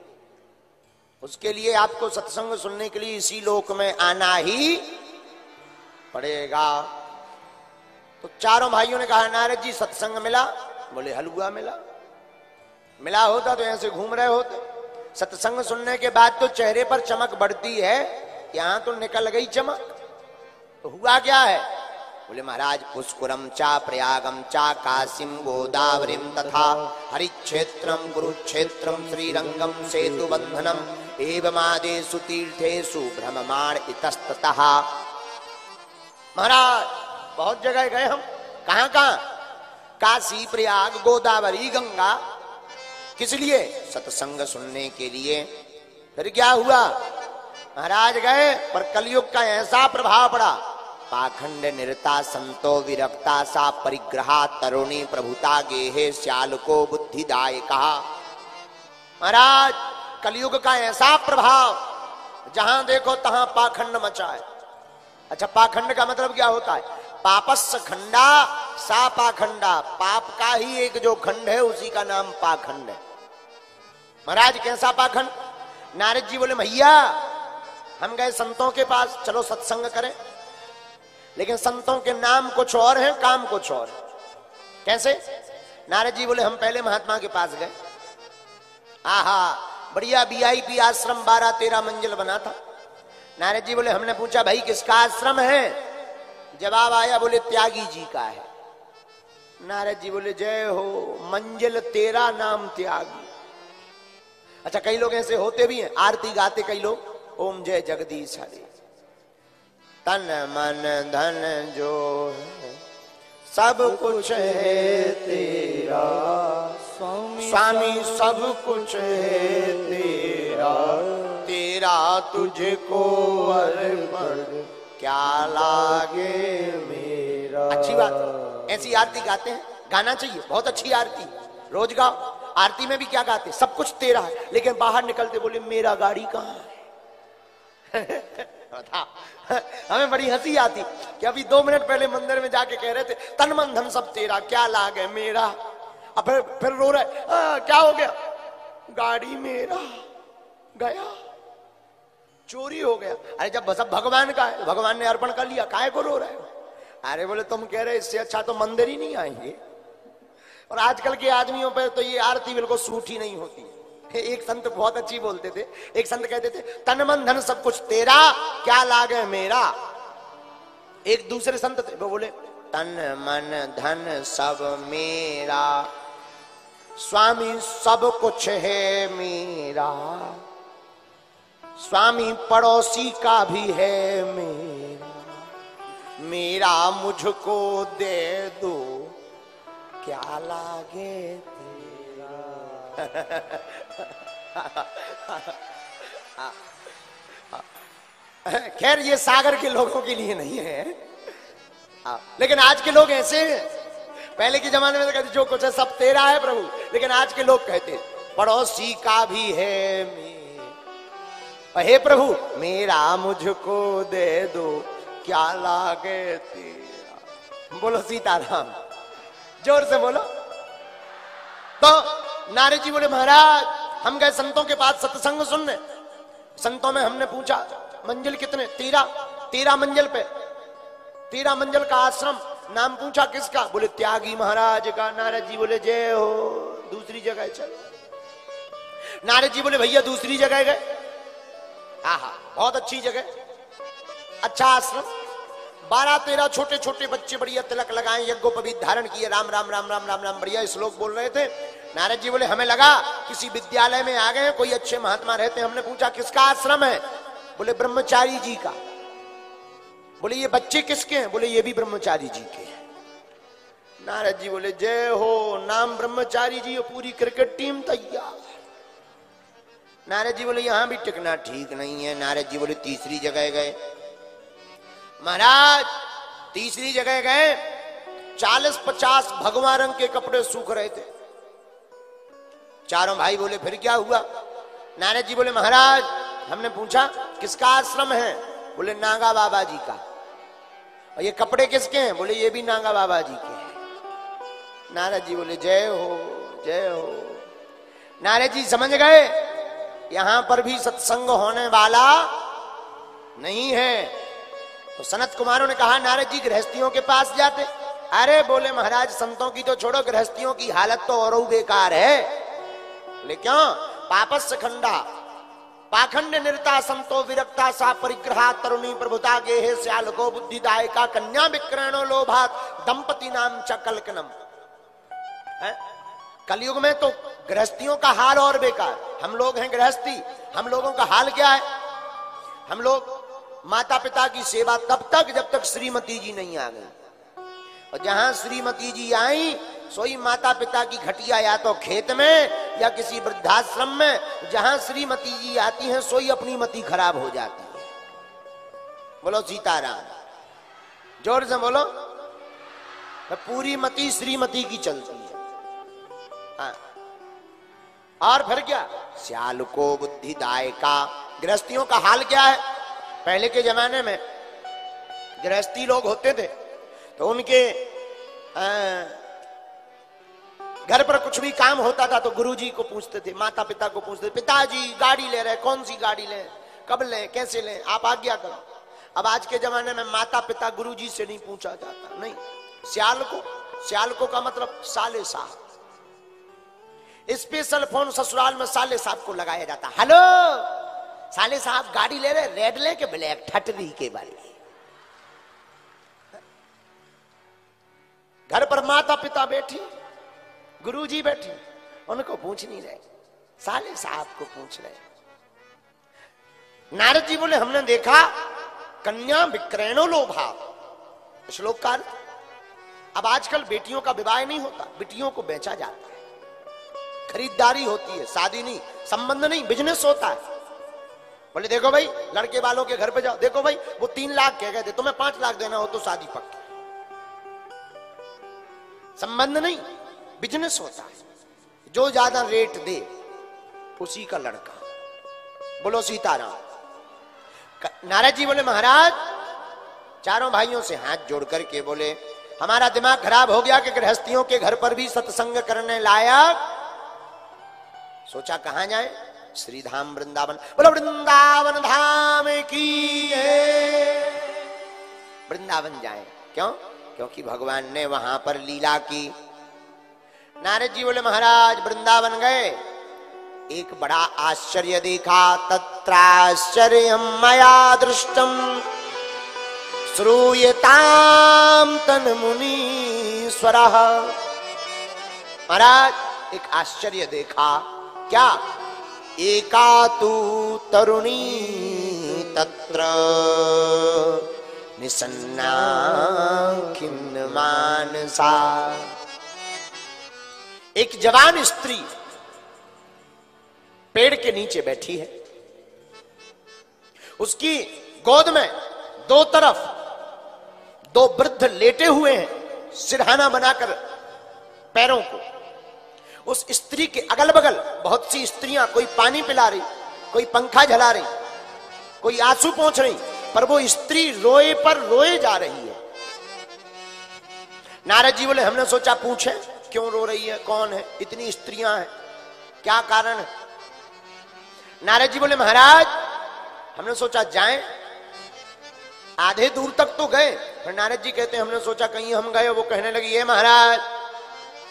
उसके लिए आपको सत्संग सुनने के लिए इसी लोक में आना ही पड़ेगा। तो चारों भाइयों ने कहा, नारद जी, सत्संग मिला? बोले, हलुआ मिला। मिला होता तो ऐसे घूम रहे होते। सत्संग सुनने के बाद तो चेहरे पर चमक बढ़ती है यहाँ तो निकल गई चमक। तो हुआ क्या है? बोले, महाराज पुष्कुरम चा प्रयागम चा काशिम गोदावरीम तथा हरिक्षेत्रम कुरुक्षेत्रम श्रीरंगम सेतु बंधनम एवमादेशु तीर्थेषु भ्रममाण इतस्ततः। महाराज, बहुत जगह गए हम। कहाँ काशी, प्रयाग, गोदावरी, गंगा। किस लिए? सत्संग सुनने के लिए। फिर क्या हुआ? महाराज गए, पर कलयुग का ऐसा प्रभाव पड़ा। पाखंड निरता, संतो विरक्ता, सा परिग्रहा, तरुणी प्रभुता, गेहे श्याल को बुद्धिदाय कहा। महाराज, कलयुग का ऐसा प्रभाव, जहाँ देखो तहां पाखंड मचा है अच्छा पाखंड का मतलब क्या होता है? पापस खंडा, सा पाखंडा। पाप का ही एक जो खंड है, उसी का नाम पाखंड है। महाराज कैसा पाखंड? नारद जी बोले, भैया, हम गए संतों के पास, चलो सत्संग करें। लेकिन संतों के नाम कुछ और हैं, काम कुछ और कैसे? नारद जी बोले, हम पहले महात्मा के पास गए। आहा, बढ़िया वीआईपी आश्रम बारह तेरह मंजिल बना था। नारद जी बोले, हमने पूछा, भाई, किसका आश्रम है? जवाब आया, बोले, त्यागी जी का है। नारद जी बोले, जय हो, मंजिल तेरा नाम त्यागी। अच्छा कई लोग ऐसे होते भी हैं आरती गाते कई लोग। ओम जय जगदीश हरे। तन मन धन जो है सब कुछ है तेरा। स्वामी सब कुछ है तेरा। तेरा तुझको अर्पण क्या लागे मेरा। अच्छी बात ऐसी आरती गाते हैं गाना चाहिए बहुत अच्छी आरती। रोज गाओ। आरती में भी क्या गाते? सब कुछ तेरा है। लेकिन बाहर निकलते बोले मेरा गाड़ी कहाँ है? हमें बड़ी हँसी आती कि अभी दो मिनट पहले मंदिर में जाके कह रहे थे तन मन धन सब तेरा क्या लाग है मेरा? अब फिर फिर रो रहे "आ, क्या हो गया? गाड़ी मेरा गया। चोरी हो गया। अरे जब सब भगवान का है भगवान ने अर्पण कर लिया काहे को रो रहे अरे बोले तुम कह रहे इससे अच्छा तो मंदिर ही नहीं आएँगे। और आजकल के आदमियों पर तो ये आरती बिल्कुल सूट ही नहीं होती। एक संत बहुत अच्छी बोलते थे। एक संत कहते थे, तन मन धन सब कुछ तेरा, क्या लाग मेरा? एक दूसरे संत थे, वो बोले, तन मन धन सब मेरा, स्वामी सब कुछ है मेरा, स्वामी पड़ोसी का भी है मेरा। मेरा मुझको दे दो क्या लागे तेरा? खैर, ये सागर के लोगों के लिए नहीं है। लेकिन आज के लोग ऐसे हैं। पहले के जमाने में तो कहते, जो कुछ है सब तेरा है प्रभु। लेकिन आज के लोग कहते, पड़ोसी का भी है हे प्रभु, मेरा मुझको दे दो। क्या लागे तेरा? बोलो, सीताराम। ज़ोर से बोलो। तो नारे जी बोले, महाराज, हम गए संतों के पास सत्संग सुनने। संतों में हमने पूछा, मंजिल कितने? तेरा तेरा मंजिल पे। तेरा मंजिल का आश्रम, नाम पूछा किसका? बोले, त्यागी महाराज का। नारद जी बोले, जय हो, दूसरी जगह चलो। नारद जी बोले, भैया, दूसरी जगह गए? आहा, बहुत अच्छी जगह अच्छा आश्रम। बारह, तेरह छोटे छोटे बच्चे बढ़िया तिलक लगाए यज्ञोपवीत धारण किए, राम राम राम राम राम राम, बढ़िया श्लोक बोल रहे थे। नारद जी बोले, हमें लगा किसी विद्यालय में आ गए कोई अच्छे महात्मा रहते हमने पूछा, किसका आश्रम है? बोले, ब्रह्मचारी जी का। बोले, ये बच्चे किसके हैं? बोले, ये भी ब्रह्मचारी जी के हैं। नारद जी बोले, जय हो, नाम ब्रह्मचारी जी पूरी क्रिकेट टीम तैयार। नारद जी बोले, यहाँ भी टिकना ठीक नहीं है। नारद जी बोले, तीसरी जगह गए। महाराज, तीसरी जगह गए, चालीस पचास भगवा रंग के कपड़े सूख रहे थे। चारों भाई बोले, फिर क्या हुआ? नारद जी बोले, महाराज, हमने पूछा, किसका आश्रम है? बोले, नागा बाबा जी का। और ये कपड़े किसके हैं? बोले, ये भी नागा बाबा जी के हैं। नारद जी बोले, जय हो जय हो। नारद जी समझ गए, यहाँ पर भी सत्संग होने वाला नहीं है। तो सनत कुमारों ने कहा, नारद जी, गृहस्थियों के पास जाते। अरे बोले, महाराज, संतों की तो छोड़ो, गृहस्थियों की हालत तो और बेकार है। बोले, क्यों? पापस खंडा पाखंड निरता संतो विरक्ता सा परिग्रहा तरुणी प्रभुता गेहे श्याल गो बुद्धिदायका कन्या विक्रयणो लोभात दंपति नाम च कलकनम। है? कलयुग में तो गृहस्थियों का हाल और बेकार। हम लोग हैं गृहस्थी। हम लोगों का हाल क्या है? हम लोग माता पिता की सेवा तब तक जब तक श्रीमती जी नहीं आ गई। और जहाँ श्रीमती जी आई, सोई माता पिता की घटिया या तो खेत में या किसी वृद्धाश्रम में, जहाँ श्रीमती जी आती हैं, सोई अपनी मति खराब हो जाती है। बोलो, सीताराम। ज़ोर से बोलो। तो पूरी मति श्रीमती की चलती है। हाँ। और फिर क्या? श्याल को बुद्धिदाय का गृहस्थियों का हाल क्या है? पहले के जमाने में गृहस्थी लोग होते थे तो उनके आ, घर पर कुछ भी काम होता था तो गुरुजी को पूछते थे माता पिता को पूछते पिताजी गाड़ी ले रहे कौन सी गाड़ी ले कब ले कैसे ले आप आज्ञा करो। अब आज के जमाने में माता पिता गुरुजी से नहीं पूछा जाता नहीं। सियाल को सियाल को का मतलब साले साहब। स्पेशल फ़ोन ससुराल में साले साहब को लगाया जाता। हेलो! साले साहब गाड़ी ले रहे रेड ले के ब्लैक ठटरी के वाली घर पर माता पिता बैठी, गुरुजी बैठी, उनको पूछ नहीं रहे। साले साहब को पूछ रहे। नारद जी बोले, हमने देखा, कन्या विक्रयणो लोभा श्लोक का अर्थ, अब आजकल बेटियों का विवाह नहीं होता, बेटियों को बेचा जाता है। खरीदारी होती है, शादी नहीं, संबंध नहीं बिज़नेस होता है। बोले, देखो भाई, लड़के वालों के घर पे जाओ। देखो भाई, वो तीन लाख कह गए थे, तुम्हें पाँच लाख देना हो तो शादी पक्की। संबंध नहीं बिज़नेस होता है। जो ज़्यादा रेट दे, उसी का लड़का। बोलो, सीताराम। नाराज़ जी बोले, महाराज। चारों भाइयों से हाथ जोड़ करके बोले, हमारा दिमाग खराब हो गया कि गृहस्थियों के घर पर भी सत्संग करने लायक? सोचा, कहाँ जाए? श्री धाम वृंदावन। बोलो, वृंदावन धाम की वृंदावन जाए। क्यों? क्योंकि भगवान ने वहाँ पर लीला की। नारद जी बोले, महाराज, वृंदावन गए। एक बड़ा आश्चर्य देखा, तत्राश्चर्य मया दृष्टम श्रूयताम तन मुनि स्वर। महाराज, एक आश्चर्य देखा। क्या? एका तू तरुणी तत्र। निसन्ना खिन्न मानसा एक जवान स्त्री पेड़ के नीचे बैठी है। उसकी गोद में दो तरफ़ दो वृद्ध लेटे हुए हैं, सिरहाना बनाकर पैरों को। उस स्त्री के अगल बगल बहुत सी स्त्रियाँ कोई पानी पिला रही, कोई पंखा झला रही, कोई आँसू पहुँच रही, पर वो स्त्री रोए पर रोए जा रही है। नारद जी बोले, हमने सोचा पूछे, क्यों रो रही है, कौन है, इतनी स्त्रियाँ हैं, क्या कारण है? नारद जी बोले, महाराज, हमने सोचा जाएँ, आधे दूर तक तो गए, पर नारद जी कहते हैं, हमने सोचा कहीं हम गए, वो कहने लगी ये महाराज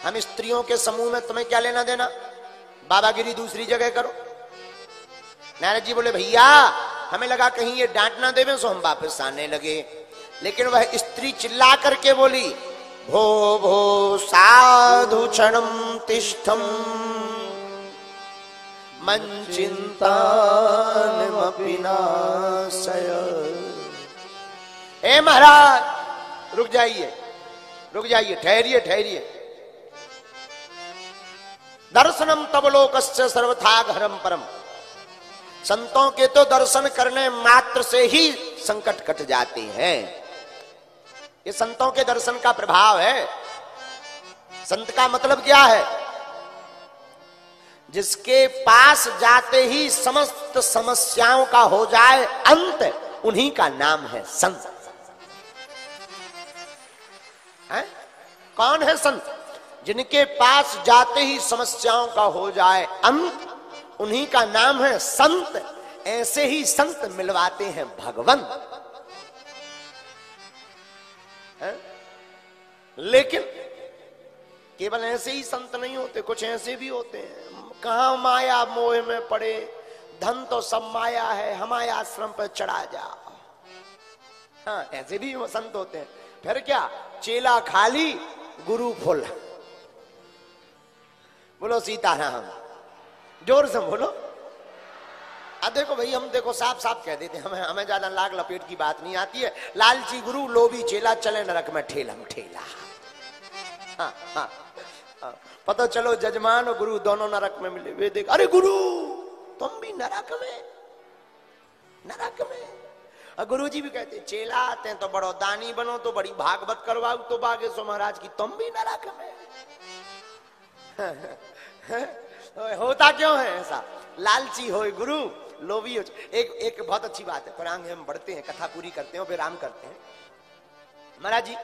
हम स्त्रियों के समूह में तुम्हें क्या लेना देना? बाबागिरी दूसरी जगह करो। नारद जी बोले, भैया, हमें लगा कहीं ये डांट ना देवे, सो हम वापस आने लगे। लेकिन वह स्त्री चिल्ला करके बोली, भो भो, साधु क्षणम तिष्ठम मन चिंतानमपिनाशय ए महाराज, रुक जाइए रुक जाइए, ठहरिए ठहरिए। दर्शनम तब लोकस्य सर्वथा घरम परम। संतों के तो दर्शन करने मात्र से ही संकट कट जाते हैं। ये संतों के दर्शन का प्रभाव है। संत का मतलब क्या है? जिसके पास जाते ही समस्त समस्याओं का हो जाए अंत, उन्हीं का नाम है संत। है? कौन है संत? जिनके पास जाते ही समस्याओं का हो जाए अंत, उन्हीं का नाम है संत। ऐसे ही संत मिलवाते हैं भगवंत। है? लेकिन केवल ऐसे ही संत नहीं होते, कुछ ऐसे भी होते हैं। कहा माया मोह में पड़े? धन तो सब माया है, हमारे आश्रम पर चढ़ा जा। हाँ ऐसे भी संत होते हैं। फिर क्या? चेला खाली, गुरु फुल। बोलो सीताराम। ज़ोर से बोलो। अब देखो भाई हम देखो साफ़ साफ़ कह देते हमें हमें ज़्यादा लाग लपेट की बात नहीं आती है। लालची गुरु लोभी चेला चले नरक में ठेलम ठेला। हाँ, हाँ, हाँ, पता चलो जजमान और गुरु दोनों नरक में मिले। वे देख अरे गुरु तुम भी नरक में नरक में। और गुरु जी भी कहते चेला आते हैं तो बड़ो दानी बनो तो बड़ी भागवत करवाओ तो बागेश्वर महाराज की तुम भी नरक में। होता क्यों है ऐसा? लालची हो, गुरु, लोभी हो। एक एक बहुत अच्छी बात है। कुरान हम बढ़ते हैं, कथा पूरी करते हैं विराम करते हैं। महाराज जी,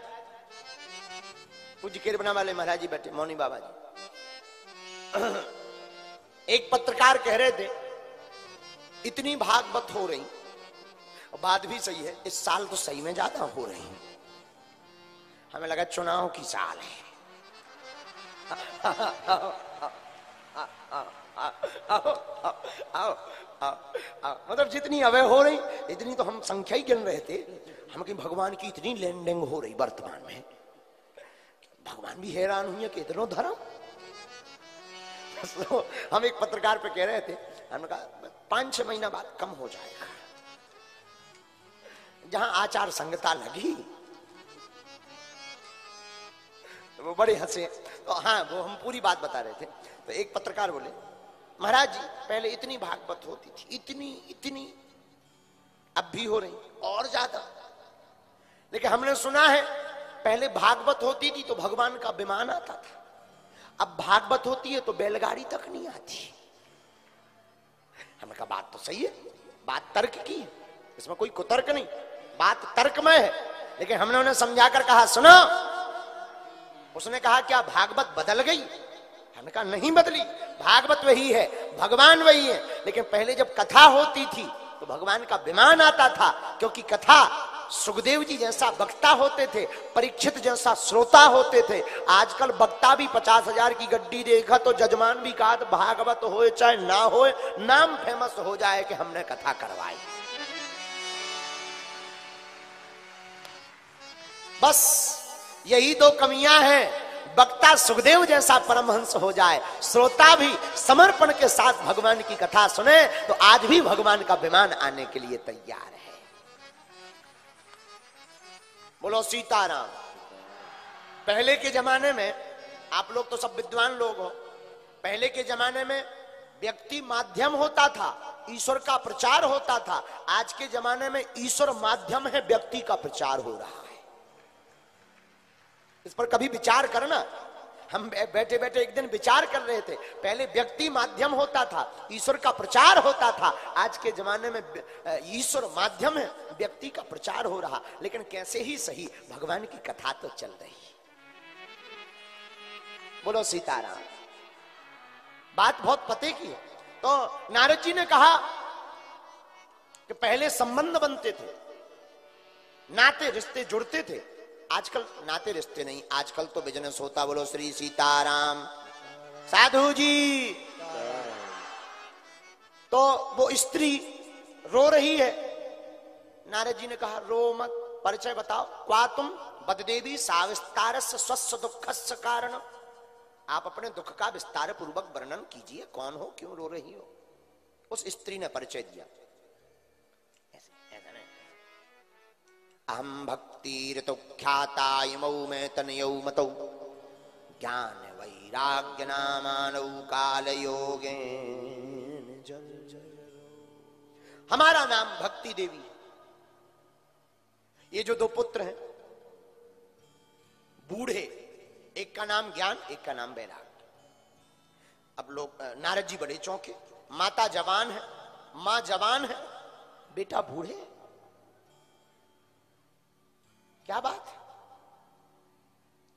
पूज्य किरबना वाले महाराज जी बैठे, मौनी बाबा जी। एक पत्रकार कह रहे थे, इतनी भागवत हो रही बात भी सही है, इस साल तो सही में ज़्यादा हो रही हमें लगा चुनाव की साल है। मतलब जितनी अवय हो रही, इतनी तो हम संख्या ही गिन रहे थे। हम कि भगवान की इतनी लैंडिंग हो रही वर्तमान में। भगवान भी हैरान हुए कि इतनो धर्म। तो हम एक पत्रकार पे कह रहे थे, हमने कहा, पाँच छह महीना बाद कम हो जाएगा। जहाँ आचार संहिता लगी वो बड़े हंसे। तो हाँ वो हम पूरी बात बता रहे थे। तो एक पत्रकार बोले, महाराज जी, पहले इतनी भागवत होती थी, इतनी इतनी, अब भी हो रही, और ज़्यादा। लेकिन हमने सुना है, पहले भागवत होती थी तो भगवान का विमान आता था। अब भागवत होती है तो बैलगाड़ी तक नहीं आती। हमने कहा, बात तो सही है, बात तर्क की है, इसमें कोई कुतर्क नहीं, बात तर्कमय है। लेकिन हमने उन्हें समझाकर कहा, सुनो उसने कहा, क्या भागवत बदल गई? हमने कहा, नहीं बदली। भागवत वही है, भगवान वही है। लेकिन पहले जब कथा होती थी तो भगवान का विमान आता था, क्योंकि कथा सुखदेव जी जैसा वक्ता होते थे, परीक्षित जैसा श्रोता होते थे। आजकल वक्ता भी पचास हज़ार की गड्डी देखा तो जजमान भी कहा तो भागवत हो चाहे ना हो नाम फ़ेमस हो जाए कि हमने कथा करवाई। बस यही दो कमियाँ हैं। वक्ता सुखदेव जैसा परमहंस हो जाए, श्रोता भी समर्पण के साथ भगवान की कथा सुने तो आज भी भगवान का विमान आने के लिए तैयार है। बोलो, सीताराम, पहले के जमाने में, आप लोग तो सब विद्वान लोग हो, पहले के जमाने में व्यक्ति माध्यम होता था, ईश्वर का प्रचार होता था, आज के जमाने में ईश्वर माध्यम है, व्यक्ति का प्रचार हो रहा। इस पर कभी विचार करना। हम बैठे बैठे एक दिन विचार कर रहे थे। पहले व्यक्ति माध्यम होता था, ईश्वर का प्रचार होता था। आज के जमाने में ईश्वर माध्यम है, व्यक्ति का प्रचार हो रहा। लेकिन कैसे ही सही? भगवान की कथा तो चल रही। बोलो, सीताराम। बात बहुत पते की है। तो नारद जी ने कहा कि पहले संबंध बनते थे, नाते रिश्ते जुड़ते थे। आजकल नाते रिश्ते नहीं, आजकल तो बिज़नेस होता, बोलो श्री सीताराम। साधु जी। तो वो स्त्री रो रही है। नारद जी ने कहा, रो मत, परिचय बताओ, क्वा तुम? बददेवी साविस्तार स्वस्थ दुख कारण। आप अपने दुख का विस्तार पूर्वक वर्णन कीजिए, कौन हो, क्यों रो रही हो? उस स्त्री ने परिचय दिया। अहम भक्तिरतो ख्याता इमौ में मतौ। ज्ञान वैराग्य नामानौ काल योगे हमारा नाम भक्ति देवी है। ये जो दो पुत्र हैं, बूढ़े, एक का नाम ज्ञान, एक का नाम वैराग्य। अब लोग नारद जी बड़े चौंके। माता जवान है, माँ जवान है, बेटा बूढ़े क्या बात है?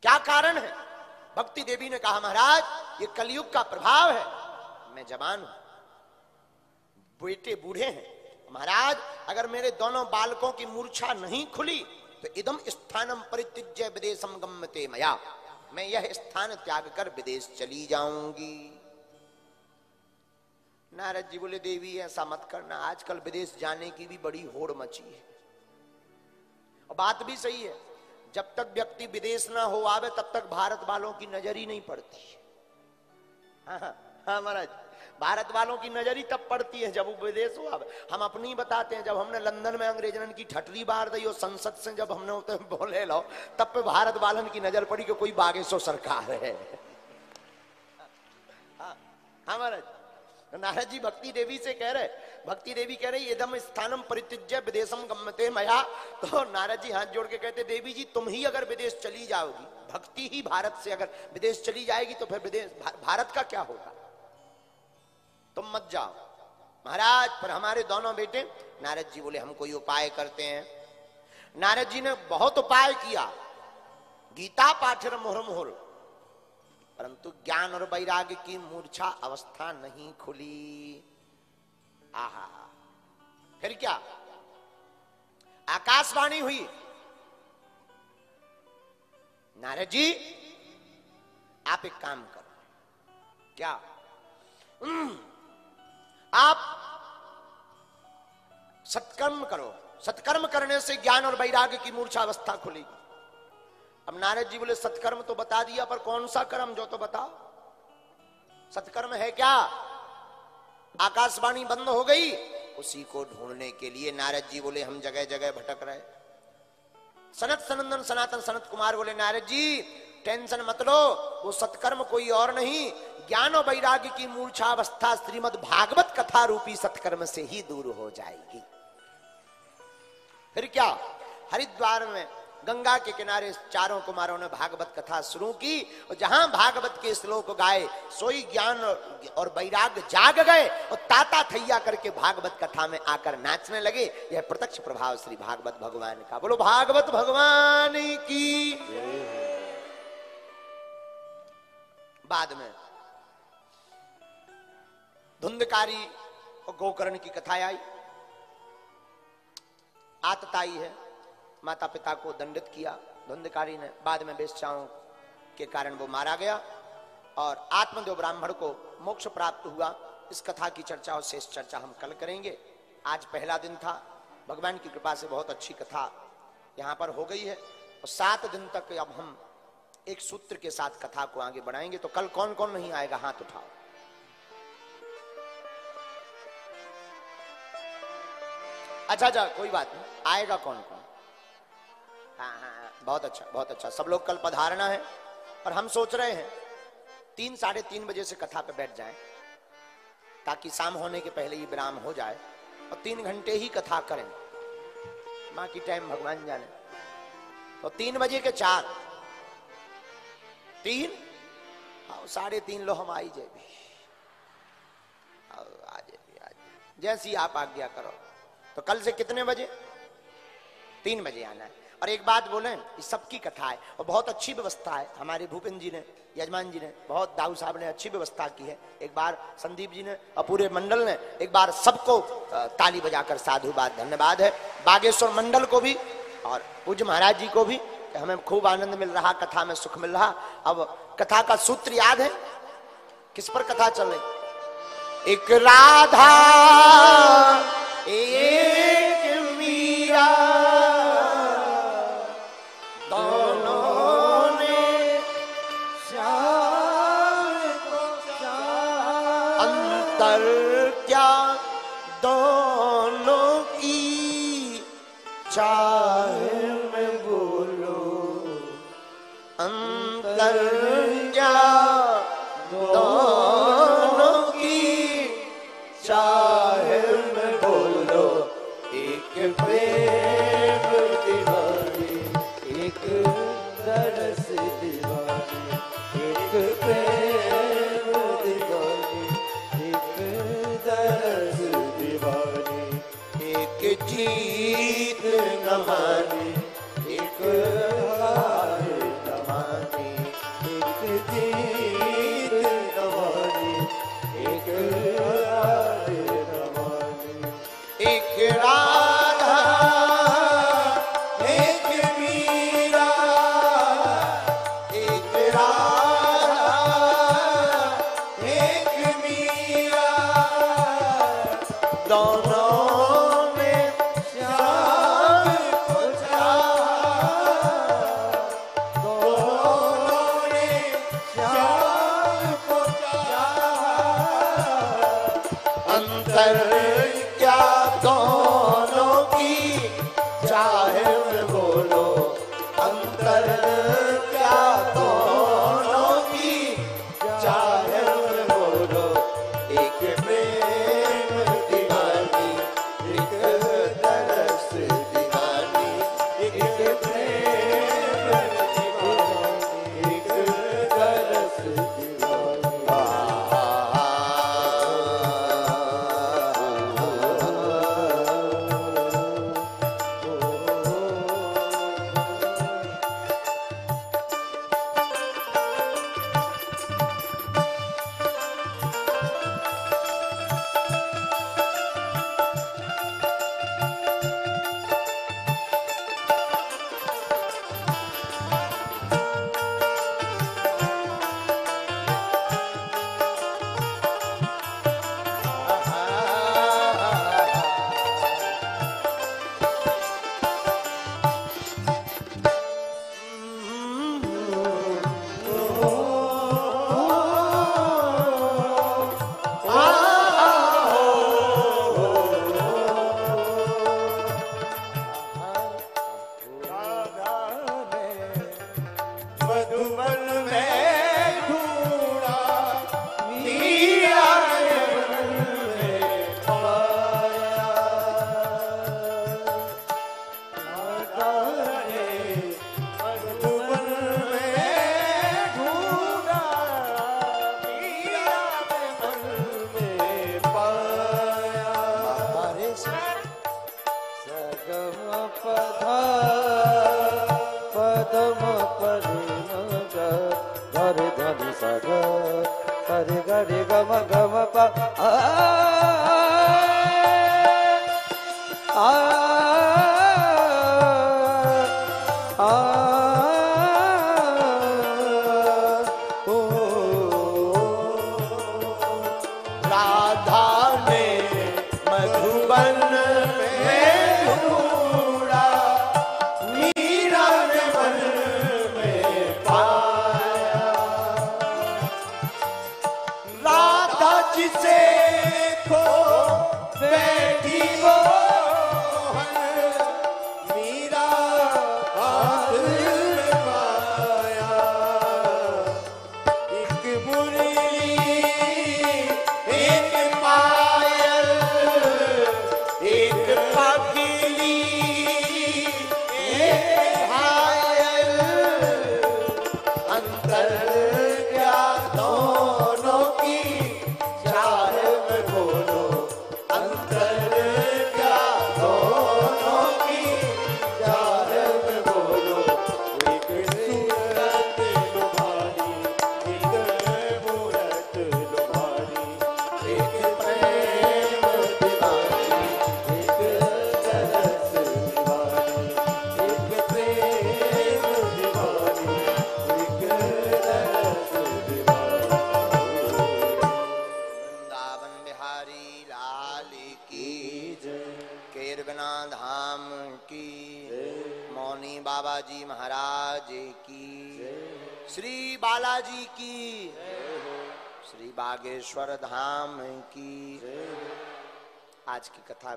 क्या कारण है? भक्ति देवी ने कहा, महाराज, ये कलयुग का प्रभाव है। मैं जवान हूँ। बेटे बूढ़े हैं। महाराज, अगर मेरे दोनों बालकों की मूर्छा नहीं खुली तो इदम स्थानम परित्यज्य विदेशम गम्यते मया। मैं यह स्थान त्याग कर विदेश चली जाऊँगी। नारद जी बोले, देवी, ऐसा मत करना। आजकल विदेश जाने की भी बड़ी होड़ मची है। बात भी सही है, जब तक व्यक्ति विदेश ना हो आवे, तब तक भारत वालों की नज़र ही नहीं पड़ती। हाँ हाँ हाँ महाराज, भारत वालों की नज़र ही तब पड़ती है जब वो विदेश हो आवे। हम अपनी बताते हैं, जब हमने लंदन में अंग्रेजन की ठटरी बार दी और संसद से जब हमने उतने बोले लो, तब पे भारत वालन की नज़र पड़ी कि कोई बागेश्वर सरकार है। हाँ हाँ महाराज। नारद जी भक्ति देवी से कह रहे, भक्ति देवी कह रही एकदम स्थानम परित्यज्य, विदेशम गम्यते मया। तो नारद जी हाथ जोड़ के कहते, देवी जी, तुम ही अगर विदेश चली जाओगी, भक्ति ही भारत से अगर विदेश चली जाएगी तो फिर विदेश भारत का क्या होगा? तुम मत जाओ। महाराज, पर हमारे दोनों बेटे नारद जी बोले, हम कोई उपाय करते हैं। नारद जी ने बहुत उपाय किया। गीता पाठर मुहर मुहर परंतु ज्ञान और वैराग्य की मूर्छा अवस्था नहीं खुली। आहा। फिर क्या? आकाशवाणी हुई। नारद जी, आप एक काम करो। क्या? आप सत्कर्म करो। सत्कर्म करने से ज्ञान और वैराग्य की मूर्छा अवस्था खुलेगी। अब नारद जी बोले, सत्कर्म तो बता दिया, पर कौन सा कर्म? जो तो बताओ। सत्कर्म है क्या? आकाशवाणी बंद हो गई। उसी को ढूँढने के लिए नारद जी बोले, हम जगह जगह भटक रहे सनत सनंदन सनातन सनत कुमार बोले, नारद जी, टेंशन मत लो, वो सत्कर्म कोई और नहीं। ज्ञान और वैराग्य की मूर्छा अवस्था श्रीमद भागवत कथा रूपी सत्कर्म से ही दूर हो जाएगी। फिर क्या? हरिद्वार में गंगा के किनारे चारों कुमारों ने भागवत कथा शुरू की और जहाँ भागवत के श्लोक गाए, सोई ज्ञान और- वैराग्य जाग गए और ताता थैया करके भागवत कथा में आकर नाचने लगे। यह प्रत्यक्ष प्रभाव श्री भागवत भगवान का। बोलो, भागवत भगवान की। बाद में धुंधकारी और गोकर्ण की कथा आई। आतताई है। माता पिता को दंडित किया। धुंधकारी ने बाद में बेश्याओं के कारण वो मारा गया और आत्मदेव ब्राह्मण को मोक्ष प्राप्त हुआ। इस कथा की चर्चा और शेष चर्चा हम कल करेंगे। आज पहला दिन था। भगवान की कृपा से बहुत अच्छी कथा यहाँ पर हो गई है। और सात दिन तक अब हम एक सूत्र के साथ कथा को आगे बढ़ाएँगे। तो कल कौन कौन नहीं आएगा? हाथ उठाओ। अच्छा अच्छा कोई बात नहीं। आएगा कौन कौन हाँ हाँ हाँ, बहुत अच्छा बहुत अच्छा। सब लोग कल पधारना है और हम सोच रहे हैं तीन साढ़े तीन बजे से कथा पे बैठ जाएँ ताकि शाम होने के पहले ही विराम हो जाए और तीन घंटे ही कथा करें। माँ की टाइम भगवान जाने। तो तीन बजे के चार तीन साढ़े तीन लो हम आई जाए भी जैसी आप आज्ञा करो। तो कल से कितने बजे? तीन बजे आना है। और एक बात बोले सबकी कथा है और बहुत अच्छी व्यवस्था है। हमारे भूपेंद्र जी ने, यजमान जी ने, बहुत दाऊ साहब ने अच्छी व्यवस्था की है। एक बार संदीप जी ने और पूरे मंडल ने एक बार सबको ताली बजाकर साधुवाद धन्यवाद है। बागेश्वर मंडल को भी और पूज्य महाराज जी को भी हमें खूब आनंद मिल रहा, कथा में सुख मिल रहा। अब कथा का सूत्र याद है? किस पर कथा चल? रही एक राधा, एक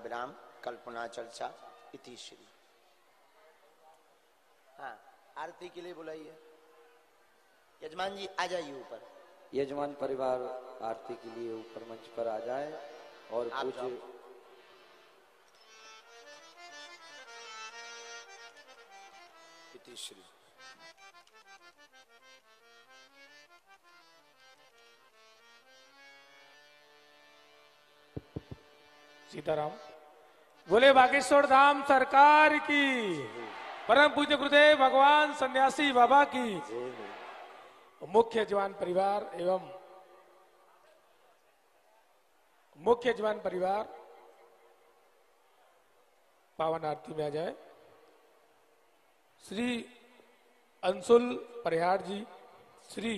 विराम कल्पना चर्चा इति श्री। हाँ आरती के लिए बुलाइए। यजमान जी आ जाइए ऊपर। यजमान परिवार आरती के लिए ऊपर मंच पर आ जाए और कुछ श्री। सीताराम। बोले बागेश्वर धाम सरकार की, परम पूज्य गुरुदेव भगवान सन्यासी बाबा की, मुख्य जवान परिवार एवं मुख्य जवान परिवार, पावन आरती में आ जाए। श्री अंशुल परिहार जी, श्री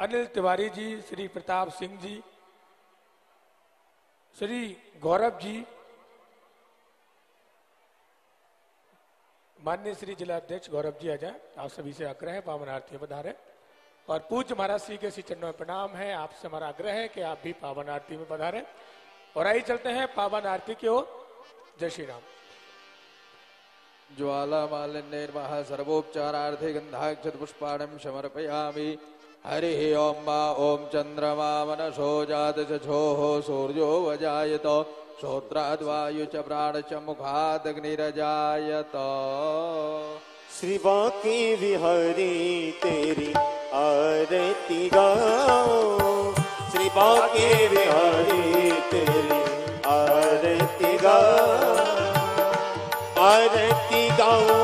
अनिल तिवारी जी, श्री प्रताप सिंह जी, श्री गौरव जी माननीय श्री जिला अध्यक्ष गौरव जी जाए आप सभी से आग्रह है पावन आरती में पधारे और पूज्य महाराज श्री के श्री चरणों में प्रणाम है आपसे हमारा आग्रह है कि आप भी पावन आरती में पधारे और आइए चलते हैं पावन आरती की ओर। जय श्री राम। ज्वाला ज्वालामालिन्यैर्मः सर्वोपचारार्थे गन्धाक्षत पुष्पाणं समर्पयामि। हरिः ॐ मा ॐ चन्द्रमा मनसो जातचोः सूर्यो वजायत। श्रोत्राद्वायु च प्राण च मुखादग्निरजायत श्री बाकी विहरी तेरी आरती गाओ। श्री बाकी विहरी तेरी आरती गाओ। आरती गाओ।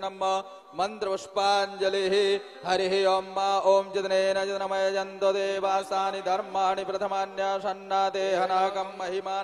प्रत्यादिवन्दनं पुष्पाजलि हरि ओम मा ॐ जदनेन जदनमयजन्तो देवास्तानि धर्मा प्रथमान्यासन्ना देहनाकं महिमा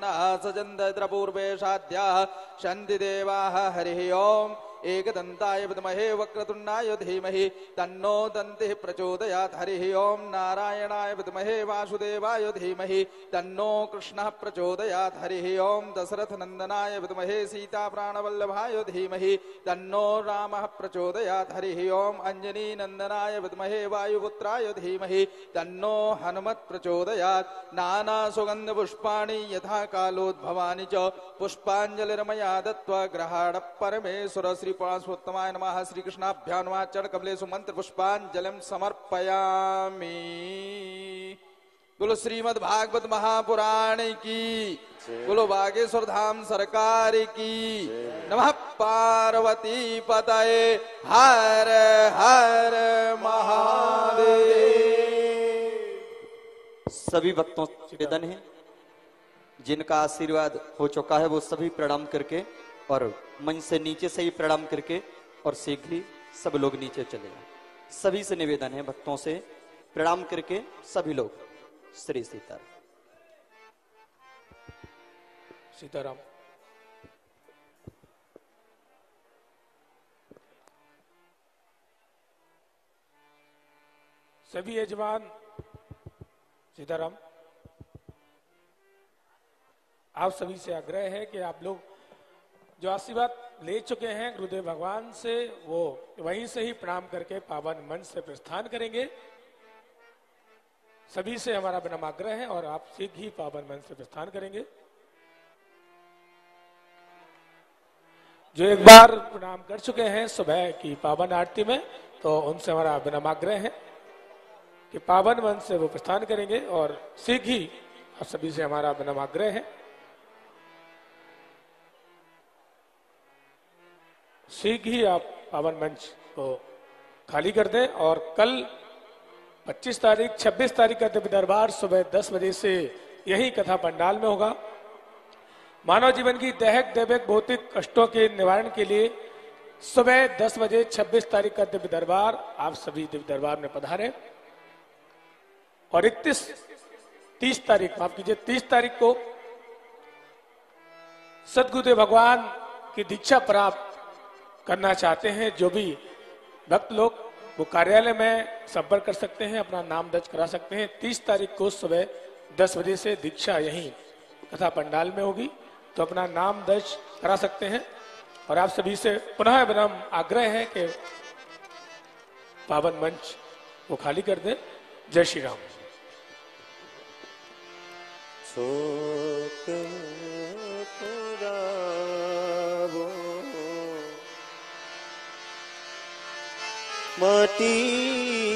सजन्तत्र पूर्वे साध्याः सन्ति देवाः। हरि ॐ एकदन्ताय विद्महे वक्रतुण्डाय धीमहि तन्नो दन्तिः प्रचोदयात् हरिः ॐ नारायणाय विद्महे वासुदेवाय धीमहि तन्नो कृष्णः प्रचोदयात् हरिः ॐ दशरथनन्दनाय विद्महे सीताप्राणवल्लभाय धीमहि तन्नो रामः प्रचोदयात् हरिः ॐ अञ्जनीनन्दनाय विद्महे वायुपुत्राय धीमहि तन्नो हनुमत् प्रचोदयात् नानासुगन्धपुष्पाणि यथा कालोद्भवानि च पुष्पाञ्जलिर्मया दत्त्वा ग्रहाण परमेश्वर श्रीपार्श्वोत्तमाय नमः। श्रीकृष्णाभ्यां नमः चरणकमलेषु मन्त्रपुष्पाञ्जलिं समर्पयामि। बोलो श्रीमद् भागवत महापुराण की बोलो बागेश्वर धाम सरकार की। नमः पार्वती पतये। हर हर महादेव। सभी भक्तों से निवेदन है जिनका आशीर्वाद हो चुका है वो सभी प्रणाम करके और मंच से नीचे से ही प्रणाम करके और शीघ्र ही सब लोग नीचे चले जाएँ। सभी से निवेदन है भक्तों से, प्रणाम करके सभी लोग। श्री सीताराम। सीताराम। सभी यजमान, सीताराम, आप सभी से आग्रह है कि आप लोग जो आशीर्वाद ले चुके हैं गुरुदेव भगवान से, वो वहीं से ही प्रणाम करके पावन मन से प्रस्थान करेंगे। सभी से हमारा विनम आग्रह है और आप शीघ्र ही पावन मन से प्रस्थान करेंगे। जो एक बार प्रणाम कर चुके हैं सुबह की पावन आरती में तो उनसे हमारा विनमाग्रह है कि पावन मन से वो प्रस्थान करेंगे और शीघ्र ही आप सभी से हमारा विनमाग्रह है। शीघ्र ही आप पावन मंच को खाली कर दें और कल 25 तारीख 26 तारीख का दिव्य दरबार सुबह 10 बजे से यही कथा पंडाल में होगा। मानव जीवन की दैहिक दैविक भौतिक कष्टों के निवारण के लिए सुबह 10 बजे 26 तारीख का दिव्य दरबार आप सभी दिव्य दरबार में पधारे। और 31 30 तारीख, माफ़ कीजिए 30 तारीख को सदगुरुदेव भगवान की दीक्षा प्राप्त करना चाहते हैं, जो भी भक्त लोग, वो कार्यालय में संपर्क कर सकते हैं, अपना नाम दर्ज करा सकते हैं। 30 तारीख को सुबह 10 बजे से दीक्षा यहीं कथा पंडाल में होगी तो अपना नाम दर्ज करा सकते हैं। और आप सभी से पुनः विनम आग्रह है कि पावन मंच को खाली कर दे। जय श्री राम।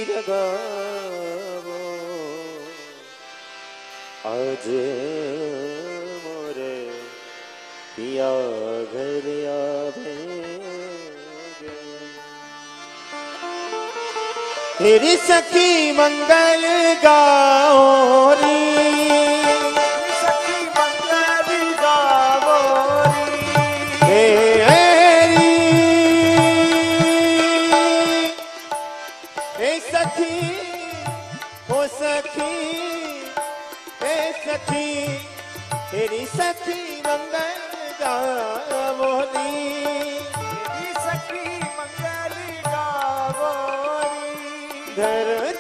लगावो आज मोरे पिया घर आवे तेरी सखी मंगल गाओरी तेरी सखी मंगल गाओरी तेरी सखी मंगल गाओरी धरती